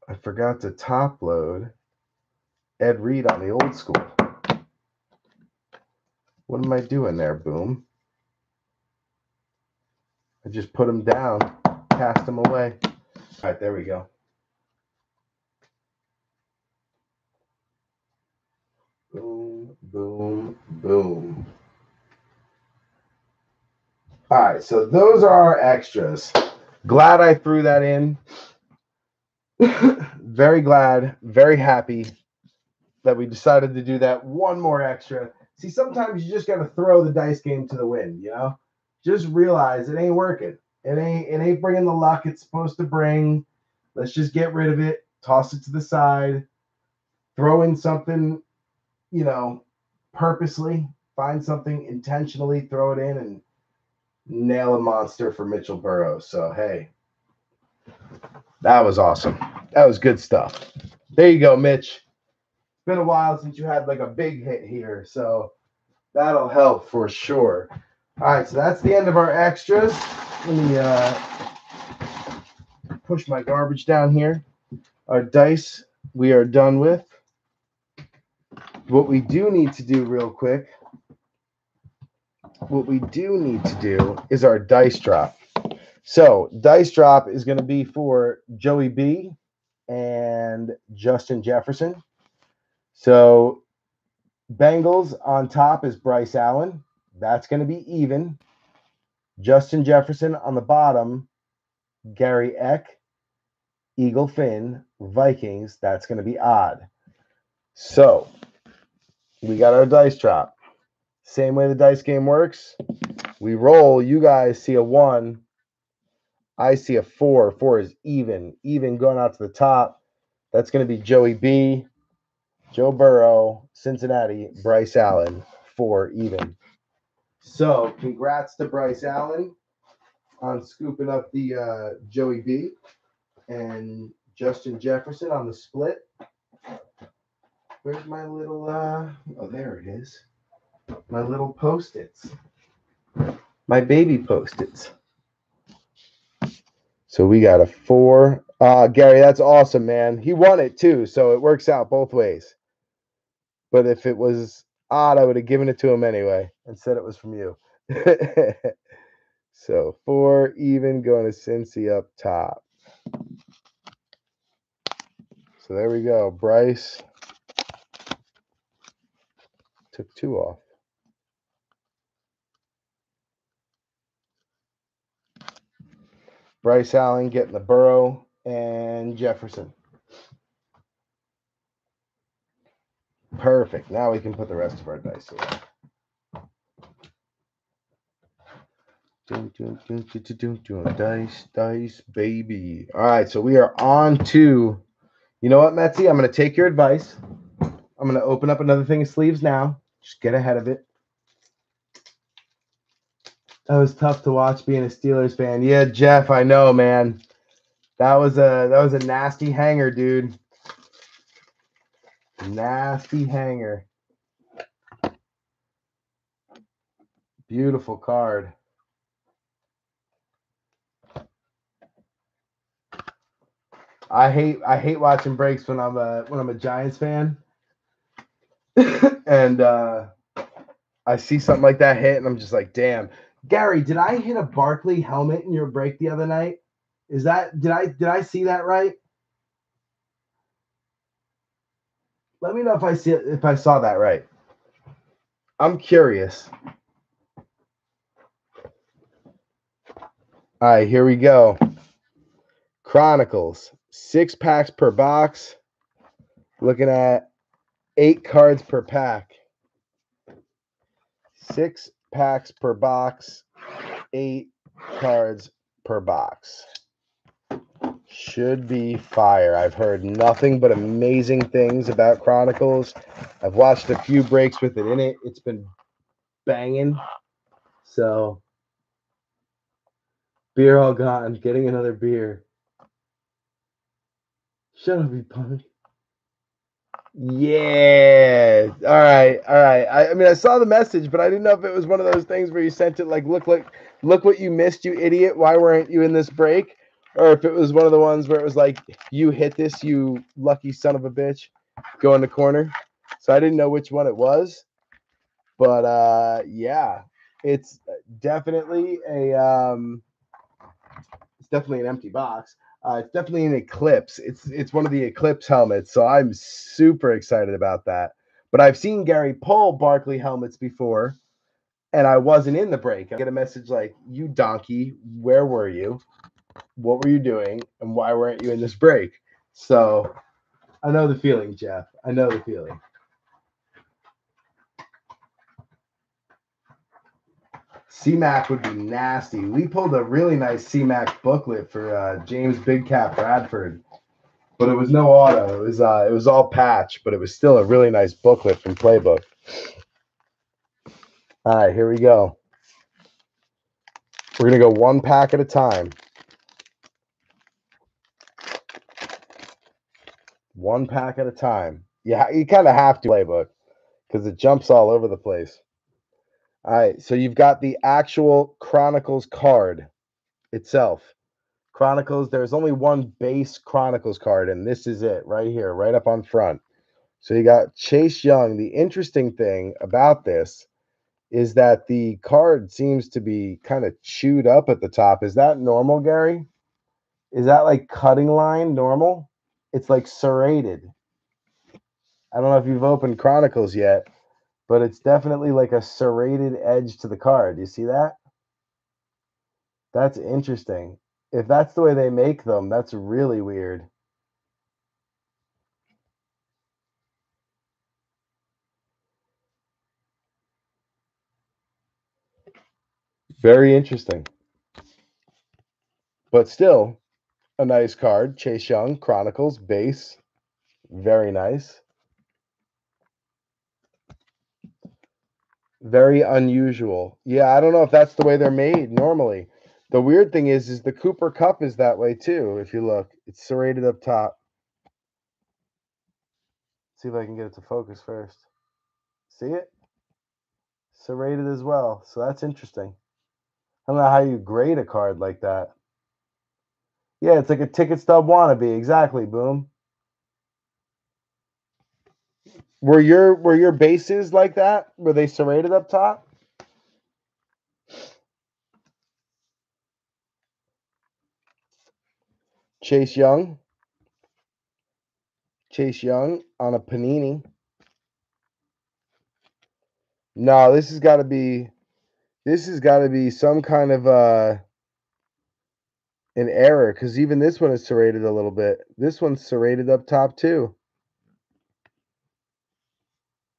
I forgot to top load Ed Reed on the old school. What am I doing there, Boom? I just put them down, cast them away. All right, there we go. Boom, boom, boom. All right, so those are our extras. Glad I threw that in. very glad, very happy that we decided to do that one more extra. See, sometimes you just got to throw the dice game to the wind, you know? Just realize it ain't working. It ain't it ain't bringing the luck it's supposed to bring. Let's just get rid of it, toss it to the side, throw in something, you know, purposely, find something intentionally, throw it in and nail a monster for Mitchell Burrows. So, hey, that was awesome. That was good stuff. There you go, Mitch. It's been a while since you had like a big hit here, so that'll help for sure. All right, so that's the end of our extras. Let me uh, push my garbage down here. Our dice we are done with. What we do need to do real quick, what we do need to do is our dice drop. So dice drop is going to be for Joey B and Justin Jefferson. So Bengals on top is Bryce Allen. That's going to be even. Justin Jefferson on the bottom, Gary Eck, Eagle Finn, Vikings. That's going to be odd. So we got our dice drop. Same way the dice game works. We roll. You guys see a one. I see a four. Four is even. Even going out to the top. That's going to be Joey B, Joe Burrow, Cincinnati, Bryce Allen, four even. So, congrats to Bryce Allen on scooping up the uh, Joey B and Justin Jefferson on the split. Where's my little, uh, oh, there it is. My little post its. My baby post its. So we got a four. Uh, Gary, that's awesome, man. He won it too, so it works out both ways. But if it was odd, I would have given it to him anyway and said it was from you. so four even going to Cincy up top. So there we go. Bryce took two off. Bryce Allen getting the Burrow and Jefferson. Perfect. Now we can put the rest of our dice away. Dun, dun, dun, dun, dun, dun. Dice, dice, baby. All right, so we are on to. You know what, Metsy? I'm going to take your advice. I'm going to open up another thing of sleeves now. Just get ahead of it. That was tough to watch being a Steelers fan. Yeah, Jeff, I know, man. That was a that was a nasty hanger, dude. Nasty hanger. Beautiful card. I hate I hate watching breaks when I'm a when I'm a Giants fan. and uh I see something like that hit and I'm just like, damn. Gary, did I hit a Barkley helmet in your break the other night? Is that did I did I see that right? Let me know if I see if I saw that right. I'm curious. All right, here we go. Chronicles, six packs per box. Looking at eight cards per pack. Six packs per box, eight cards per box. Should be fire. I've heard nothing but amazing things about Chronicles. I've watched a few breaks with it in it. It's been banging. So, beer all gone. Getting another beer. Shut up, you punk. Yeah. All right. All right. I, I mean, I saw the message, but I didn't know if it was one of those things where you sent it like, look, like, look what you missed, you idiot. Why weren't you in this break? Or if it was one of the ones where it was like, you hit this, you lucky son of a bitch, go in the corner. So I didn't know which one it was. But uh yeah, it's definitely a um it's definitely an empty box. Uh, it's definitely an Eclipse. It's it's one of the Eclipse helmets, so I'm super excited about that. But I've seen Gary pull Barkley helmets before, and I wasn't in the break. I get a message like, "You donkey, where were you? What were you doing? And why weren't you in this break?" So I know the feeling, Jeff. I know the feeling. CMAC would be nasty. We pulled a really nice CMAC booklet for uh, James Big Cat Bradford, but it was no auto. It was uh, it was all patch, but it was still a really nice booklet from Playbook. All right, here we go. We're gonna go one pack at a time. One pack at a time. Yeah, you kind of have to playbook because it jumps all over the place. All right, so you've got the actual Chronicles card itself. Chronicles, there's only one base Chronicles card, and this is it right here, right up on front. So you got Chase Young. The interesting thing about this is that the card seems to be kind of chewed up at the top. Is that normal, Gary? Is that like cutting line normal? It's like serrated. I don't know if you've opened Chronicles yet but it's definitely like a serrated edge to the card. You see that? That's interesting. If that's the way they make them, that's really weird. Very interesting. But still, a nice card. Chase Young, Chronicles, base. Very nice. Very unusual. Yeah, I don't know if that's the way they're made normally. The weird thing is, is the Cooper Kupp is that way too. If you look, it's serrated up top. See if I can get it to focus first. See it? Serrated as well. So that's interesting. I don't know how you grade a card like that. Yeah, it's like a ticket stub wannabe. Exactly. Boom. Were your were your bases like that? Were they serrated up top? Chase Young. Chase Young on a panini. No, this has got to be this has got to be some kind of uh an error because even this one is serrated a little bit. This one's serrated up top too.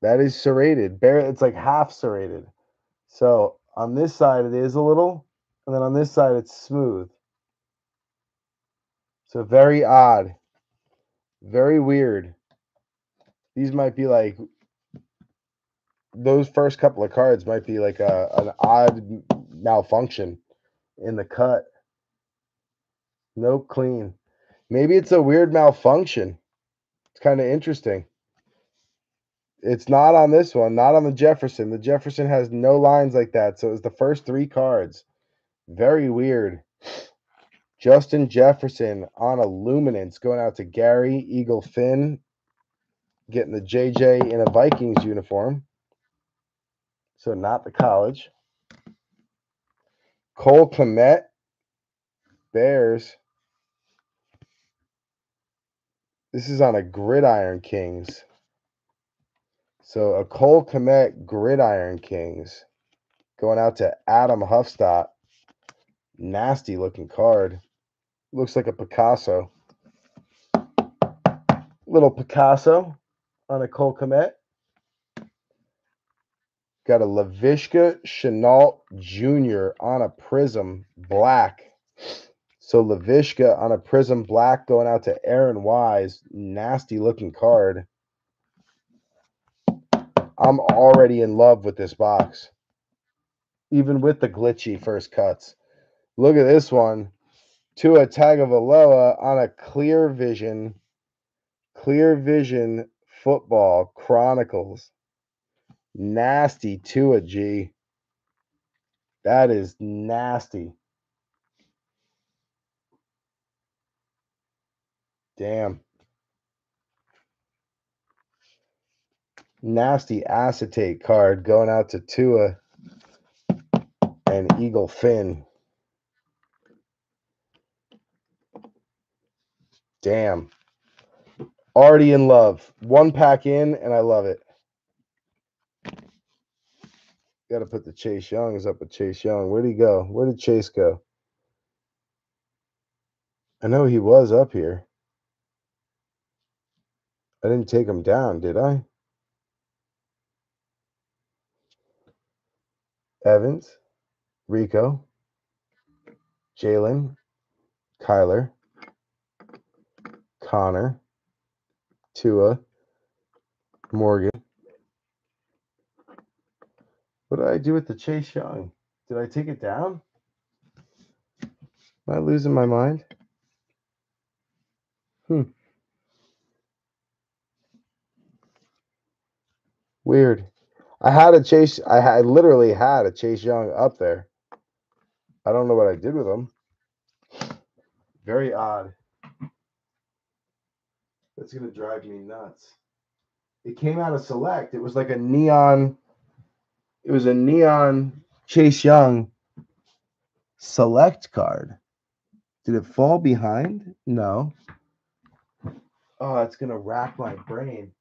That is serrated. Bare it's like half serrated. So on this side it is a little, And then on this side, it's smooth. So very odd. Very weird. These might be like those first couple of cards might be like a an odd malfunction in the cut. Nope, clean. Maybe it's a weird malfunction. It's kind of interesting. It's not on this one, not on the Jefferson. The Jefferson has no lines like that. So it was the first three cards. Very weird. Justin Jefferson on a luminance going out to Gary Eagle Finn, getting the JJ in a Vikings uniform. So not the college. Cole Kmet, Bears. This is on a Gridiron Kings. So a Cole Kmet Gridiron Kings going out to Adam Huffstadt. Nasty looking card. Looks like a Picasso. Little Picasso on a Cole Kmet. Got a Laviska Shenault Jr. on a Prism Black. So Laviska on a Prism Black going out to Aaron Wise. Nasty looking card. I'm already in love with this box. Even with the glitchy first cuts. Look at this one. To Tua Tagovailoa on a clear vision. Clear vision football chronicles. Nasty Tua G. That is nasty. Damn. nasty acetate card going out to Tua and Eagle Finn. Damn. Already in love. One pack in, and I love it. Got to put the Chase Youngs up with Chase Young. Where'd he go? Where did Chase go? I know he was up here. I didn't take him down, did I? Evans, Rico, Jalen, Kyler, Connor, Tua, Morgan. What did I do with the Chase Young? Did I take it down? Am I losing my mind? Hmm. Weird. I had a chase. I had literally had a Chase Young up there. I don't know what I did with him. Very odd. That's gonna drive me nuts. It came out of select. It was like a neon. It was a neon Chase Young select card. Did it fall behind? No. Oh, it's gonna rack my brain.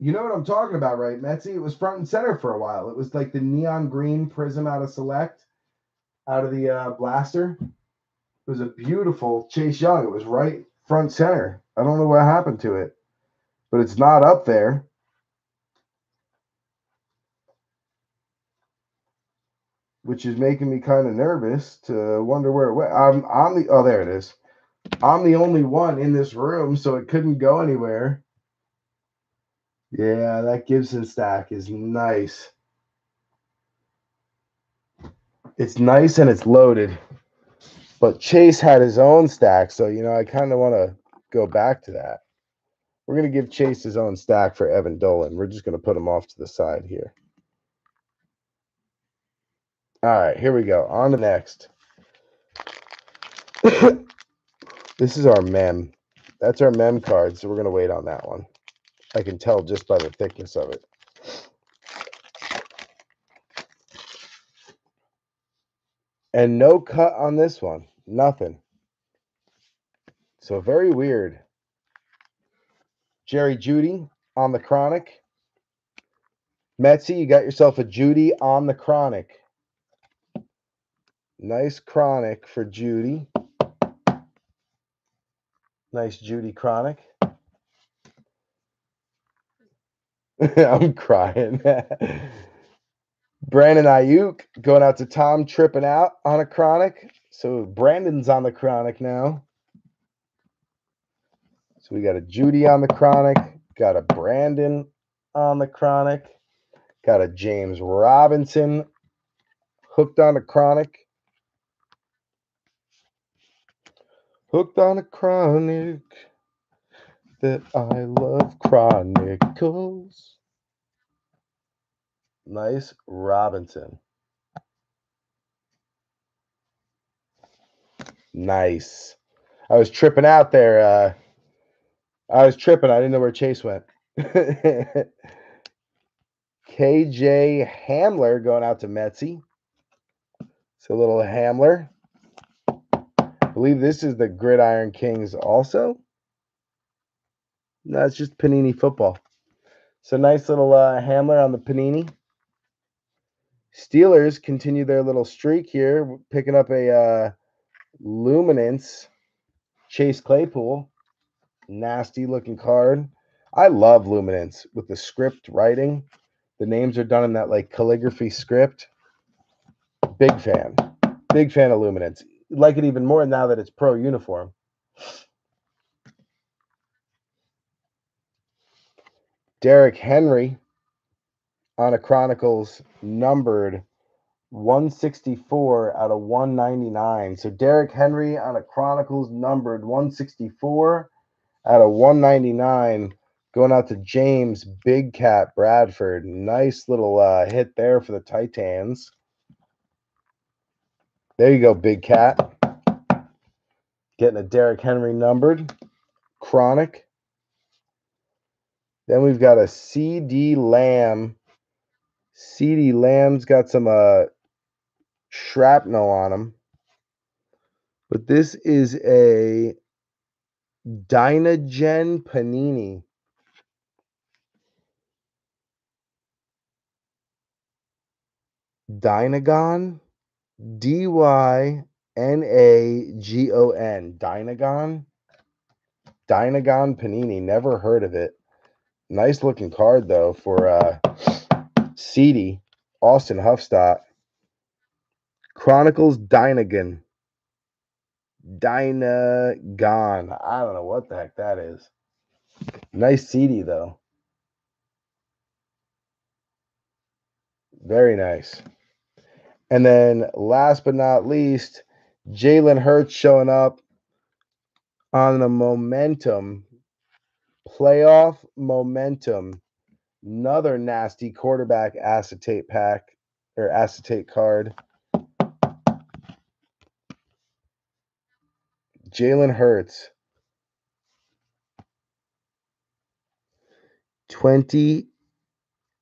You know what I'm talking about, right, Metsy? It was front and center for a while. It was like the neon green prism out of Select, out of the uh, blaster. It was a beautiful Chase Young. It was right front center. I don't know what happened to it, but it's not up there. Which is making me kind of nervous to wonder where it went. I'm, I'm the oh there it is. I'm the only one in this room, so it couldn't go anywhere. Yeah, that Gibson stack is nice. It's nice and it's loaded. But Chase had his own stack, so you know, I kind of want to go back to that. We're going to give Chase his own stack for Evan Dolan. We're just going to put him off to the side here. All right, here we go. On to next. this is our mem. That's our mem card, so we're going to wait on that one. I can tell just by the thickness of it. And no cut on this one. Nothing. So very weird. Jerry Jeudy on the chronic. Metsy, you got yourself a Jeudy on the chronic. Nice chronic for Jeudy. Nice Jeudy chronic. I'm crying. Brandon Aiyuk going out to Tom tripping out on a chronic. So Brandon's on the chronic now. So we got a Jeudy on the chronic, got a Brandon on the chronic, got a James Robinson hooked on a chronic. Hooked on a chronic that I love chronicles. Nice Robinson. Nice. I was tripping out there. Uh, I was tripping. I didn't know where Chase went. KJ Hamler going out to Metzi. It's a little Hamler. I believe this is the Gridiron Kings also. It's just Panini football. So nice little uh, Hamler on the Panini. Steelers continue their little streak here, picking up a uh, Luminance Chase Claypool. Nasty looking card. I love Luminance with the script writing. The names are done in that like calligraphy script. Big fan. Big fan of Luminance. Like it even more now that it's pro uniform. Derrick Henry on a Chronicles numbered 164 out of 199. So Derrick Henry on a Chronicles numbered 164 out of 199 going out to James Big Cat Bradford. Nice little uh, hit there for the Titans. There you go, Big Cat. Getting a Derrick Henry numbered. Chronic. Then we've got a CeeDee Lamb. CeeDee Lamb's got some uh, shrapnel on him. But this is a Dynagon Panini. Dynagon? D Y N A G O N. Dynagon? Dynagon Panini. Never heard of it. Nice looking card, though, for uh, CeeDee, Austin Huffstott. Chronicles Dynagon. Dynagon. I don't know what the heck that is. Nice CeeDee though. Very nice. And then last but not least, Jalen Hurts showing up on the momentum, playoff momentum. Another nasty quarterback acetate pack or acetate card. Jalen Hurts. 20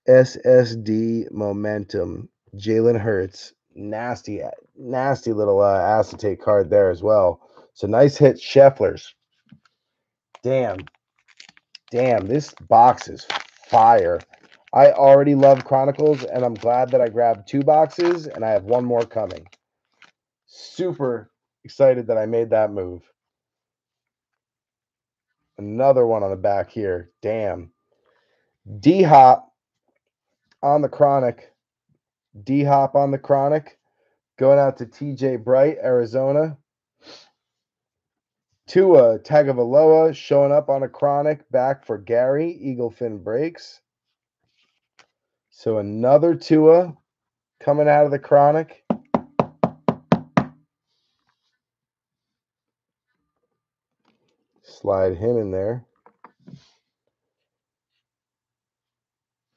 SSD momentum. Jalen Hurts. Nasty, nasty little uh, acetate card there as well. So nice hit, Scheffler's. Damn. Damn, this box is fire. I already love Chronicles, and I'm glad that I grabbed two boxes, and I have one more coming. Super excited that I made that move. Another one on the back here. Damn. D Hop on the chronic. D Hop on the chronic. Going out to TJ Bright, Arizona. Tua Tagovailoa showing up on a chronic back for Gary. Eagle fin breaks. So another Tua coming out of the chronic. Slide him in there.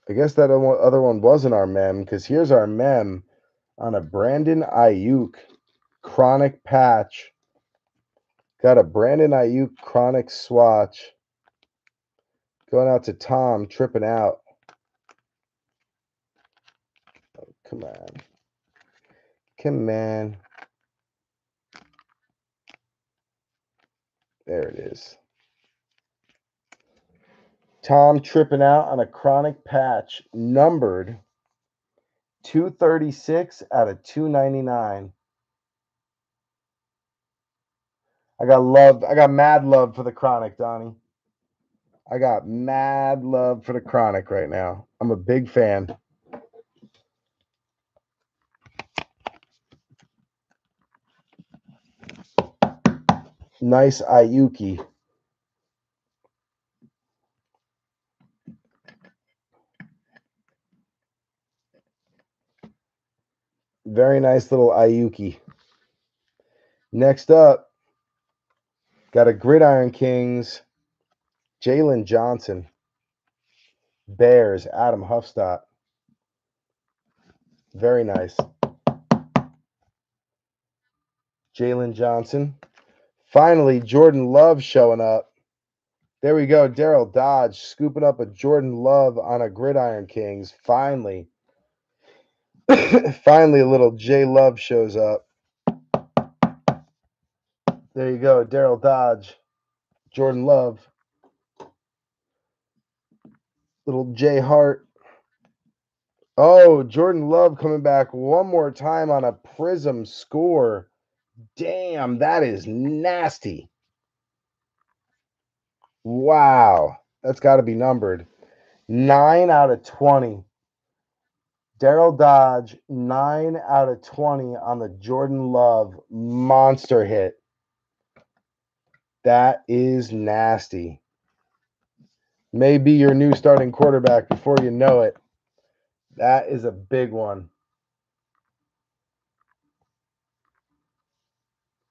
I guess that other one wasn't our mem because here's our mem on a Brandon Aiyuk chronic patch. Got a Brandon Aiyuk chronic swatch. Going out to Tom, tripping out. Oh, come on. Come on. There it is. Tom tripping out on a chronic patch numbered 236 out of 299. I got love. I got mad love for the chronic, Donnie. I got mad love for the Chronic right now. I'm a big fan. Nice Ayuki. Very nice little Ayuki. Next up, got a Gridiron Kings, Jaylon Johnson. Bears, Adam Huffstadt. Very nice. Jaylon Johnson. Finally, Jordan Love showing up. There we go. Daryl Dodge scooping up a Jordan Love on a Gridiron Kings. Finally. Finally, a little J Love shows up. There you go. Daryl Dodge, Jordan Love, little Jay Hart. Oh, Jordan Love coming back one more time on a prism score. Damn, that is nasty. Wow, that's got to be numbered. Nine out of 20. Daryl Dodge, nine out of 20 on the Jordan Love monster hit. That is nasty. Maybe your new starting quarterback before you know it. That is a big one.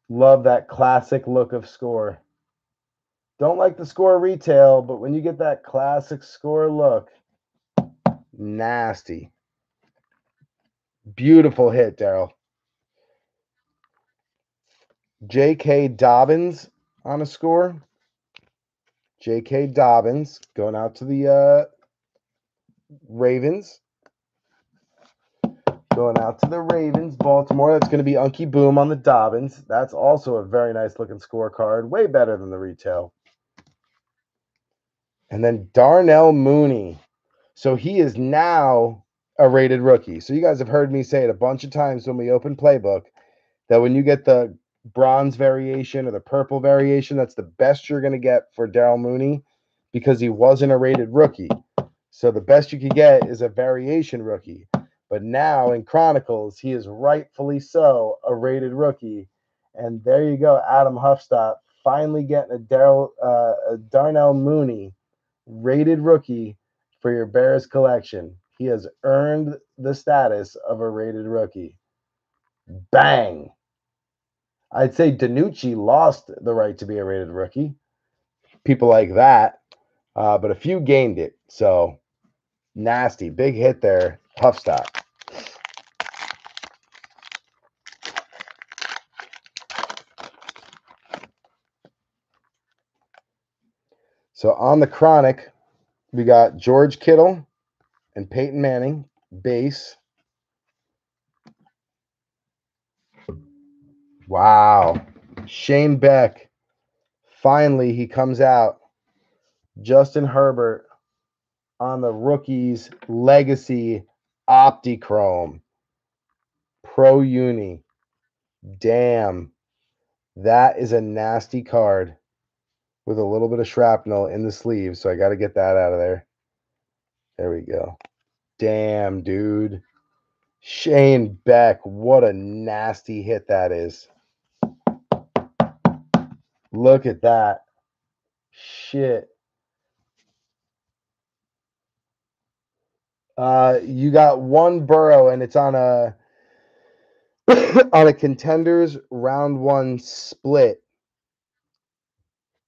Love that classic look of score. Don't like the score retail, but when you get that classic score look, nasty. Beautiful hit, Daryl. J.K. Dobbins on a score. J.K. Dobbins going out to the uh, Ravens. Going out to the Ravens, Baltimore. That's going to be Unky Boom on the Dobbins. That's also a very nice looking scorecard. Way better than the retail. And then Darnell Mooney. So he is now a rated rookie. So you guys have heard me say it a bunch of times when we open playbook that when you get the bronze variation or the purple variation, that's the best you're going to get for Daryl Mooney because he wasn't a rated rookie. So the best you could get is a variation rookie. But now in Chronicles, he is rightfully so a rated rookie. And there you go, Adam Huffstadt finally getting a Daryl uh, a Darnell Mooney rated rookie for your Bears collection. He has earned the status of a rated rookie. Bang. I'd say Danucci lost the right to be a rated rookie. People like that. Uh, but a few gained it. So nasty. Big hit there. Huffstadt. So on the chronic, we got George Kittle and Peyton Manning, base. Wow. Shane Beck. Finally, he comes out. Justin Herbert on the rookies legacy Optichrome Pro Uni. Damn. That is a nasty card with a little bit of shrapnel in the sleeve. So I got to get that out of there. There we go. Damn, dude. Shane Beck, what a nasty hit that is. Look at that. Shit. Uh, you got one Burrow, and it's on a on a contenders round one split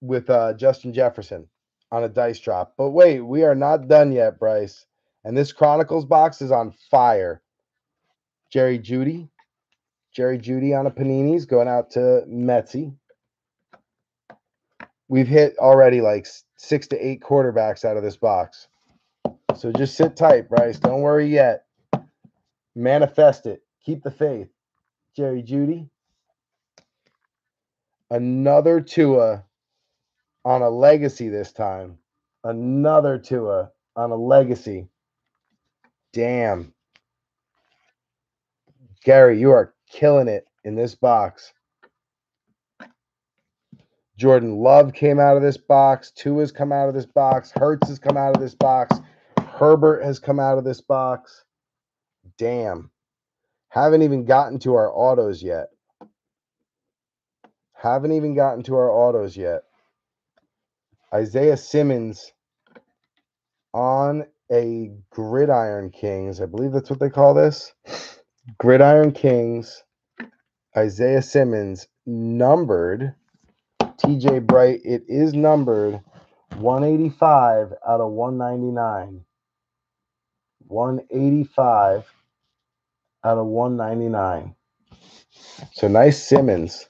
with uh, Justin Jefferson on a dice drop. But wait, we are not done yet, Bryce. And this Chronicles box is on fire. Jerry Jeudy, Jerry Jeudy on a Panini's going out to Metzi. We've hit already like six to eight quarterbacks out of this box. So just sit tight, Bryce. Don't worry yet. Manifest it. Keep the faith. Jerry Jeudy. Another Tua on a legacy this time. Another Tua on a legacy. Damn. Gary, you are killing it in this box. Jordan Love came out of this box. Two has come out of this box. Hurts has come out of this box. Herbert has come out of this box. Damn. Haven't even gotten to our autos yet. Haven't even gotten to our autos yet. Isaiah Simmons on a Gridiron Kings. I believe that's what they call this. Gridiron Kings. Isaiah Simmons numbered. TJ Bright. It is numbered 185 out of 199. 185 out of 199. So nice Simmons.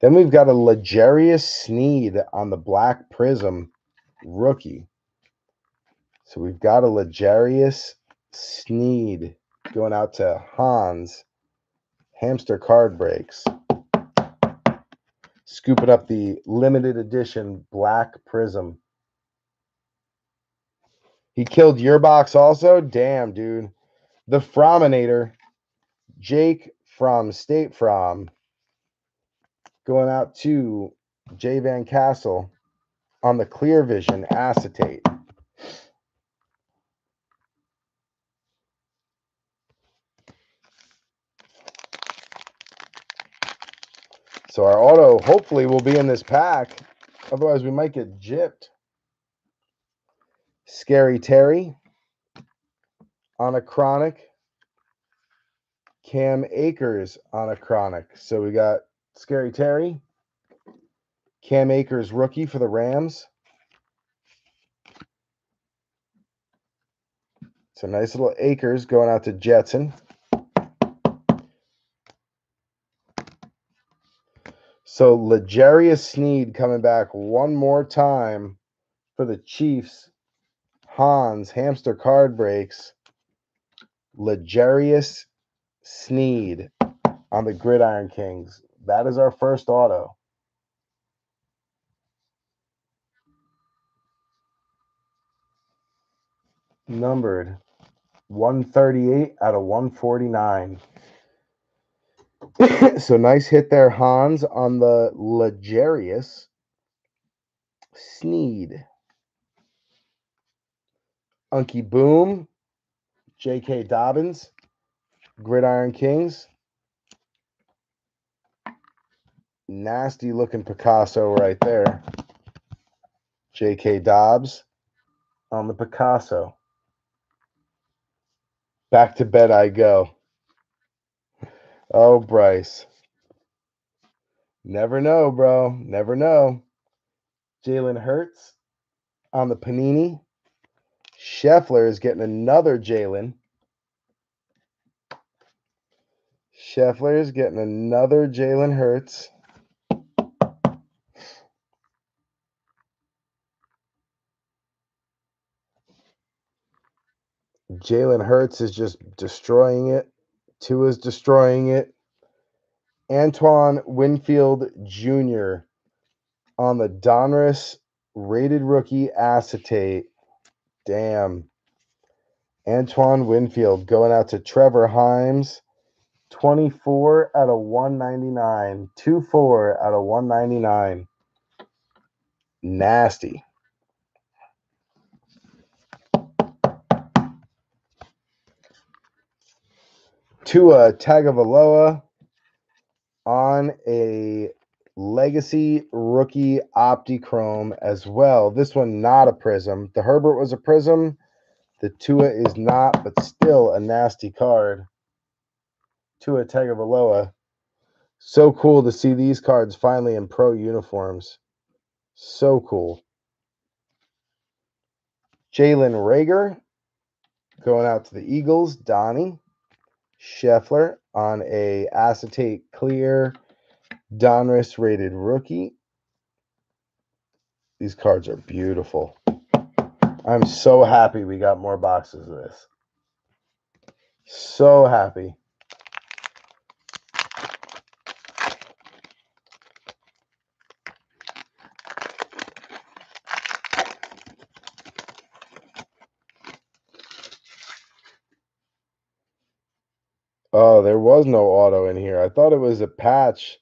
Then we've got a L'Jarius Sneed on the Black Prism rookie. So we've got a L'Jarius Sneed going out to Hans. Hamster card breaks. Scooping up the limited edition Black Prism. He killed your box also? Damn, dude. The Frominator, Jake from State From, going out to Jay Van Castle on the Clear Vision acetate. So our auto hopefully will be in this pack. Otherwise, we might get gypped. Scary Terry on a chronic. Cam Akers on a chronic. So we got Scary Terry, Cam Akers rookie for the Rams. So nice little Akers going out to Jetson. So L'Jarius Sneed coming back one more time for the Chiefs. Hans hamster card breaks. L'Jarius Sneed on the Gridiron Kings. That is our first auto. Numbered 138 out of 149. so nice hit there, Hans, on the L'Jarius Sneed. Unky Boom, J.K. Dobbins, Gridiron Kings. Nasty looking Picasso right there. J.K. Dobbs on the Picasso. Back to bed I go. Oh, Bryce. Never know, bro. Never know. Jalen Hurts on the Panini. Scheffler is getting another Jalen. Scheffler is getting another Jalen Hurts. Jalen Hurts is just destroying it. Tua's destroying it. Antoine Winfield Jr. on the Donruss rated rookie acetate. Damn. Antoine Winfield going out to Trevor Himes. 24 out of 199. 2 4 out of 199. Nasty. Tua Tagovailoa on a Legacy Rookie Optichrome as well. This one not a prism. The Herbert was a prism. The Tua is not, but still a nasty card. Tua Tagovailoa. So cool to see these cards finally in pro uniforms. So cool. Jalen Reagor going out to the Eagles. Donnie. Scheffler on a acetate clear Donruss rated rookie. These cards are beautiful. I'm so happy we got more boxes of this. So happy. Oh, there was no auto in here. I thought it was a patch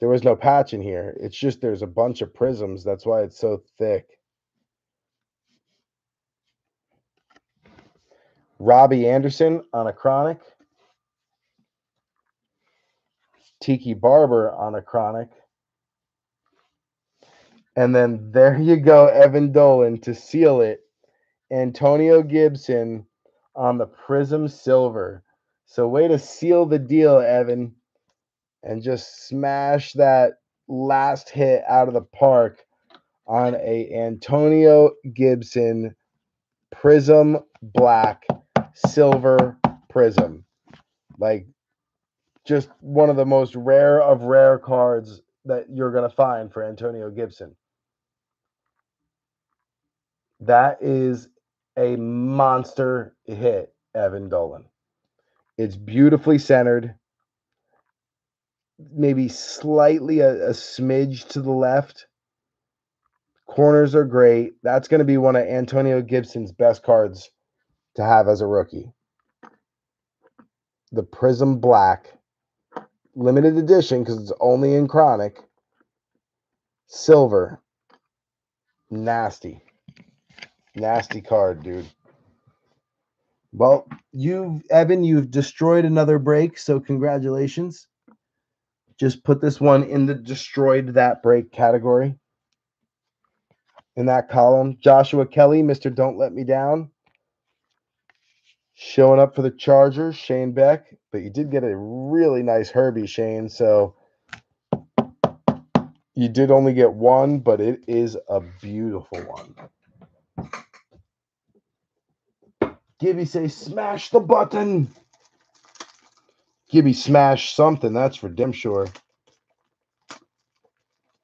There was no patch in here. It's just there's a bunch of prisms. That's why it's so thick. Robbie Anderson on a chronic. Tiki Barber on a chronic. And then there you go, Evan Dolan to seal it. Antonio Gibson on the Prism Silver. So, way to seal the deal, Evan, and just smash that last hit out of the park on a Antonio Gibson Prism Black Silver Prism. Like, just one of the most rare of rare cards that you're going to find for Antonio Gibson. That is a monster hit, Evan Dolan. It's beautifully centered, maybe slightly a, a smidge to the left. Corners are great. That's going to be one of Antonio Gibson's best cards to have as a rookie. The Prism Black, limited edition because it's only in Chronic. Silver, nasty. Nasty card, dude. Well, you've Evan, you've destroyed another break, so congratulations. Just put this one in the destroyed that break category. In that column, Joshua Kelley, Mr. Don't Let Me Down. Showing up for the Chargers, Shane Beck, but you did get a really nice Herbie, Shane. So you did only get one, but it is a beautiful one. Gibby say, smash the button. Gibby smash something, that's for damn sure.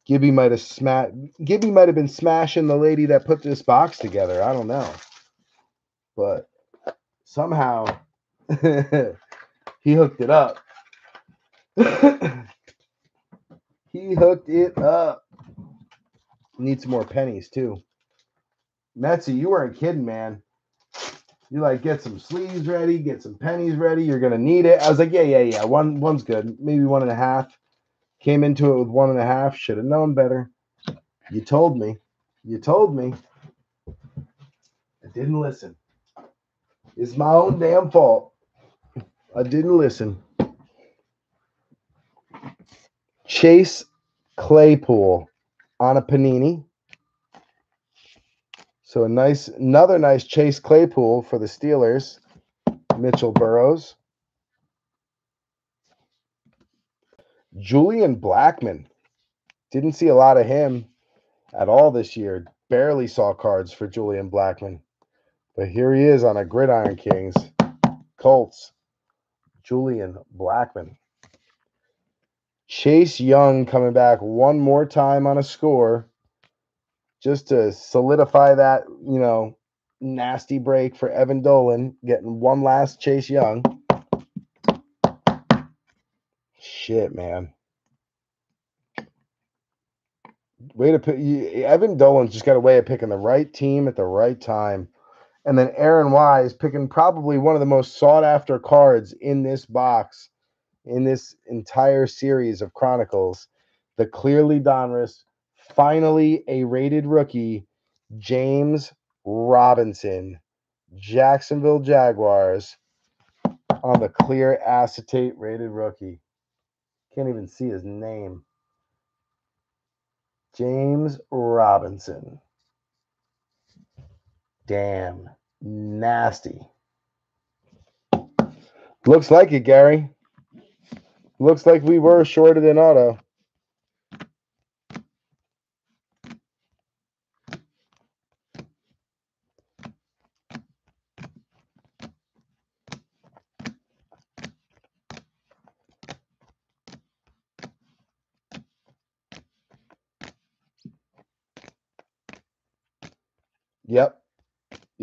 Gibby might have smashed. Gibby might have been smashing the lady that put this box together. I don't know, but somehow he hooked it up. he hooked it up. Need some more pennies too. Metsy, you weren't kidding, man you like get some sleeves ready, get some pennies ready. You're gonna need it. I was like, yeah, yeah, yeah. One one's good. Maybe one and a half. Came into it with one and a half. Should have known better. You told me. You told me. I didn't listen. It's my own damn fault. I didn't listen. Chase Claypool on a panini. So a nice, another nice Chase Claypool for the Steelers. Mitchell Burrows. Julian Blackmon. Didn't see a lot of him at all this year. Barely saw cards for Julian Blackmon. But here he is on a Gridiron Kings. Colts. Julian Blackmon. Chase Young coming back one more time on a score just to solidify that, you know, nasty break for Evan Dolan, getting one last Chase Young. Shit, man. Way to pick. Evan Dolan's just got a way of picking the right team at the right time. And then Aaron Wise picking probably one of the most sought after cards in this box, in this entire series of Chronicles, the clearly Donruss finally a rated rookie, James Robinson, Jacksonville Jaguars, on the clear acetate rated rookie. Can't even see his name. James Robinson. Damn. Nasty. Looks like it, Gary. Looks like we were shorter than auto.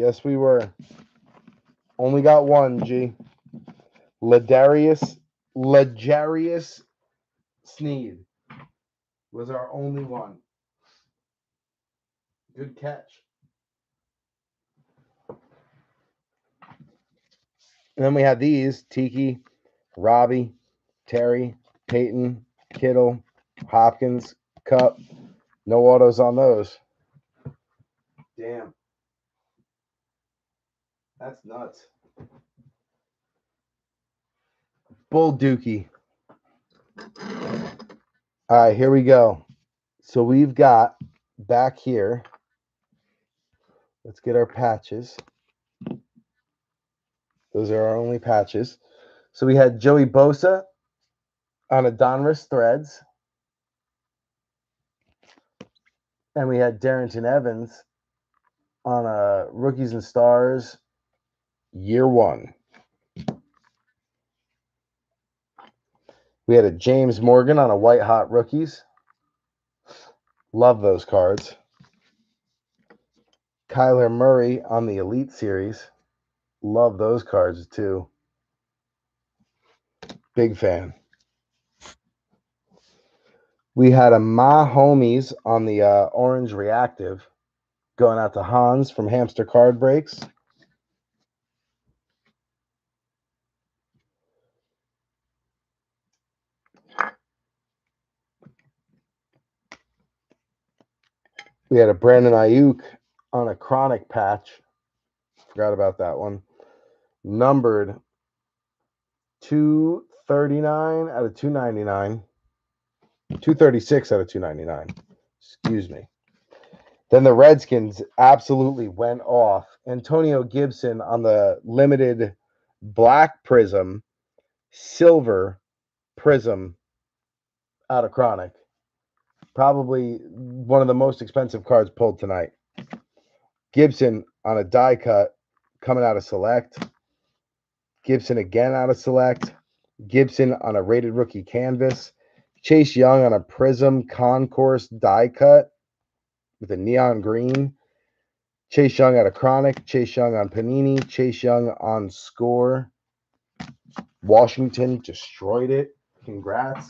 Yes, we were. Only got one, G. Ladarius L'Jarius Sneed was our only one. Good catch. And then we had these Tiki, Robbie, Terry, Peyton, Kittle, Hopkins, Kupp, no autos on those. Damn. That's nuts. Bull Dookie. All right, here we go. So we've got back here. Let's get our patches. Those are our only patches. So we had Joey Bosa on a Donruss Threads. And we had Darrynton Evans on a Rookies and Stars year one. We had a James Morgan on a White Hot Rookies. Love those cards. Kyler Murray on the Elite Series. Love those cards too. Big fan. We had a Ma Homies on the uh, Orange Reactive going out to Hans from Hamster Card Breaks. We had a Brandon Aiyuk on a chronic patch. Forgot about that one. Numbered 239 out of 299. 236 out of 299. Excuse me. Then the Redskins absolutely went off. Antonio Gibson on the limited black prism, silver prism out of chronic. Probably one of the most expensive cards pulled tonight. Gibson on a die cut coming out of select. Gibson again out of select. Gibson on a rated rookie canvas. Chase Young on a Prism Concourse die cut with a neon green. Chase Young out of Chronic. Chase Young on Panini. Chase Young on Score. Washington destroyed it. Congrats.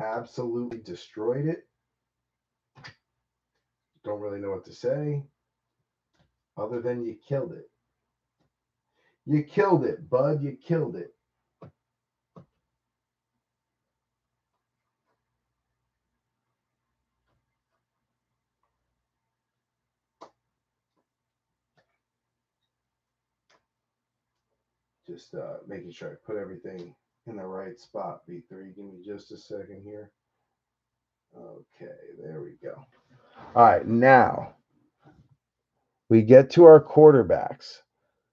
Absolutely destroyed it. Don't really know what to say other than you killed it. You killed it, bud. You killed it. Just uh, making sure I put everything in the right spot, B3. Give me just a second here. Okay, there we go. All right, now we get to our quarterbacks.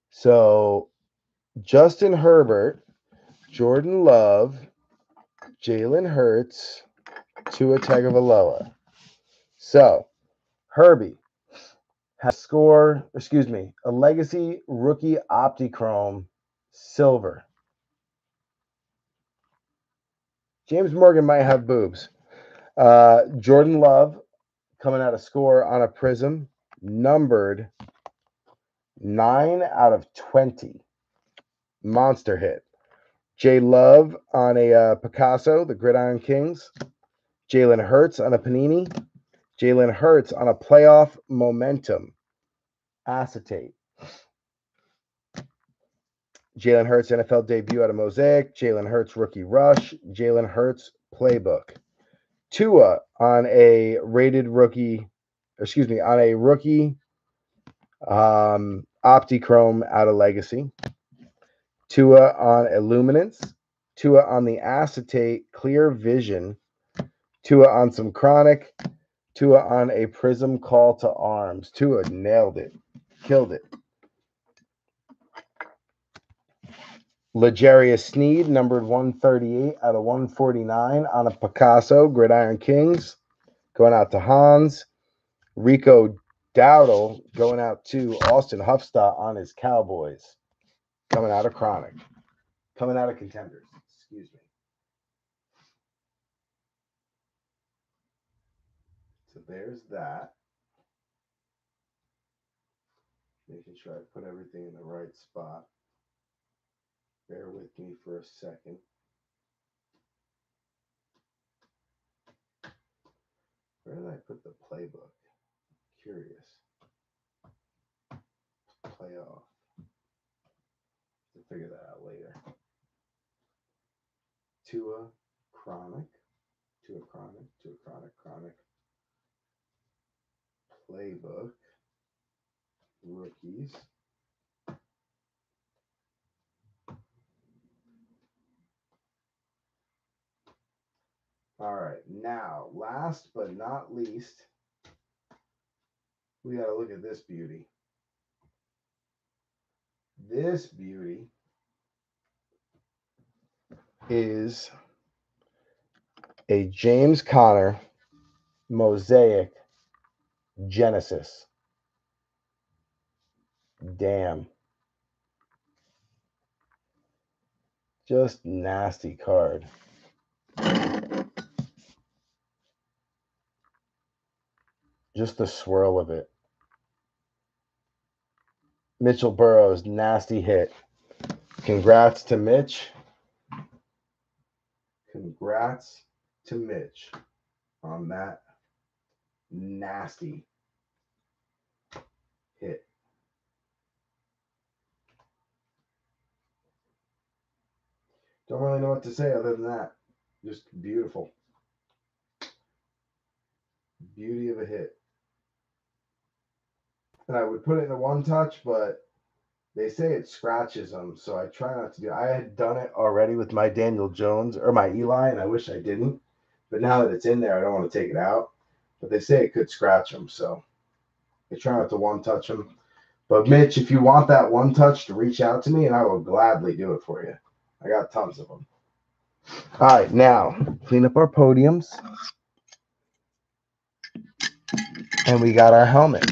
So Justin Herbert, Jordan Love, Jalen Hurts, Tua Tagovailoa. So Herbie has score, excuse me, a legacy rookie Optichrome silver. James Morgan might have boobs. Uh, Jordan Love coming out of score on a prism, numbered nine out of 20. Monster hit. Jay Love on a uh, Picasso, the Gridiron Kings. Jalen Hurts on a Panini. Jalen Hurts on a playoff momentum acetate. Jalen Hurts NFL debut out of Mosaic. Jalen Hurts rookie rush. Jalen Hurts playbook. Tua on a rated rookie, excuse me, on a rookie um, Optichrome out of Legacy. Tua on Illuminance. Tua on the acetate Clear Vision. Tua on some Chronic. Tua on a Prism Call to Arms. Tua nailed it. Killed it. L'Jarius Sneed, numbered 138 out of 149 on a Picasso, Gridiron Kings, going out to Hans. Rico Dowdle going out to Austin Huffstott on his Cowboys, coming out of Chronic, coming out of Contenders. Excuse me. So there's that. Making sure I put everything in the right spot. Bear with me for a second. Where did I put the playbook? Curious. Playoff. To figure that out later. Tua Chronic. Tua Chronic. Tua Chronic. Chronic. Playbook. Rookies. All right, now, last but not least, we got to look at this beauty. This beauty Is a James Conner mosaic Genesis. Damn. Just nasty card. Just the swirl of it. Mitchell Burrows, nasty hit. Congrats to Mitch. congrats to Mitch on that nasty hit. Don't really know what to say other than that. Just beautiful. Beauty of a hit. And I would put it in a one touch, but they say it scratches them, so I try not to do. I had done it already with my Daniel Jones or my Eli, and I wish I didn't. But now that it's in there, I don't want to take it out. But they say it could scratch them, so I try not to one touch them. But Mitch, if you want that one touch to reach out to me, and I will gladly do it for you. I got tons of them. All right, now clean up our podiums. And we got our helmet.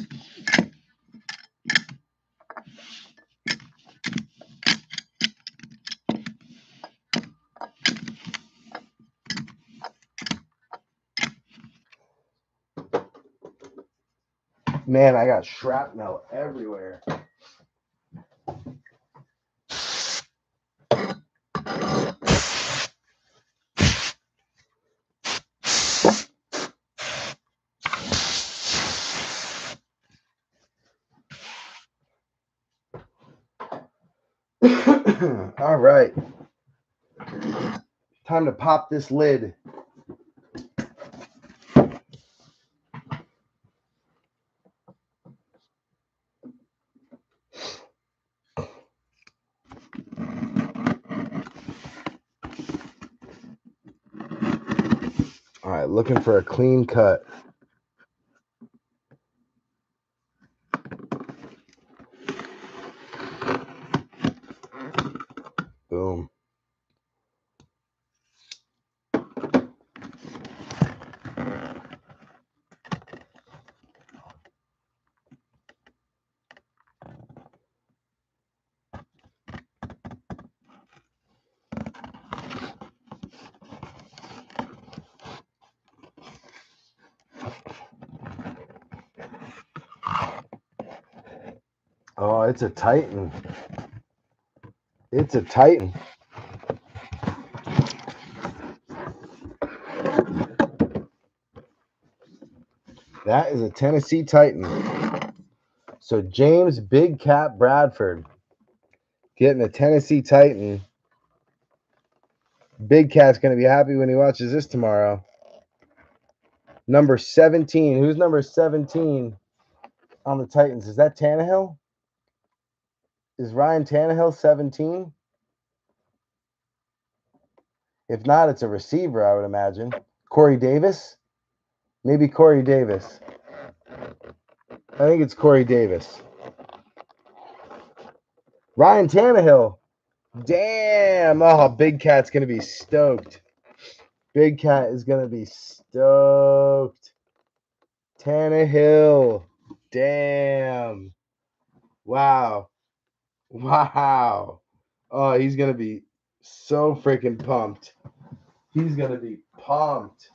Man, I got shrapnel everywhere. All right. Time to pop this lid. All right, looking for a clean cut. Boom. Oh, it's a Titan. It's a Titan. That is a Tennessee Titan. So James Big Cat Bradford getting a Tennessee Titan. Big Cat's going to be happy when he watches this tomorrow. Number 17. Who's number 17 on the Titans? Is that Tannehill? Is Ryan Tannehill 17? If not, it's a receiver, I would imagine. Corey Davis? Maybe Corey Davis. I think it's Corey Davis. Ryan Tannehill. Damn. Oh, Big Cat's going to be stoked. Big Cat is going to be stoked. Tannehill. Damn. Wow. Wow. Oh, he's going to be so freaking pumped. He's going to be pumped.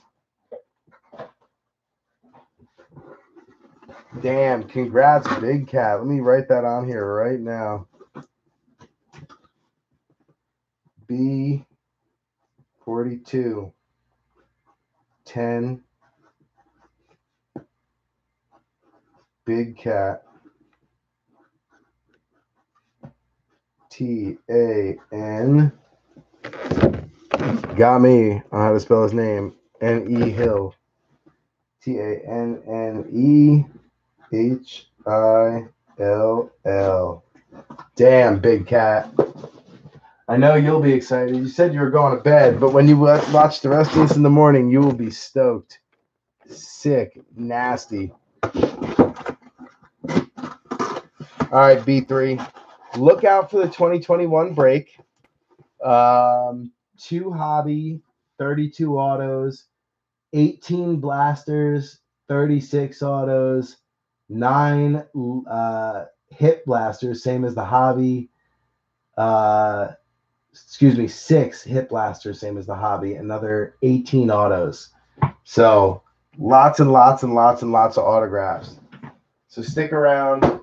Damn, congrats, Big Cat. Let me write that on here right now. B 42 10 Big Cat T A N Got me on how to spell his name. N E Hill. T A N N E H I L L. Damn, big cat. I know you'll be excited. You said you were going to bed, but when you watch the rest of this in the morning, you will be stoked. Sick, nasty. All right, B3. Look out for the 2021 break. Um, two hobby, 32 autos, 18 blasters, 36 autos, nine uh, hit blasters, same as the hobby. Uh, excuse me, six hit blasters, same as the hobby. Another 18 autos. So lots and lots and lots and lots of autographs. So stick around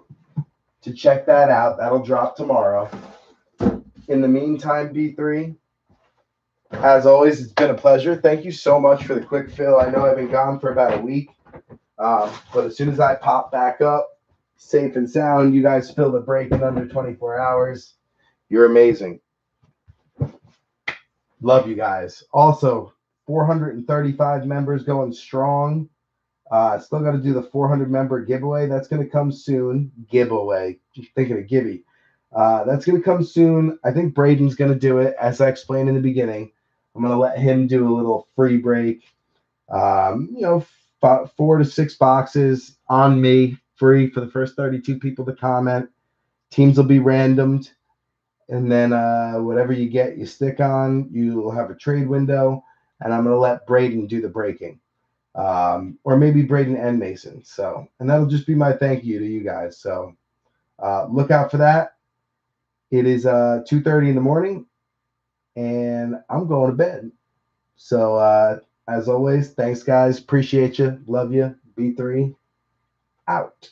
to check that out. That'll drop tomorrow. In the meantime, B3, as always, it's been a pleasure. Thank you so much for the quick fill. I know I've been gone for about a week, um, but as soon as I pop back up, safe and sound, you guys fill the break in under 24 hours. You're amazing. Love you guys. Also, 435 members going strong. Uh, still got to do the 400 member giveaway. That's going to come soon. Giveaway. Thinking of Gibby. Uh, that's going to come soon. I think Braden's going to do it, as I explained in the beginning. I'm going to let him do a little free break. Um, you know, four to six boxes on me, free for the first 32 people to comment. Teams will be randomed. And then uh, whatever you get, you stick on. You'll have a trade window. And I'm going to let Braden do the breaking um, or maybe Braden and Mason. So, and that'll just be my thank you to you guys. So, uh, look out for that. It is uh 2:30 in the morning, and I'm going to bed. So, uh, as always, thanks guys. Appreciate you. Love you. B3 out.